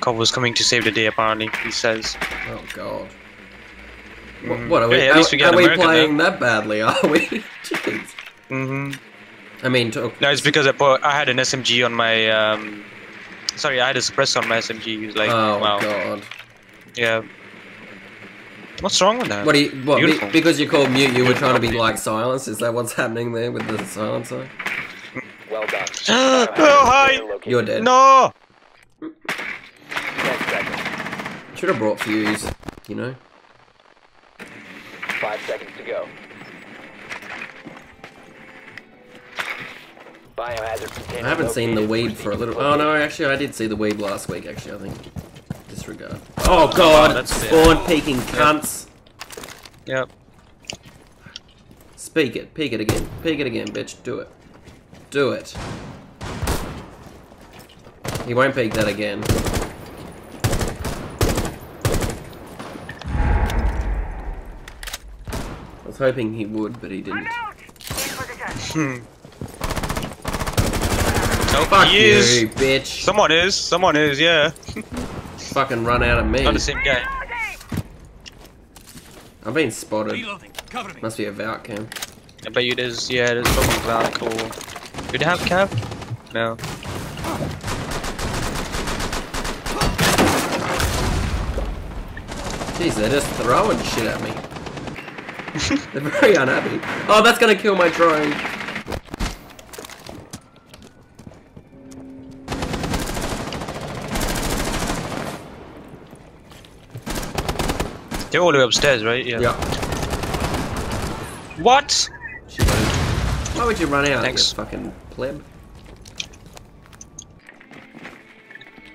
Cop was coming to save the day apparently, he says. Oh god. Mm. What, what are we? Hey, at are least we are get we American playing now. that badly? Are we? (laughs) Jeez. Mm-hmm. I mean, to, No, it's because I put, I had an SMG on my um sorry, I had a suppressor on my SMG. He was like, oh wow. god. Yeah. What's wrong with that? What do you? What? Be, because you called mute, you were trying to be like silenced. Is that what's happening there with the silencer? Well (gasps) oh, hi! You're dead. No! Should have brought Fuze. You know. Five seconds to go. Biohazard. I haven't seen the located. weed for a little. Oh no, actually, I did see the weed last week. Actually, I think. Disregard. Oh, oh god! that's fair. Spawn peeking cunts. Yep. Speak it. Peek it again. Peek it again, bitch. Do it. Do it. He won't peek that again. I was hoping he would, but he didn't. Hmm. Oh, (laughs) Fuck he is. you, bitch. Someone is. Someone is. Yeah. (laughs) Fucking run out of me. Not the same guy. I've been spotted. Must be a Valk cam. I bet you there's. Yeah, it is probably Valk or. Do they have Cav? No. Jeez, they're just throwing shit at me. (laughs) they're very unhappy. Oh, that's gonna kill my drone. They're all the way upstairs, right? Yeah. Yeah. What? Why would you run out, Thanks. you fucking pleb?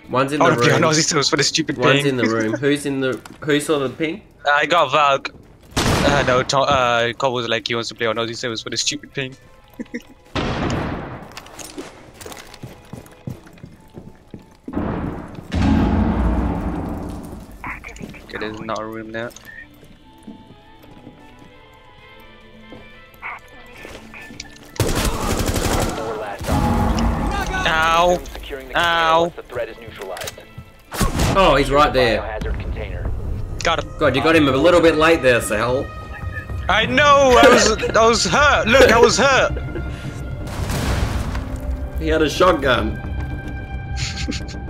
One's in the wanna be on room. Aussie Tools for the stupid One's ping. in the room. Who's in the? Who saw the ping? I got Valk. Uh, no, Tom, uh, Cobb was like, he wants to play on Aussie servers for the stupid ping. okay, there's not a room there. Ow! Securing the container Ow! once the threat is neutralized. Oh, he's right there. Got him. God, you got him a little bit late there, Sal. I know! I was, I was hurt! Look, I was hurt! He had a shotgun. (laughs)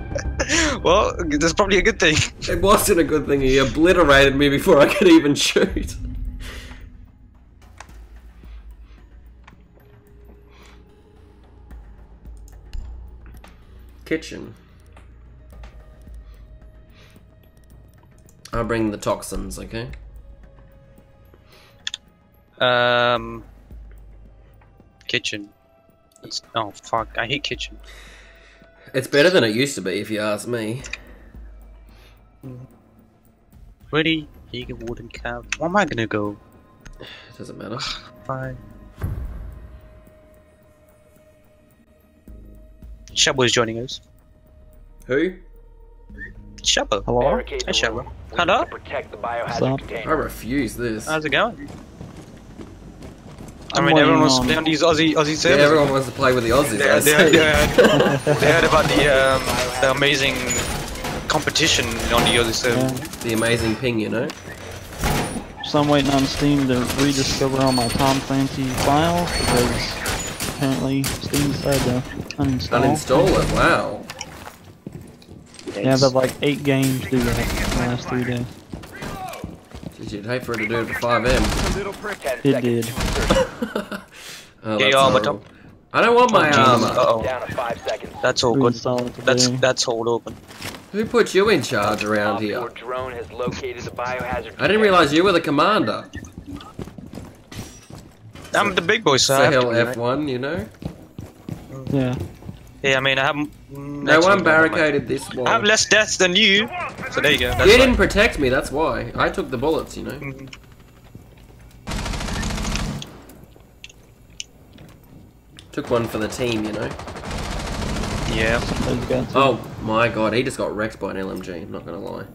Well, that's probably a good thing. It wasn't a good thing. He obliterated me before I could even shoot. Kitchen. I'll bring the toxins, okay? Um, kitchen. It's, oh fuck! I hate kitchen. It's better than it used to be, if you ask me. Ready? Eager wooden cab. Where am I gonna go? It (sighs) Doesn't matter. (sighs) Fine. Shabba is joining us. Who? Shabba. Hello? Barricade Hi, the Shabba. room. Hello? need to protect the What's up? I refuse this. How's it going? I mean, everyone wants to play on these Aussie Aussie Yeah, everyone wants to play with the Aussies. They, I they, see. (laughs) they, heard, they heard about the um, the amazing competition on the Aussie server. The amazing ping, you know? So I'm waiting on Steam to rediscover all my Tom Clancy files because apparently Steam decided though. uninstall. Uninstall it, wow. Yeah, but like eight games do that in the last three days. Jeez, you'd hate for it to do it to FiveM. It seconds did. to (laughs) insert. Oh, Yeah, that's armor horrible. I don't want my Oh, armor. Uh-oh. Down to five seconds. That's all good. Reinstall That's that's all open. Who put you in charge around here? four drone has located the biohazard I didn't realize you were the commander. I'm the big boy, so I have to Sahil right? F1, you know? Yeah. Yeah, I mean, I haven't. No one barricaded this wall. I have less deaths than you, so there you go. You didn't protect me, that's why. I took the bullets, you know? Mhm. Took one for the team, you know? Yeah. Somebody's got to. Oh my god, he just got wrecked by an LMG, I'm not gonna lie.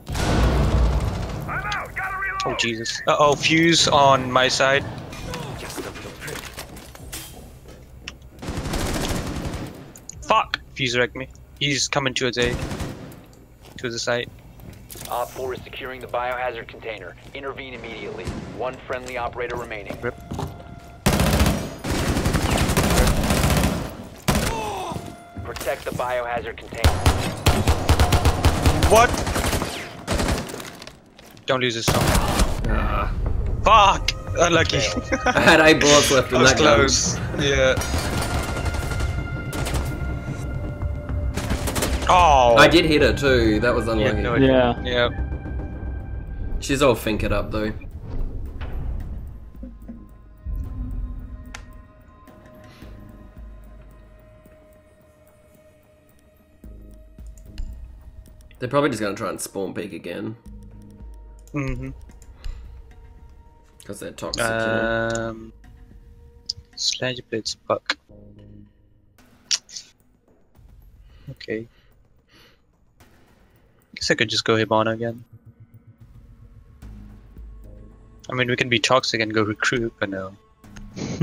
Out, Oh Jesus. Uh oh, Fuze on my side. Fuze wrecked me. He's coming towards A. To the site. Op 4 is securing the biohazard container. Intervene immediately. One friendly operator remaining. Protect the biohazard container. What? Don't lose this song. Ah. Fuck! Unlucky. (laughs) I had eight bullets left in That was gun. close. Yeah. Oh. I did hit her too. That was unlucky. no Yeah. Yeah. She's all finkered up though. They're probably just gonna try and spawn peek again Mm-hmm. because they're toxic. you know? Um. Sledge blitz buck. Okay. Guess I could just go Hibana again. I mean, we can be toxic and go recruit, but no. (laughs)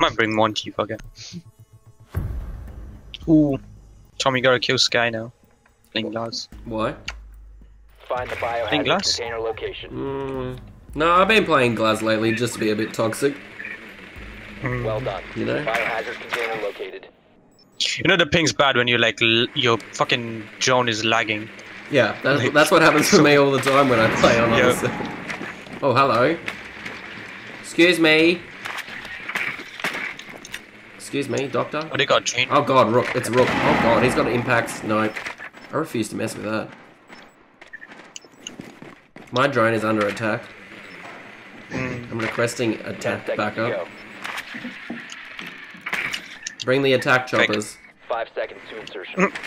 Might bring one Monty again. Ooh. Tommy gotta kill Sky now. Playing Glaz. What? Find the Playing biohazard Glaz? container location. Mm, no, I've been playing Glaz lately just to be a bit toxic. Well done. You know? Biohazard container located. You know the ping's bad when you're like l- your fucking drone is lagging. Yeah, that's, that's what happens to me all the time when I play on (laughs) Yeah. other. Oh, hello. Excuse me. Excuse me, doctor. What Oh, they got chain. Oh god, Rook. It's Rook. Oh god, he's got impacts. No. I refuse to mess with that. My drone is under attack. Hmm. I'm requesting attack backup. Bring the attack choppers. Five seconds to insertion. (clears throat)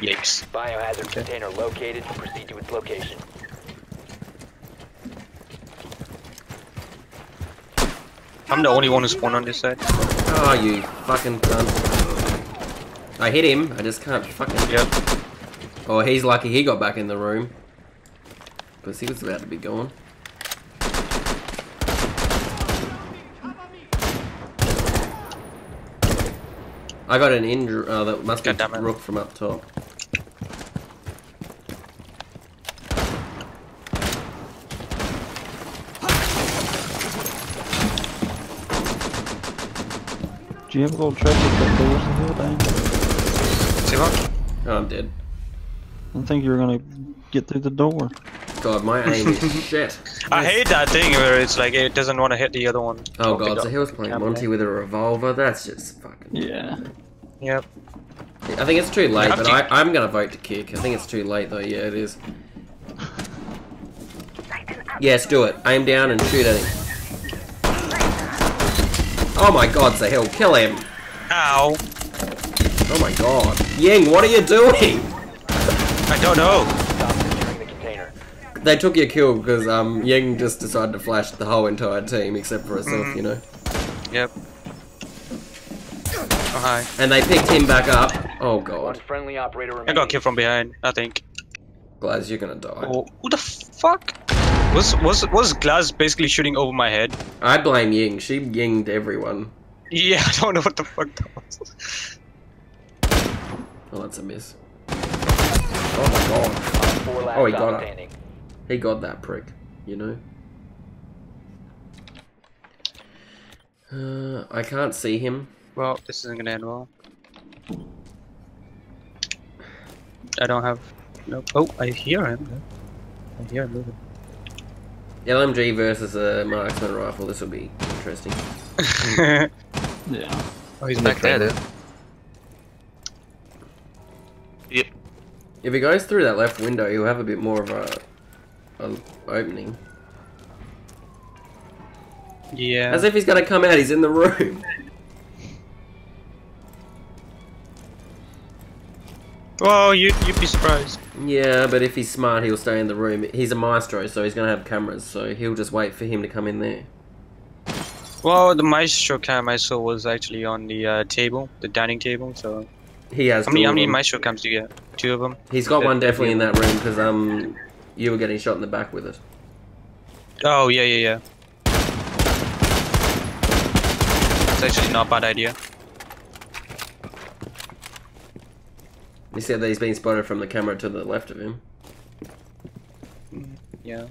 Yikes. Biohazard container located. Proceed to its location. I'm the only one who spawned on this side. Oh, you fucking cunt. I hit him, I just can't fucking... Yep. Oh, he's lucky he got back in the room. Because he was about to be gone. I got an injury. Uh, that must be Rook from up top. Do you have a little trouble with that doors in here, Dan? See what? Oh, I'm dead. I think you were gonna get through the door. God, my aim is (laughs) shit. I hate that thing where it's like it doesn't want to hit the other one. Oh Pick god, up so he was playing camera. Monty with a revolver. That's just fucking. Yeah. Yep. I think it's too late, but to- I, I'm gonna vote to kick. I think it's too late though. Yeah, it is. Yes, do it. Aim down and shoot at him. Oh my god, Sahil, kill him. Ow. Oh my god. Ying, what are you doing? I don't know. They took your kill because um Ying just decided to flash the whole entire team except for herself, Mm. you know. Yep. Oh hi. And they picked him back up. Oh god. friendly operator I got killed from behind. I think. Glaz, you're gonna die. Oh, who the fuck? Was was was Glaz basically shooting over my head? I blame Ying. She yinged everyone. Yeah, (laughs) I don't know what the fuck that was. Oh, that's a miss. Oh my god. Oh, he stop got her. Standing. He got that prick, you know? Uh, I can't see him. Well, this isn't gonna end well. I don't have. No. Oh, I hear him. I hear him moving. LMG versus a marksman rifle. This will be interesting. (laughs) Yeah. Oh, he's back there. Then. Yep. If he goes through that left window, he'll have a bit more of a, a opening. Yeah. As if he's gonna come out. He's in the room. Well, you you'd be surprised. Yeah, but if he's smart, he'll stay in the room. He's a maestro, so he's gonna have cameras. So he'll just wait for him to come in there. Well, the maestro cam I saw was actually on the uh, table, the dining table. So He has. how many how many maestro cams do you get? Two of them. He's got one definitely in that room because um, you were getting shot in the back with it. Oh, yeah, yeah, yeah. It's actually not a bad idea. You see that he's being spotted from the camera to the left of him. Mm, yeah.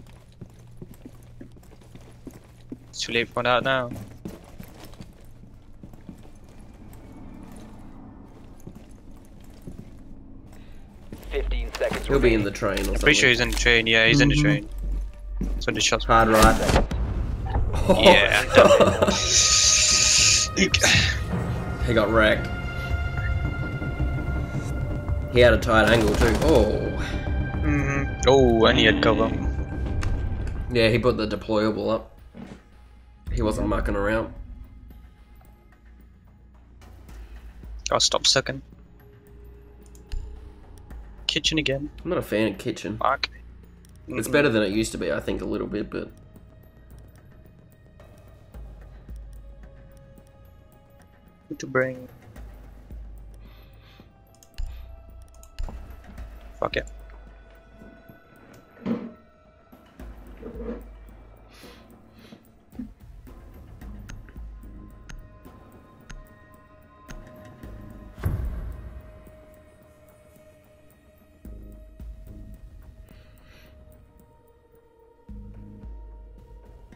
It's too late for that now. Fifteen seconds. He'll be in the train or something. pretty sure he's in the train. Yeah, he's in the Mhm. train. So the shots. Hard right. (laughs) Yeah. (laughs) he got wrecked. He had a tight angle too. Oh. hmm Oh, and he had cover. Yeah, he put the deployable up. He wasn't mucking around. I'll stop second. Kitchen again. I'm not a fan of kitchen. Fuck. It's Mm-mm. better than it used to be, I think, a little bit, but to bring. Fuck it.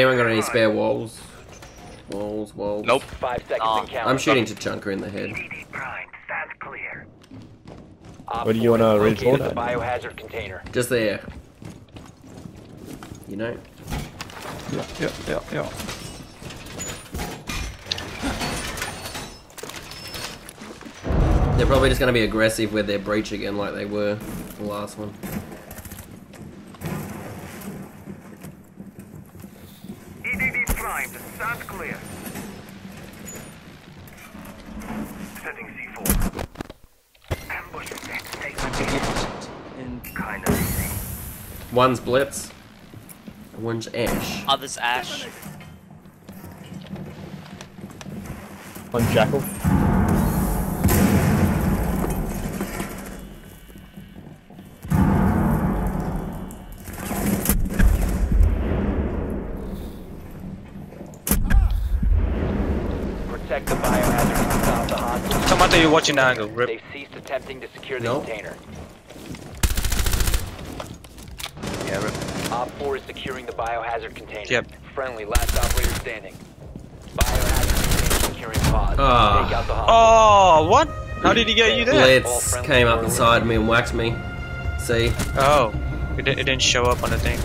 Anyone got any spare walls? Walls, walls. Nope. Five seconds and counting. I'm shooting to Chunker in the head. What do you wanna located report the biohazard container. Just there. You know? Yeah, yeah, yeah, yeah. They're probably just going to be aggressive with their breach again like they were the last one. Clear. Setting C4. Ambush set. Stay Kind of easy. One's Blitz. One's Ash. Others Ash. One Jackal. Hostiles. Tomato, you're watching the angle. Rip. They've ceased attempting to secure the Nope. container. Yeah, rip. Op 4 is securing the biohazard container. Yep. Friendly, last operator standing. Biohazard container securing pod. Ah. Take out the hostage. Oh, what? How did he get you there? Blitz came up the side of me and whacked me. See? Oh, it, it didn't show up on the thing.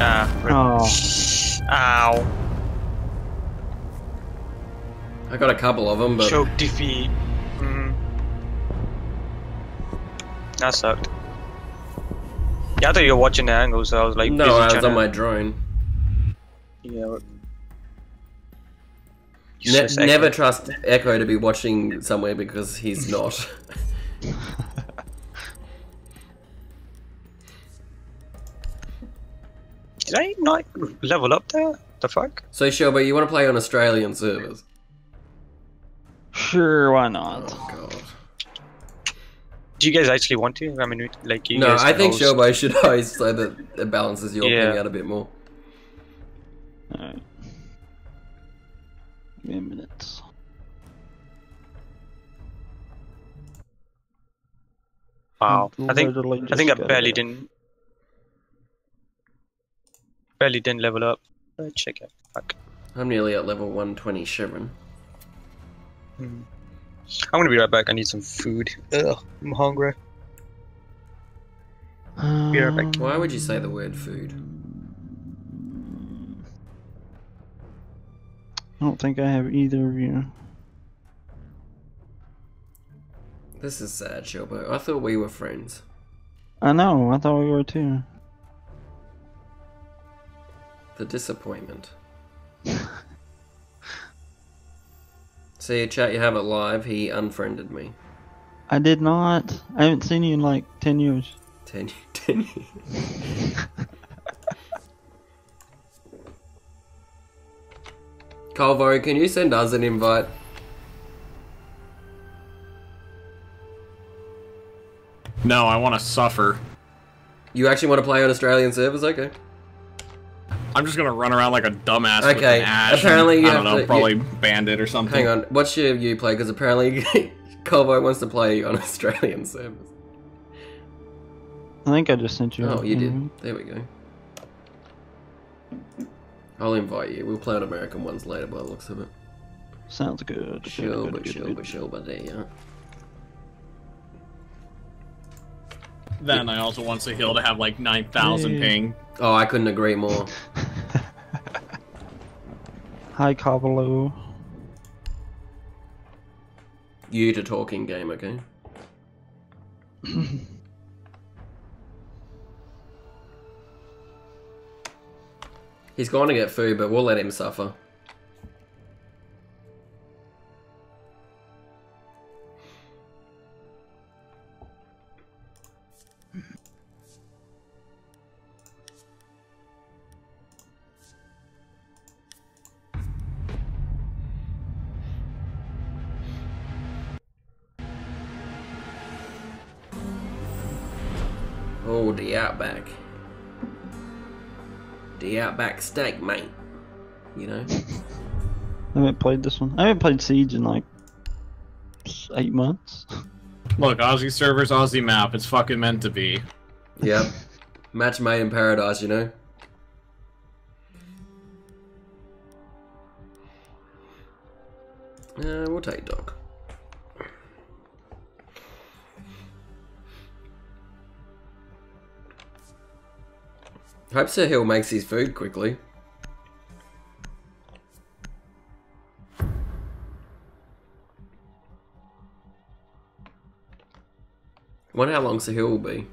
Ah, rip. Oh. Ow. I got a couple of them, but Choke defeat. That sucked. Yeah, I thought you were watching the angle, so I was like, no, I was on to- my drone. Yeah. Ne- Useless never Echo. trust Echo to be watching somewhere because he's not. (laughs) Did I not level up there? The fuck? so, Shelby, you want to play on Australian servers? Sure, why not? Oh, God. Do you guys actually want to? I mean, like you No, guys I can think host- Shelby should (laughs) host so that it balances your Yeah. thing out a bit more. Alright. Give me a minute. Wow. I think I think I barely didn't barely didn't level up. Uh, check it. Fuck. I'm nearly at level 127. Hmm. I'm gonna be right back. I need some food. Ugh, I'm hungry. Um, be right back. Why would you say the word food? I don't think I have either of you. This is sad, Shelby. I thought we were friends. I know, I thought we were too. The disappointment. (laughs) See, chat, you have it live. He unfriended me. I did not. I haven't seen you in like 10 years. Ten, (laughs) ten years. Calvo, can you send us an invite? No, I want to suffer. You actually want to play on Australian servers? Okay. I'm just gonna run around like a dumbass. with Okay, an ash apparently and, you I don't have know, to- probably you- bandit or something. Hang on, what's your Uplay? Because apparently (laughs) Calvo wants to play on (laughs) Australian servers. I think I just sent you. Oh, an you did. There we go. I'll invite you. We'll play on American ones later by the looks of it. Sounds good. good, Sure, good, but good, sure, good. but sure, but there, yeah. Then I also want Sahil to have like 9,000 Hey. ping. Oh, I couldn't agree more. (laughs) Hi, Cavalo. You to talking game, okay? (clears throat) He's going to get food, but we'll let him suffer. Oh, the Outback. The Outback steak, mate. You know? (laughs) I haven't played this one. I haven't played Siege in like eight months. (laughs) Look, Aussie servers, Aussie map. It's fucking meant to be. Yep. Match made in paradise, you know? Uh, we'll take Doc. Hope Sahil makes his food quickly. Wonder how long Sahil will be.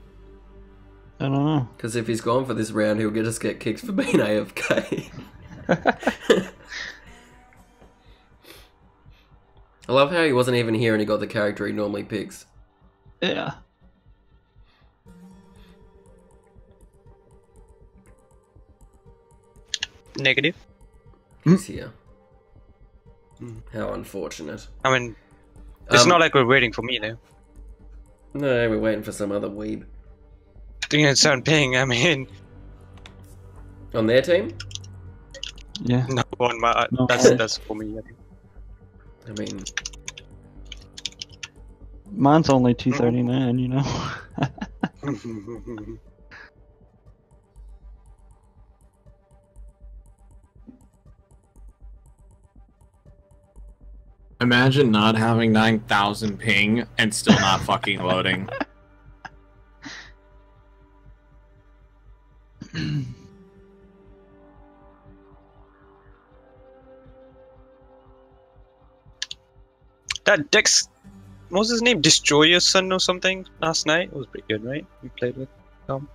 I don't know. Because if he's gone for this round, he'll get just get kicked for being (laughs) AFK. (laughs) I love how he wasn't even here and he got the character he normally picks. Yeah. Negative. He's here. How unfortunate. I mean, it's Um, not like we're waiting for me though. No, we're waiting for some other weeb. 307 ping, I mean. On their team? Yeah. No, on my. No. That's, that's for me, I think. I mean, Mine's only 239, you know? (laughs) (laughs) Imagine not having 9,000 ping and still not (laughs) fucking loading. (clears throat) That Dex. What was his name? Destroyer Son or something last night? It was pretty good, right? We played with Tom.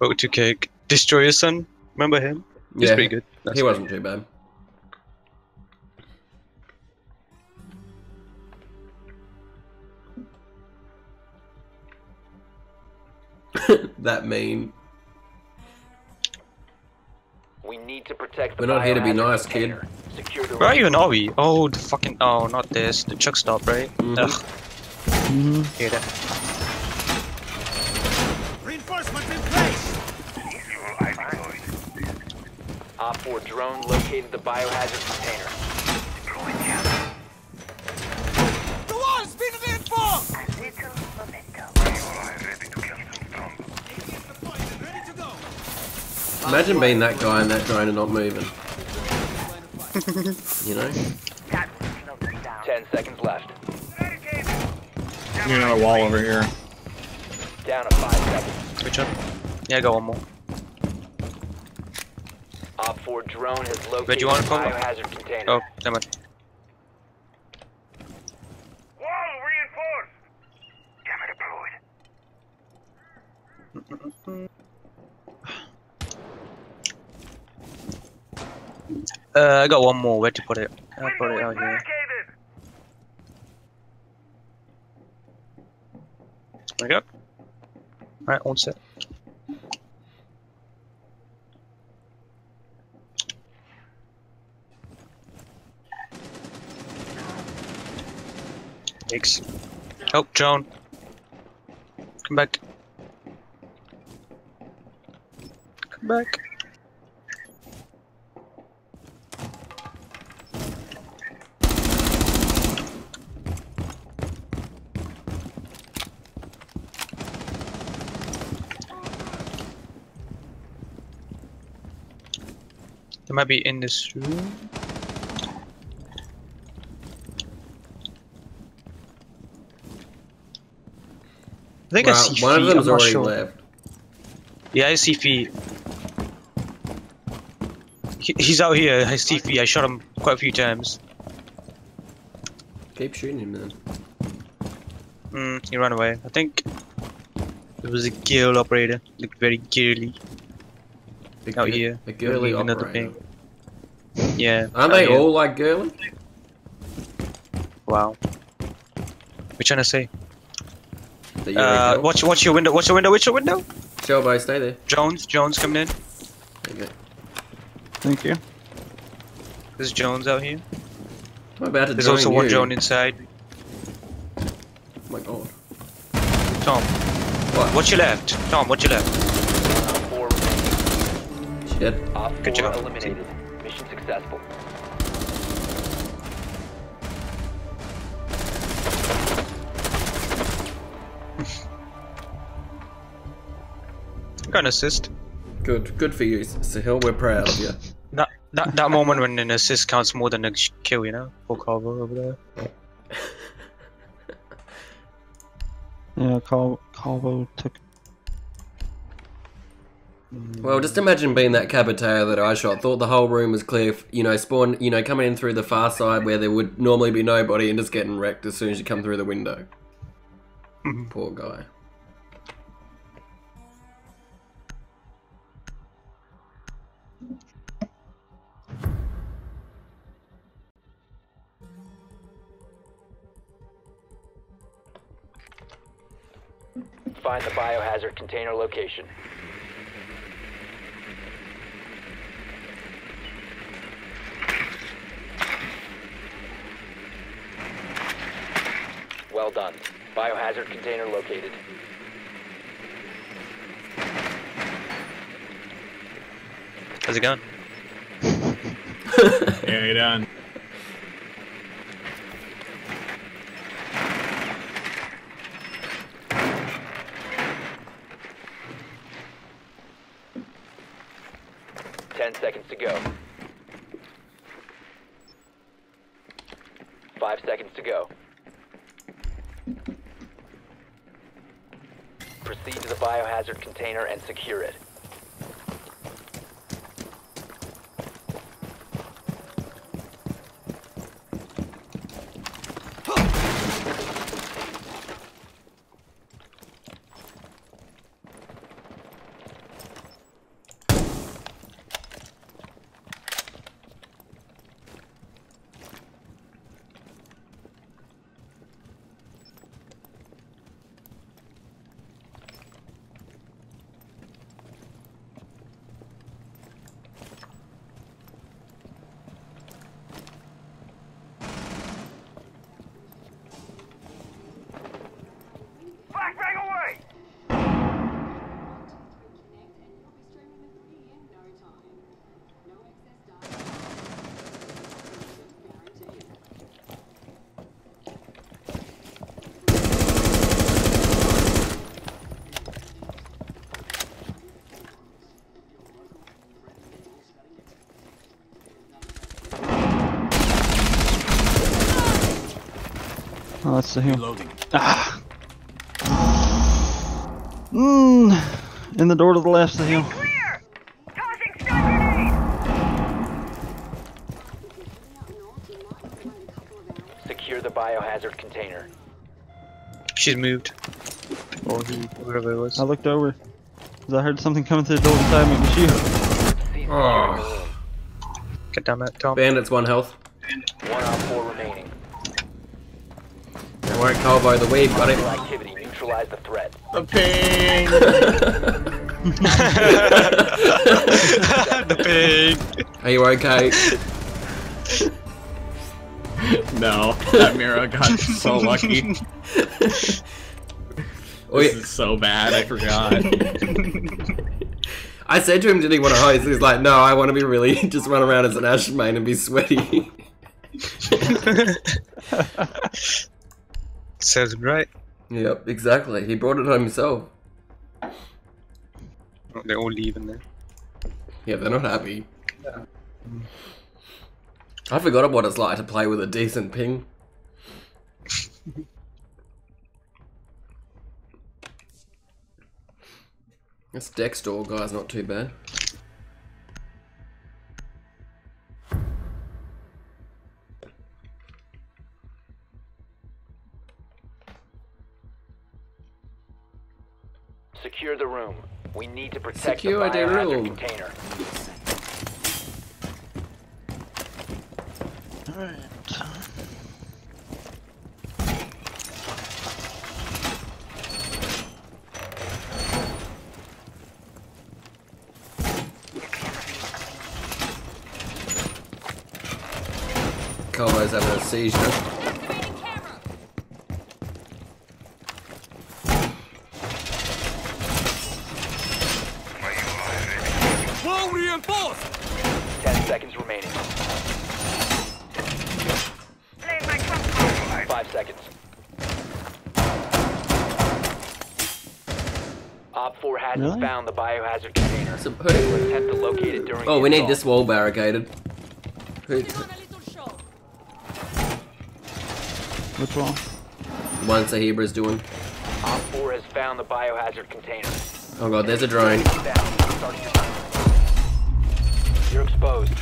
Oh, 2K. Destroyer Son. Remember him? He's yeah, pretty good. he wasn't too bad. (laughs) that mean. We need to protect the We're not here to be nice, kid. container. Secure the Where even are we? Oh, the fucking. Oh, not this. The truck stop, right? Mm-hmm. Ugh. hmm Hate it. Reinforcements in place! Op 4 drone located the biohazard container. Imagine being that guy in that drone and not moving. you know? 10 seconds left. Need another wall over here. Down to 5 seconds. Good job. Yeah, go one more. Op 4 drone has located Where do you want the to come? biohazard container. Oh, never mind. Uh, I got one more. Where to put it? I put it out here. There we go. Right, all set. Thanks. Oh, Joan. Come back. Come back. They might be in this room. I think I Well, see one of them's I'm already sure. left. Yeah, I see feet. He, he's out here. I see feet. I shot him quite a few times. Keep shooting him then. Mm, he ran away. I think it was a girl operator. Looked very girly. A out here. a girly Maybe another thing. Yeah. Aren't they all like girly? Wow. What you trying to say? That you're a Uh, watch, watch your window. Watch your window. Watch your window. Shelbo, stay there. Jones. Jones coming in. Okay. Thank you. There's Jones out here. I'm about to There's join also one. Jones inside. Oh my god. Tom. What? Watch your left. Tom, what's your left. Four remaining. She dead. Op Good job. eliminated. Mission successful. Got an assist. Good, good for you, Sahil. We're proud of you. That that that moment when an assist counts more than a kill, you know? Full cover over there. Yeah, Cal- Calvo took. Well, just imagine being that caboteo that I shot. Thought the whole room was clear. You know, spawn. You know, coming in through the far side where there would normally be nobody, and just getting wrecked as soon as you come through the window. (laughs) Poor guy. Find the biohazard container location. Well done. Biohazard container located. How's it going? (laughs) Yeah, you're done. Ten seconds to go. Five seconds to go. Proceed to the biohazard container and secure it. Oh, that's the hill. Ah. Mmm. In the door to the left, the hill. Secure the biohazard container. She's moved. Or he, whatever it was. I looked over. Cause I heard something coming through the door beside me. It was you. Oh. God damn it, Tom. Bandits one health. One on four remaining. Oh, Don't worry, Cowboy, the wave got him. Activity. Neutralize the threat. The ping. (laughs) the pig. Are you okay? No, that mirror got so lucky. Oh, this is so bad, I forgot. I said to him, did he want to host? He's like, no, I want to be really, (laughs) just run around as an Ash main and be sweaty. (laughs) Him right. yep, exactly. He brought it home himself. They're all leaving there. Yeah, they're not happy. I forgot what it's like to play with a decent ping. (laughs) this deck store guy's not too bad. Secure the room. We need to protect Secure the the room. container. Carbo's having a seizure. Wall reinforced! Ten seconds remaining. Five seconds. Op 4 hasn't Really? found the biohazard container. who? Will attempt to locate it during Oh, we need install. this wall barricaded. Who- Which one? One Sahibra's doing. Op 4 has found the biohazard container. Oh god, there's a drone. Starting your time. You're exposed.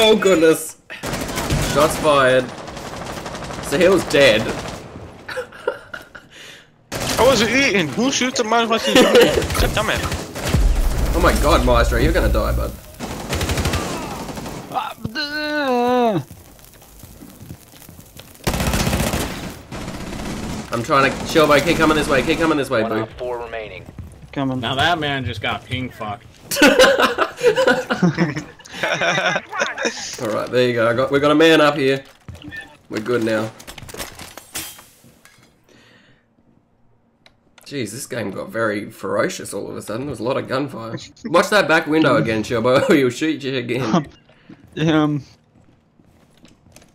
Oh goodness. Shots fired. Sahil's dead. I wasn't eating. Who shoots a man while he's eating? God damn it. Oh my god, Maestro, you're gonna die, bud. I'm trying to. Shelbo, keep coming this way, keep coming this way, One boo. 4 remaining. Coming. Now that man just got ping fucked. (laughs) Alright, there you go. I got, we got a man up here. We're good now. Jeez, this game got very ferocious all of a sudden. There was a lot of gunfire. Watch that back window again, Shelbo. He'll (laughs) shoot you again. Um,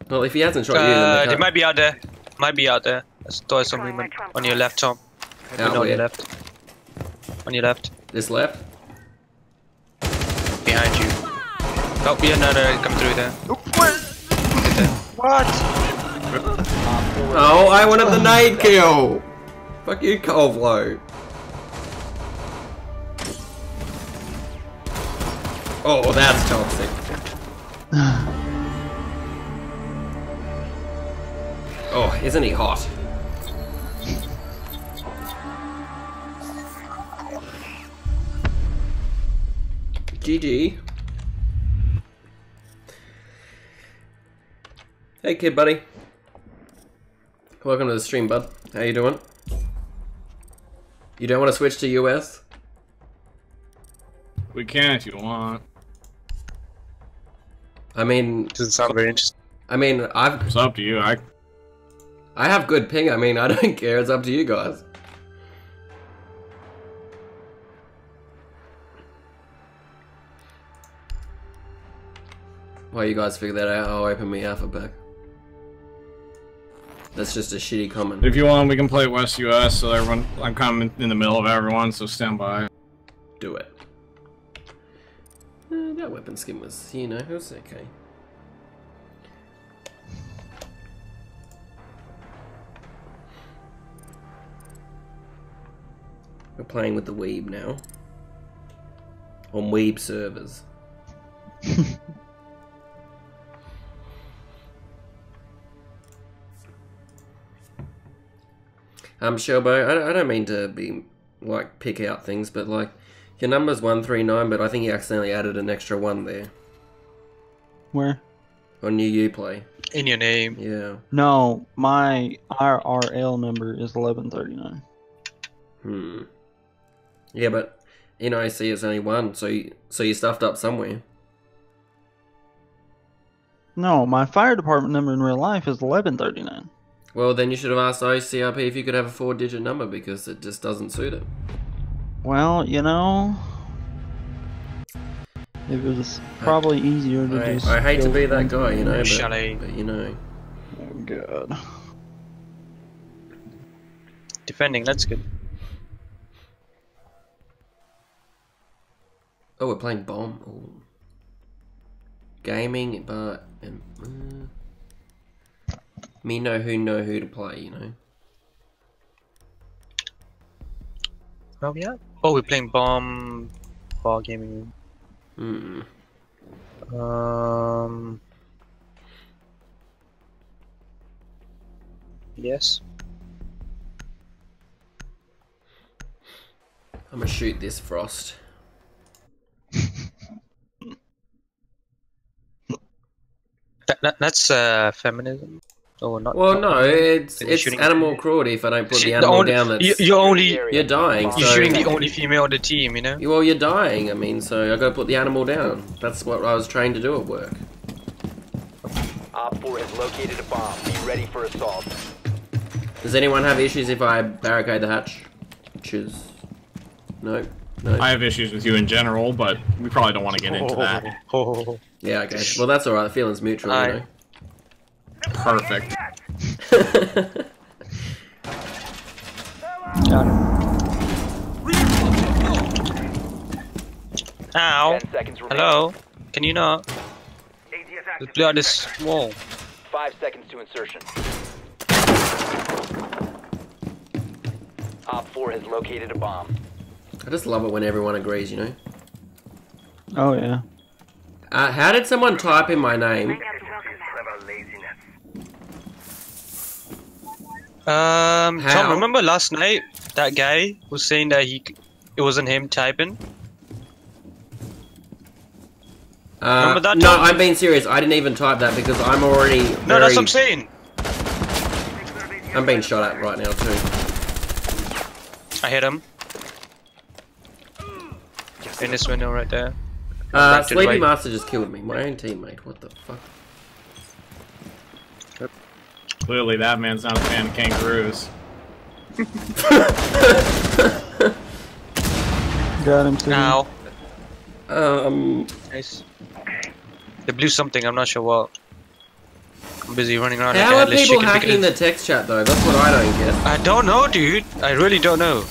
Well, if he hasn't shot you, then Uh, they they might be out there. Might be out there. I saw some women on your left, Tom. Out No, on your left. On your left. This left? Behind you. Oh, yeah, no, no, come through there. What? (laughs) Oh, I wanted the night kill! Fuck you, Coldflow. Oh, that's toxic. (sighs) Oh, isn't he hot? GG. Hey, kid buddy. Welcome to the stream, bud. How you doing? You don't want to switch to US? We can if you want. I mean, doesn't sound very interesting. I mean, I've. It's up to you. I I have good ping. I mean, I don't (laughs) care. It's up to you guys. While you guys figure that out, I'll open me alpha back. That's just a shitty comment. If you want, we can play West US. So everyone, I'm kind of in the middle of everyone, so stand by. Do it. Eh, that weapon skin was, you know, it was okay. We're playing with the Weeb now. On Weeb servers. (laughs) Um, Shelbo, I, I don't mean to be like pick out things, but like Your number's 139, but I think you accidentally added an extra one there. Where? On your Uplay. In your name. Yeah. No, my IRL number is 1139. Hmm. Yeah, but in IC it's only one, so you, so you stuffed up somewhere. No, my fire department number in real life is 1139. Well, then you should have asked OCRP if you could have a four-digit number because it just doesn't suit it. Well, you know, it was probably easier to I, just. I hate to be that guy, you know, but, but you know. Oh god. Defending, that's good. Oh, we're playing bomb. Ooh. Gaming, but um, uh, me know who know who to play. You know. Oh yeah. Oh, we're playing bomb. Bar gaming. Hmm. Um. Yes. I'm gonna shoot this frost. That, that, that's uh, feminism. Or not? Well, no, it's it's shooting- animal cruelty if I don't put Shoot the the animal only- down. That's you- you're only- you're dying. You're so- shooting the only female on the team, you know? Well, you're dying. I mean, so I gotta put the animal down. That's what I was trained to do at work. Op 4 has located a bomb. Be ready for assault. Does anyone have issues if I barricade the hatch? Choose. No. No. I have issues with you in general, but we probably don't want to get into that. Yeah. Okay. Well, that's all right. The feeling's mutual. You know. Perfect. Got him. Ow. Ten seconds remaining. Hello? Can you not? Let's blow out this wall. Five seconds to insertion. Op 4 has located a bomb. I just love it when everyone agrees. You know. Oh yeah. Uh, how did someone type in my name? Um, How? Tom, remember last night that guy was saying that he, it wasn't him typing. Uh, that, no, I'm being serious. I didn't even type that because I'm already. No, that's very- what I'm saying. I'm being shot at right now too. I hit him. In this window right there. Uh, Sleepy right. Master just killed me. My own teammate. What the fuck? Clearly, that man's not a fan of kangaroos. Got him too. Ow. Um. Nice. They blew something, I'm not sure what. I'm busy running around like How are people chicken hacking the text chat though? That's what I don't get. I don't know, dude. I really don't know.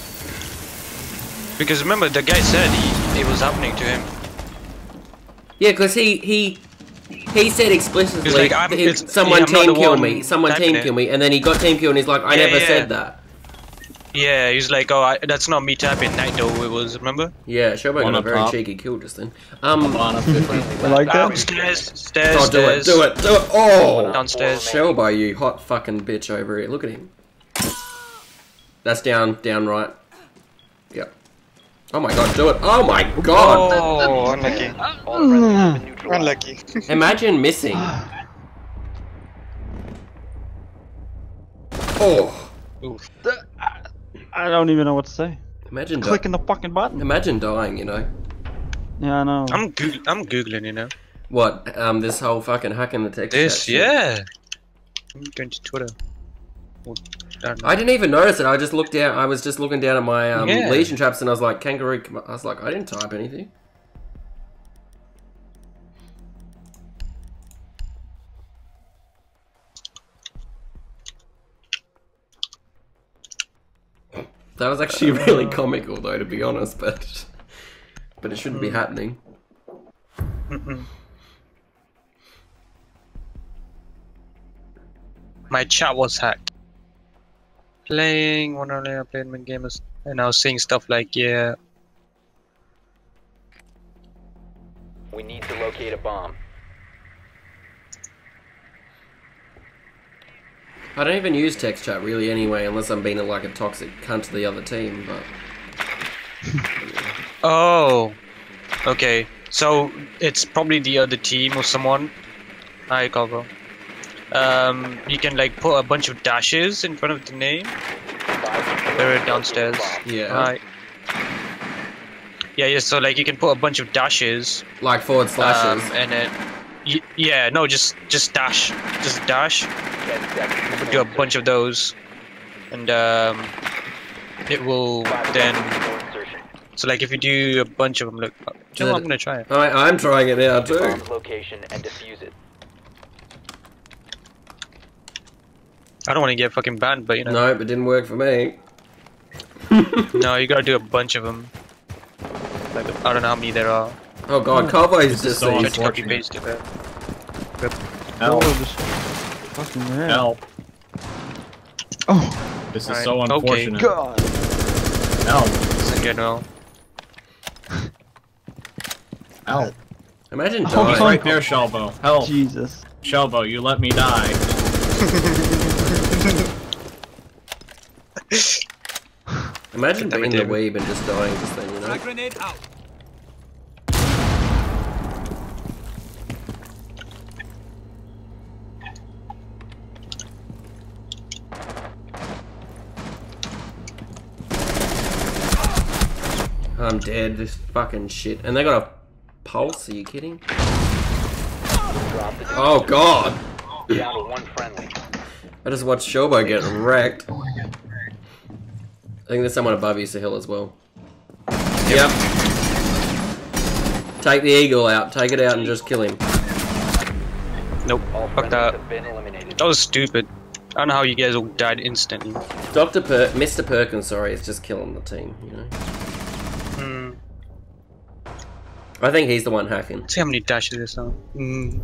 Because remember, the guy said he, it was happening to him. Yeah, because he he he said explicitly, like, I'm- it's- someone yeah, I'm team kill one me, someone typing team it. kill me, and then he got team kill and he's like, I Yeah, never yeah. said that. Yeah, he's like, oh, I, that's not me tapping. Naito, it was. Remember? Yeah, Showboat got a very top. cheeky kill just then. Um, I (laughs) like that. Stairs, stairs, oh, do it, do it, do it! Oh, Downstairs. Shellbow, you hot fucking bitch over here. Look at him. That's down, down right. Yep. Oh my god, do it! Oh my god! Oh, unlucky. Unlucky. Imagine missing. (sighs) Oh. I don't even know what to say. Imagine Clicking the fucking button. Imagine dying, you know. Yeah, I know. I'm goog I'm googling, you know. What? Um, this whole fucking hacking the text. This, chat yeah. I'm going to Twitter. Well, I don't know. I didn't even notice it. I just looked down. I was just looking down at my um, Yeah. lesion traps, and I was like, kangaroo. I was like, I didn't type anything. That was actually (laughs) really comical, though, to be honest. But but it shouldn't be happening. My chat was hacked. Playing one only I played my game is- and I was seeing stuff like yeah We need to locate a bomb. I don't even use text chat really anyway, unless I'm being like a toxic cunt to the other team. But (laughs) Oh, okay. So it's probably the other team or someone. Hi, Calvo. Um, you can like put a bunch of dashes in front of the name. They're downstairs. Yeah. Right. Yeah, yeah. So like you can put a bunch of dashes. Like forward slashes. Um, and then, y- yeah, no, just just dash, just dash. We'll do a bunch of those, and um, it will then. So like if you do a bunch of them, look, you know, what, I'm gonna try it. I, I'm trying it now too. Location and defuse it. I don't want to get fucking banned, but you know. Nope, it didn't work for me. (laughs) (laughs) no, you gotta do a bunch of them. Like I don't know how many there are. Oh god, Cowboy's just so a- just copy paste it. Oh, just fucking hell. Oh. This is Alright, so okay. unfortunate. God. Help. Just in general. Help. Imagine Oh, dying. he's right there, Shelbo. Help. Jesus. Shelbo, you let me die. (laughs) Imagine Damn it, being the David. weeb and just dying just then, you know? grenade out. I'm dead, this fucking shit. And they got a pulse, are you kidding? Oh god! Down one friendly. I just watched Shobo get wrecked. I think there's someone above you, Sahil, as well. Yep. Take the eagle out, take it out and just kill him. Nope. All Fuck that. have been eliminated. That was stupid. I don't know how you guys all died instantly. Dr. Per- Mr. Perkins, sorry, is just killing the team, you know? Hmm. I think he's the one hacking. See how many dashes there's now. Hmm.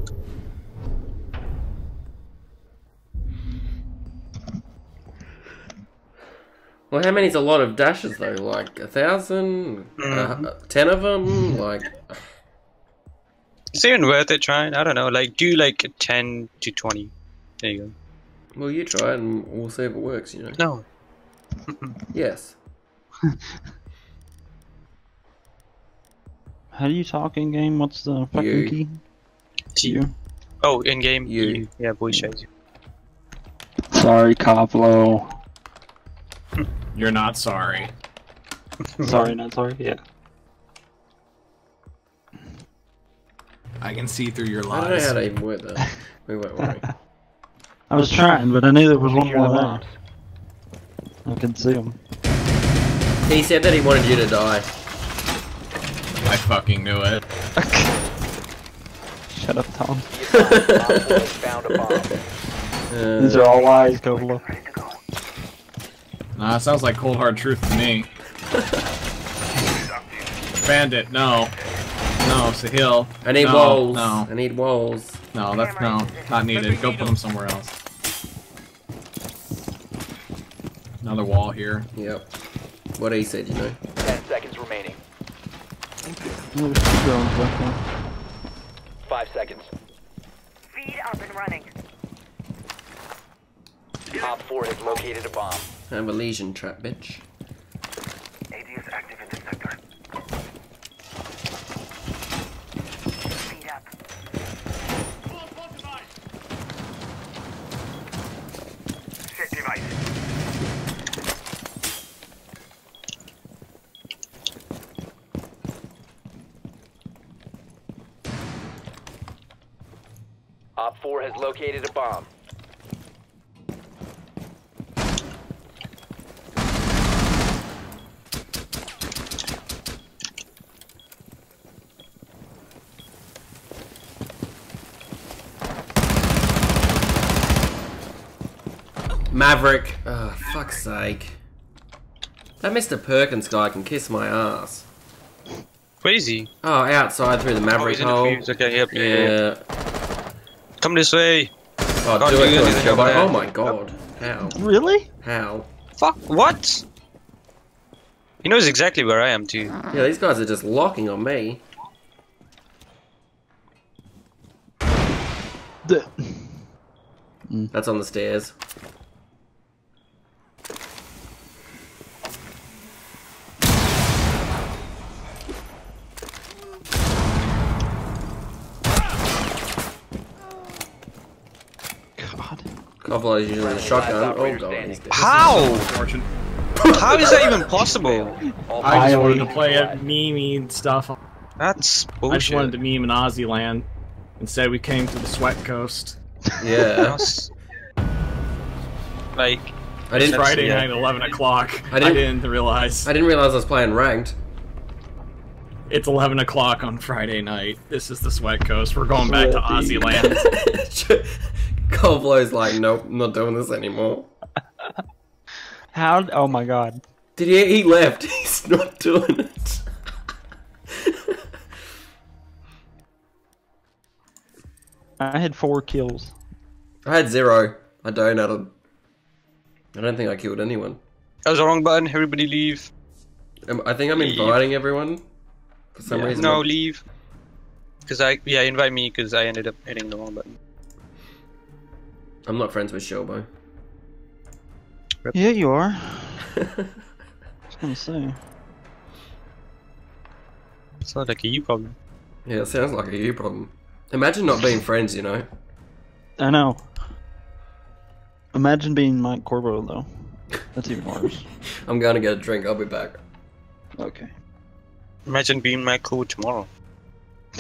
Well, how many's a lot of dashes though? Like a thousand? Mhm. Uh, ten of them? Like, Is it even worth it trying? I don't know. Like, do like 10 to 20. There you go. well, you try it and we'll see if it works, you know? No. Yes. (laughs) How do you talk in game? What's the fucking You. key? T. You. Oh, in game? You. Yeah, voice shows you. Sorry, Coplo. You're not sorry. sorry, not sorry. Yeah. I can see through your I don't know lies. how to even work that. We won't worry. I was trying, but I knew there was one more there. I can see him. He said that he wanted you to die. I fucking knew it. (laughs) Shut up, Tom. Be advised, Op 4 has found a bomb. These are all lies, Coplo. Nah, it sounds like cold hard truth to me. Bandit, no. No, Sahil. I need no, walls. No, I need walls. no, that's no, not needed. Go put them somewhere else. Another wall here. Yep. What he said, you know. Ten seconds remaining. There's two drones left there. Five seconds. Feed up and running. Op 4 has located a bomb. I have a lesion trap, bitch. AD is active in sector. Feed up. Set device. Op 4 has located a bomb. Maverick. Oh, fuck's sake. That Mr. Perkins guy can kiss my ass. Where is he? Oh, outside through the Oh, Maverick he's in the hole. Okay, yep, yeah, Yeah. yeah. Come this way. Oh, Can't do do it, do it, anything Jobo. over there. Oh my god. How? Really? How? Fuck, what? He knows exactly where I am too. Yeah, these guys are just locking on me. The- That's on the stairs. Cobble is using a shotgun. Oh god. How? (laughs) How is that even possible? I just wanted to play a meme and stuff. That's bullshit. I just wanted to meme in Aussie land. Instead, we came to the Sweat Coast. Yeah. (laughs) like, I didn't- Friday yeah. night, 11 o'clock. I I didn't- didn't, realize. I didn't realize I was playing ranked. It's 11 o'clock on Friday night. This is the Sweat Coast. We're going back to Aussie land. (laughs) Cobbler's like, nope, I'm not doing this anymore. How? Oh my god. Did he? He left. (laughs) He's not doing it. I had four kills. I had zero. I donated. I don't think I killed anyone. That was the wrong button. Everybody leave. Um, I think I'm inviting everyone. For some reason. No, leave. Because I, yeah, invite me because I ended up hitting the wrong button. I'm not friends with Shelbo. Yeah, you are. (laughs) I was gonna say. It's not like a you problem. Yeah, it sounds like a you problem. Imagine not being friends, you know. I know. Imagine being Mike Corbo though. That's even worse. (laughs) I'm gonna get a drink. I'll be back. Okay. Imagine being Mike crew tomorrow. (laughs)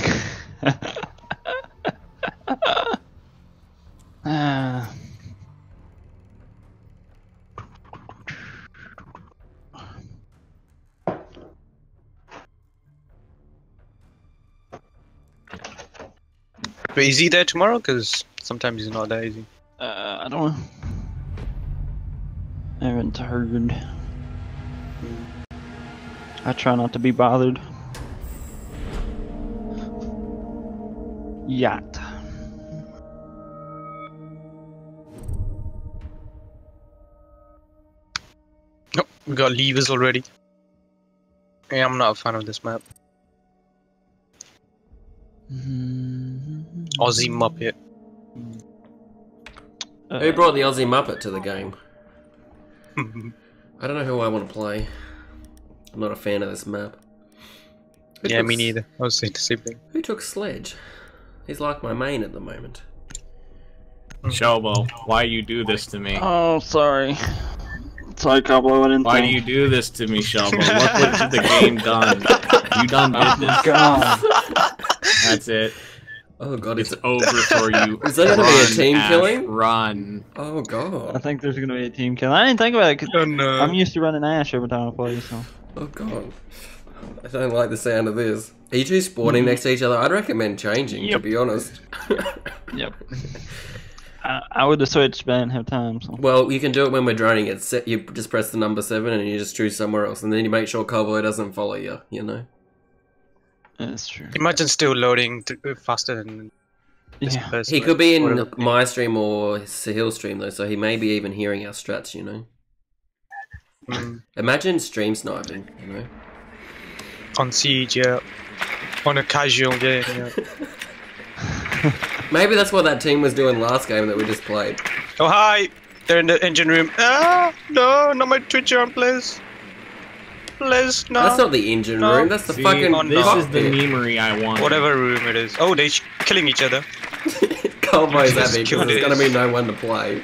Ah. But is he there tomorrow? Because sometimes he's not that easy. Uh, I don't know. I haven't heard. I try not to be bothered. Yacht. We got levers already. Yeah, I'm not a fan of this map. Mm-hmm. Aussie Muppet. Who brought the Aussie Muppet to the game? (laughs) I don't know who I want to play. I'm not a fan of this map. Who Yeah, me neither. I was saying the same thing. Who took Sledge? He's like my main at the moment. Hmm. Shelbo, why you do this to me? Oh, sorry. Sorry, Coblo, I didn't Why do you do this to me, Shelbo? what what (laughs) the game done. You done did this. God. That's it. Oh god, it's over for you. (laughs) Is that gonna be a team Ash, killing? Run. Oh god. I think there's gonna be a team kill. I didn't think about it 'cause Oh, I'm used to running Ash every time I play, so. Oh god. I don't like the sound of this. Are you two spawning Mhm. next to each other? I'd recommend changing, to be honest. Yep. (laughs) I, I would have switched, but I didn't have time, so. Well, you can do it when we're droning. It's you just press the number seven and you just choose somewhere else, and then you make sure Cowboy doesn't follow you. You know. That's true. Imagine still loading to, uh, faster than this Yeah. person. He could be in Whatever. my stream or Sahil stream though, so he may be even hearing our strats. You know. Mm. Imagine stream sniping. You know. on siege, yeah. On a casual game, yeah. (laughs) (laughs) Maybe that's what that team was doing last game that we just played. oh hi! They're in the engine room. Ah, no, not my Twitch arm, please. Please, no. That's not the engine No. room. That's the See, fucking. this is the cockpit. memery I want. Whatever room it is. Oh, they're killing each other. (laughs) Cowboy's Just happy kill because there's this. gonna be no one to play.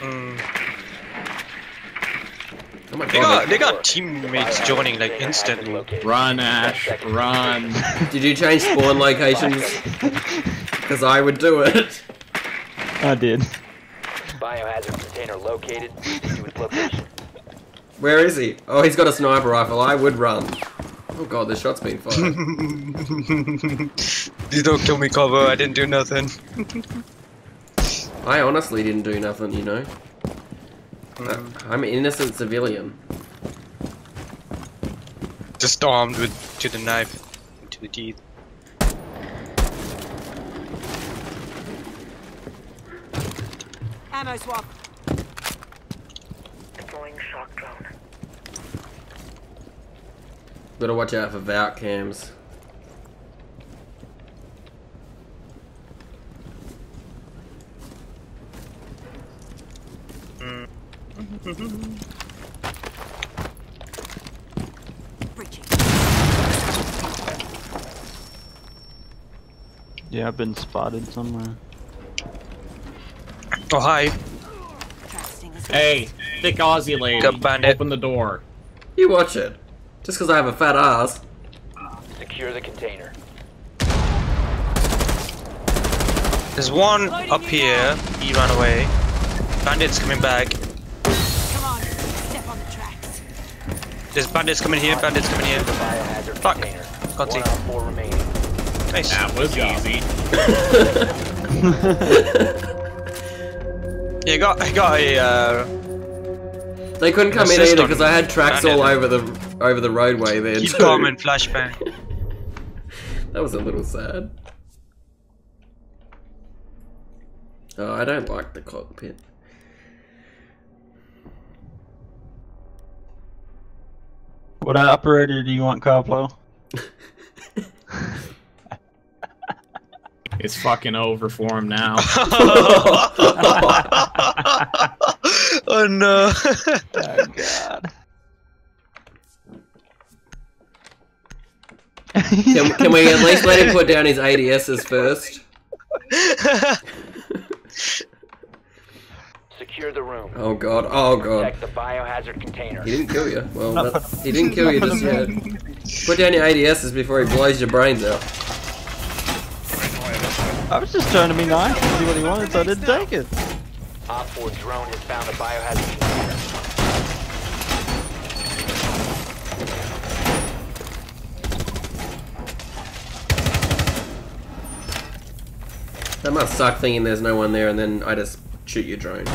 Mm. Oh my They got they got teammates joining like instantly. Run, Ash, run. (laughs) Did you change spawn locations? Because I would do it. I did. Biohazard container located. Proceed to its location. Where is he? Oh, he's got a sniper rifle. I would run. Oh god, the shot's been fired. (laughs) Please don't kill me, cover. I didn't do nothing. I honestly didn't do nothing, you know. I- I'm an innocent civilian. Just armed with to the knife, to the teeth. Ammo swap. Deploying shock drone. Gotta watch out for vault cams. Hmm. Yeah, I've been spotted somewhere. Oh hi. Hey, thick Aussie lady. Got bandit. Open the door. You watch it. Just because I have a fat ass. Secure the container. There's one up here. He ran away. Bandits coming back. There's bandits coming here. Bandits coming here. Fuck. Can't see. Four remaining. Nice. That was easy. (laughs) Yeah, got I got a. Uh, They couldn't come in either because I had tracks all over the over the roadway there keep too. coming, flashbang. (laughs) That was a little sad. Oh, I don't like the cockpit. What uh, operator do you want, Coplo? (laughs) It's fucking over for him now. (laughs) oh no. (laughs) oh god. Can, can we at least let him put down his ADSs first? Secure the room. Oh god, oh god. Protect the biohazard container. He didn't kill you. Well, that, (laughs) he didn't kill you just yet. Put down your ADSs before he blows your brains out. I was just trying to be nice and see what he wanted, so I didn't take it. Op 4 drone has found a biohazard container. That must suck thinking there's no one there and then I just shoot your drone.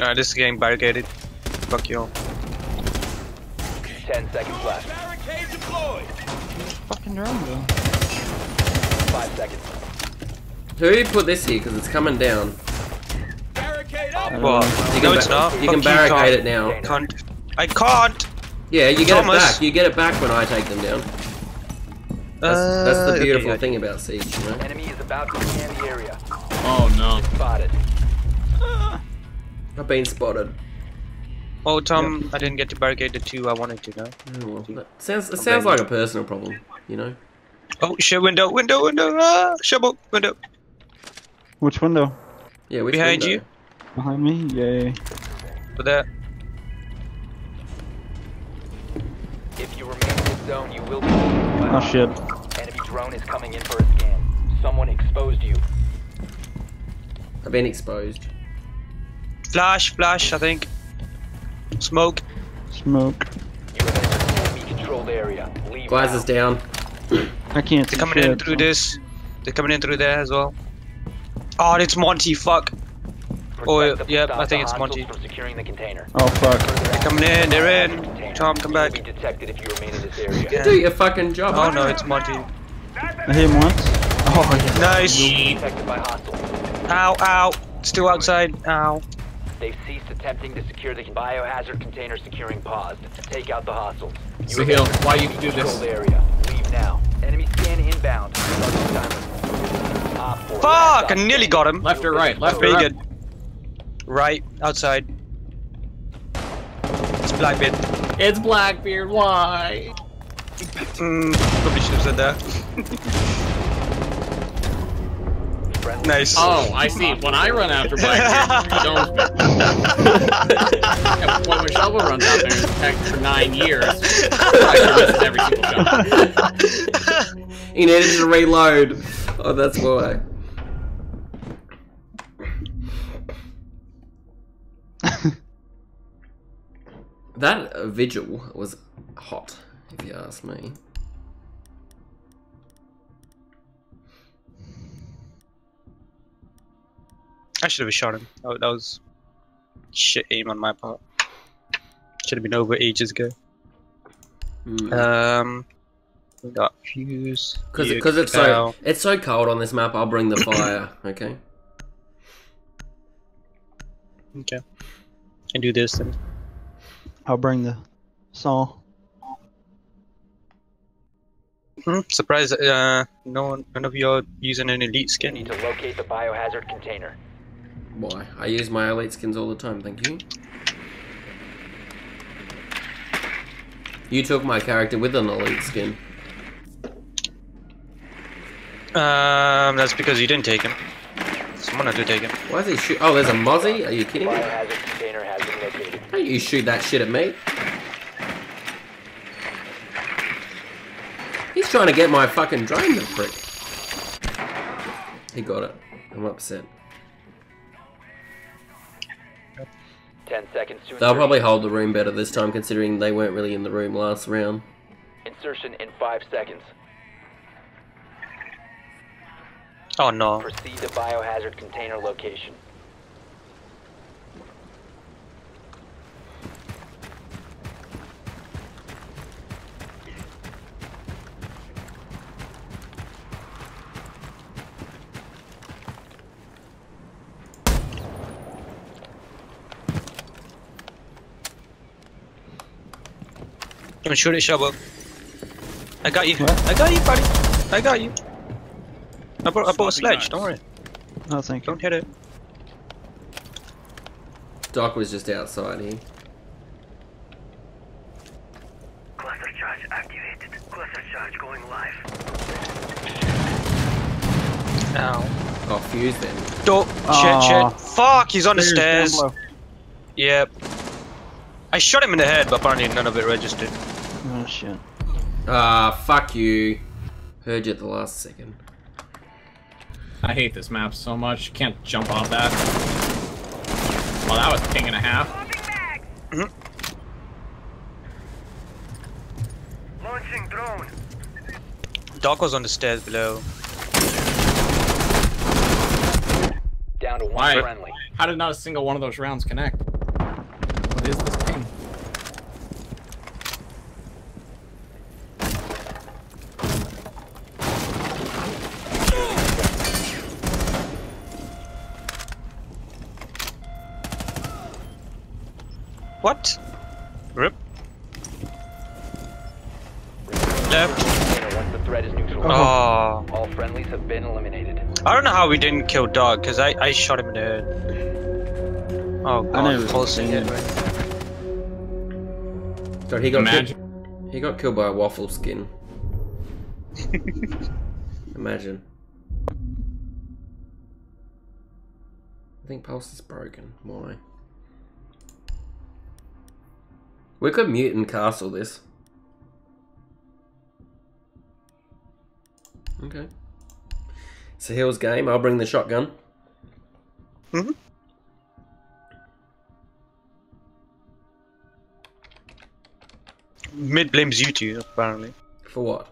Alright, this is getting barricaded. Fuck you all. 10 seconds left. Barricade deployed! Fucking drone though. 5 seconds. Who put this here? Because it's coming down. What? You No, can it's ba- not. You can barricade can't. it now. Can't. I can't. Yeah, you get Thomas. it back. You get it back when I take them down. That's, that's Uh, the beautiful okay. thing about Siege, you know? Enemy is about to scan the area. Oh no. Spotted. I've been spotted. Oh, Tom, I didn't get to barricade the two I wanted to, no? Oh, well, sounds, it sounds like a personal problem, you know? Oh, shit, window, window, window, ah, shovel, window. Which window? Yeah, which Behind window? you. Behind me? Yay. For that. If you remain in this zone, you will be Oh shit. Enemy drone is coming in for a scan. Someone exposed you. I've been exposed. Flash, flash, I think. Smoke. Smoke. You have entered enemy controlled area. Leave Glass down. I can't They're see coming in through so- this. They're coming in through there as well. Oh, it's Monty, fuck. Oh, Protect the- yep, I think it's Monty. Securing the container. Oh fuck. They're coming in, they're in. Tom, come back. Detected if you remain in this area. You do your fucking job. Oh no, it's Monty. I hit him once. Oh yeah. Nice. Detected by hostiles. Ow, ow. Still outside. Ow. They've ceased attempting to secure the biohazard container securing paused. Take out the hostiles. You So have why you do this? controlled area. Leave now. Enemy scan inbound. Start the timer. Op four, Fuck! I nearly got him. Left or right? Left or right? good. Right, outside. It's Blackbeard. It's Blackbeard. Why? Mm, probably should have said that. (laughs) Friendly. nice. Oh, I see. When I run after Blackbeard, he stones me. Yeah, when Shovel runs out there and protects for nine years, Blackbeard misses every single shot. He needed to reload. Oh, that's why. (laughs) that uh, vigil was hot, if you ask me. I should have shot him. Oh, that was shit aim on my part. Should have been over ages ago. Hmm. Um, we got Fuze. Because because it's cow. so it's so cold on this map. I'll bring the fire. (coughs) Okay. Okay. And do this then. I'll bring the saw. Hmm, surprised uh, no one, none of you are using an elite skin. Need to locate the biohazard container. Why? I use my elite skins all the time. Thank you. You took my character with an elite skin. Um, that's because you didn't take him. Someone had to take him. Why is he shoot? Oh, there's a Mozzie? Are you kidding me? Biohazard container has been located. Don't you shoot that shit at me? He's trying to get my fucking drone, the prick. He got it. I'm upset. Ten seconds to They'll probably hold the room better this time, considering they weren't really in the room last round. Insertion in five seconds. Oh no. Proceed to biohazard container location. Don't shoot it, Shovel. I got you. I got you, buddy. I got you. I brought, I brought a sledge. Don't worry. No, thank you. Don't hit it. Doc was just outside here. Cluster charge activated. Cluster charge going live. Ow. Oh, Fuze then. Don't. Shit, shit. Fuck, he's on the Stairs, stairs. down below. Yep. I shot him in the head, but apparently none of it registered. Oh shit. Ah, fuck you. Heard you at the last second. I hate this map so much. Can't jump off that. Well, that was a ping and a half. Launching drone. Doc was on the stairs below. Down to one Why? friendly. How did not a single one of those rounds connect? What? Rip. Left. Container once the threat is neutralized. Oh. All friendlies have been eliminated. I don't know how we didn't kill Doc, because I, I shot him in the head. Oh god, I never pulsing seen it. it. So he got Imagine. killed. He got killed by a waffle skin. (laughs) Imagine. I think pulse is broken. Why? We could mute and castle this. Okay. It's a Hills game. I'll bring the shotgun. Mm-hmm. Mid blames you two, apparently. For what?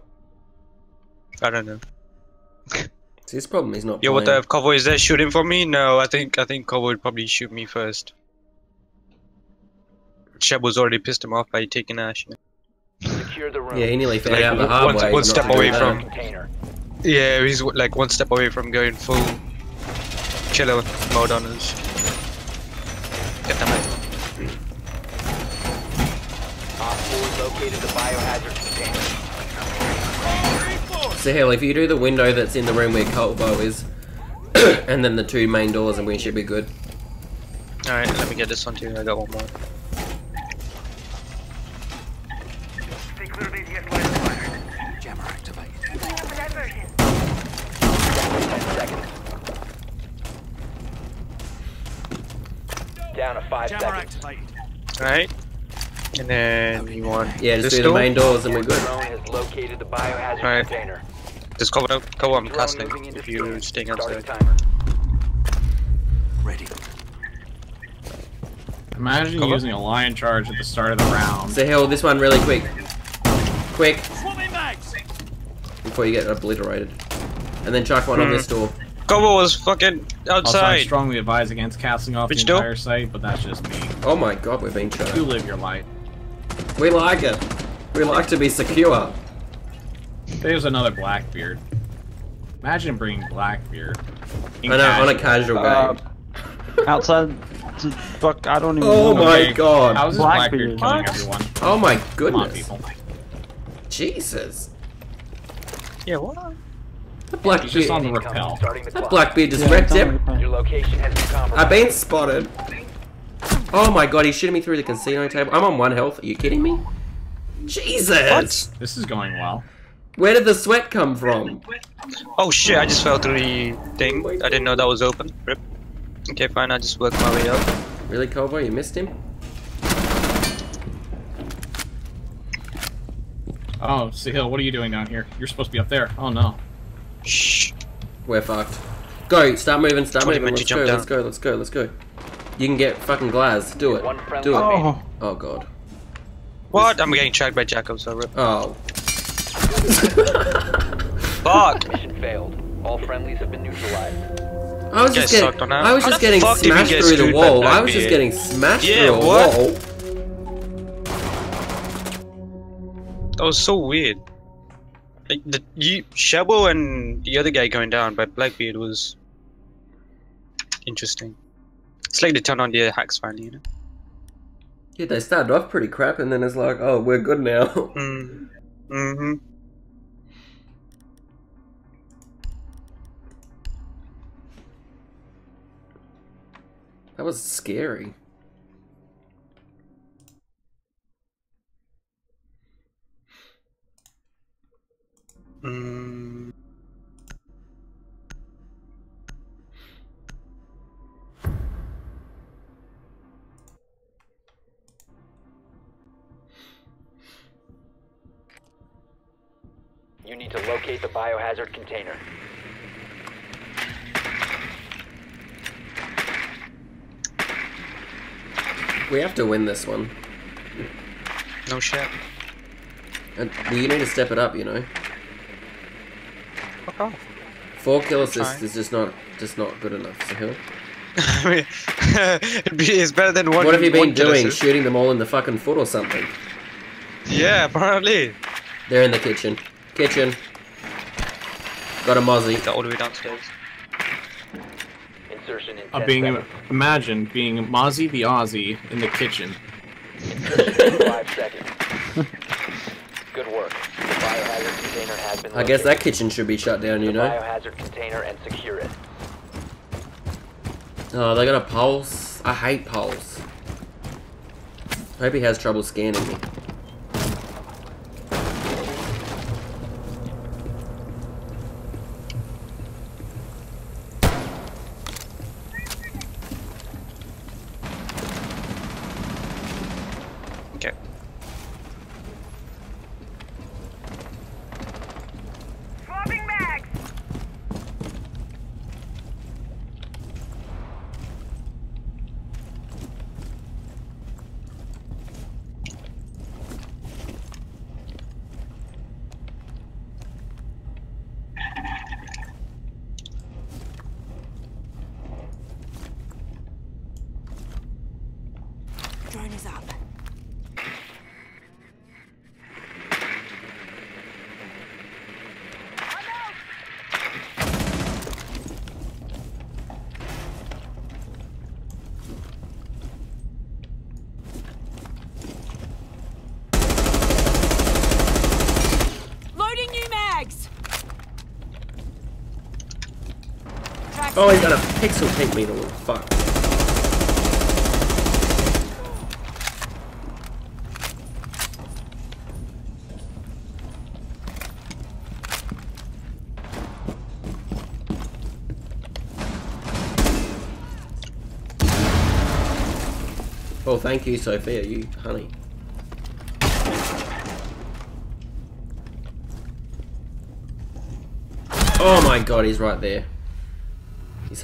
I don't know. (laughs) See, his problem is not. Yeah, what the playing. F Cover is there shooting for me? No, I think I think Cover would probably shoot me first. Shep was already pissed him off by taking Ash. Secure the room. Yeah, he nearly found Like, out the one- hard one- way. one step away from- Container. Yeah, he's like one step away from going full chiller mode on us. Get them out. Op 4 located the biohazard container. Sahil, if you do the window that's in the room where Colbo is, (coughs) and then the two main doors, and we should be good. Alright, let me get this one too. I got one more. Stay clear of ADS line of fire. Jammer activated. Diversion. Ten seconds. Down to five Jammer seconds. activated. Alright. And then you want Yeah, just this do the main doors, and we're good. Drone has located the biohazard Alright. container. Just cover up, cover up Drone casting if you're staying Starting outside. timer. Ready. Imagine Cover. using a lion charge at the start of the round. Sahil, this one really quick, quick, before you get obliterated, and then chuck one on Hmm. this door. Cover was fucking Also, I strongly advise against casting off Which the door? entire site, but that's just me. Oh my god, we're being shot. You live your life. We like it. We like to be secure. There's another Blackbeard. Imagine bringing Blackbeard. in I know, on a casual. casual Uh, game. outside. Fuck, I don't even Oh know. my Okay, god. How's this Blackbeard. Blackbeard killing What? everyone? Oh my Come on, goodness. people. Jesus. Yeah, what? The Blackbeard. He's just on the rappel. Starting the That clock. Blackbeard just Yeah, wrecked on him. replay. Your location has been compromised. I've been spotted. Oh my god, he's shooting me through the casino table. I'm on one health. Are you kidding me? Jesus. What? This is going well. Where did the sweat come from? Oh shit! I just fell through the thing. I didn't know that was open. Rip. Okay, fine. I just worked my way up. Really, Cowboy? You missed him? Oh, Sahil, what are you doing down here? You're supposed to be up there. Oh no. Shh. We're fucked. Go, start moving, start What do you moving. Let's go, let's go, let's go, let's go. You can get fucking Glaz. Do it. Do it. Oh. Oh god. What? I'm getting tracked by Jackal. So rip. Oh. (laughs) Fuck. Mission failed. All friendlies have been neutralized. I was You just getting, on. I was just getting fuck did we smashed get through the wall. I was just getting smashed Yeah, through a what? wall. That was so weird. The you Shabo and the other guy going down, but Blackbeard was interesting. It's like they turned on the hacks finally, you know. Yeah, they started off pretty crap, and then it's like, oh, we're good now. (laughs) Mm. Mm-hmm. That was scary. Mm. You need to locate the biohazard container. We have to win this one. No shit. And you need to step it up, you know. Fuck off. Four kill assists is just not just not good enough, Sahil. (laughs) I mean, (laughs) it's better than one. What have you been one kill doing? Shooting them all in the fucking foot or something? Yeah, apparently. They're in the kitchen. Kitchen. Got a mozzie. All the way downstairs. Insertion in Uh, 10 being seconds. imagine being Mozzie the Aussie in the kitchen. (laughs) Five seconds. Good work. The biohazard container has been I guess that kitchen should be shut down, you the know. biohazard container and secure it. Oh, they got a pulse. I hate pulse. Hope he has trouble scanning me. Okay. Swapping mags. Drone is up. Loading new mags. Oh, he's got a pixel take me, the little fuck. Oh, thank you, Sophia, you honey. Oh my god, he's right there.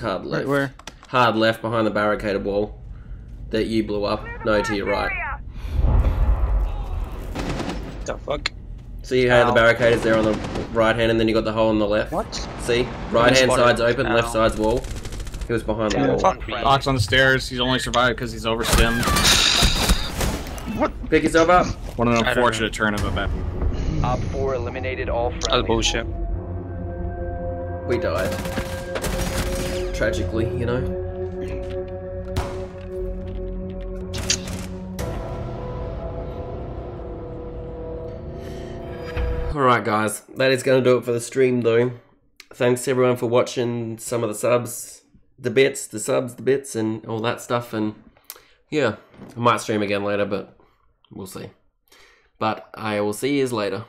He's hard left. where? Hard left behind the barricaded wall that you blew up. No, to your right. The fuck? See how the Ow. barricade is there on the right hand, and then you got the hole on the left. What? See, right hand side's open, left side's wall. He was behind the wall. Ox on the stairs. He's only survived because he's overstimmed. What? Pick yourself up. What an I don't know. unfortunate turn of event. Op 4 eliminated all That's friendlies. bullshit. We died. Tragically, you know. Alright guys, that is going to do it for the stream though. Thanks everyone for watching some of the subs, the bits, the subs, the bits and all that stuff and yeah, I might stream again later but we'll see. But I will see you later.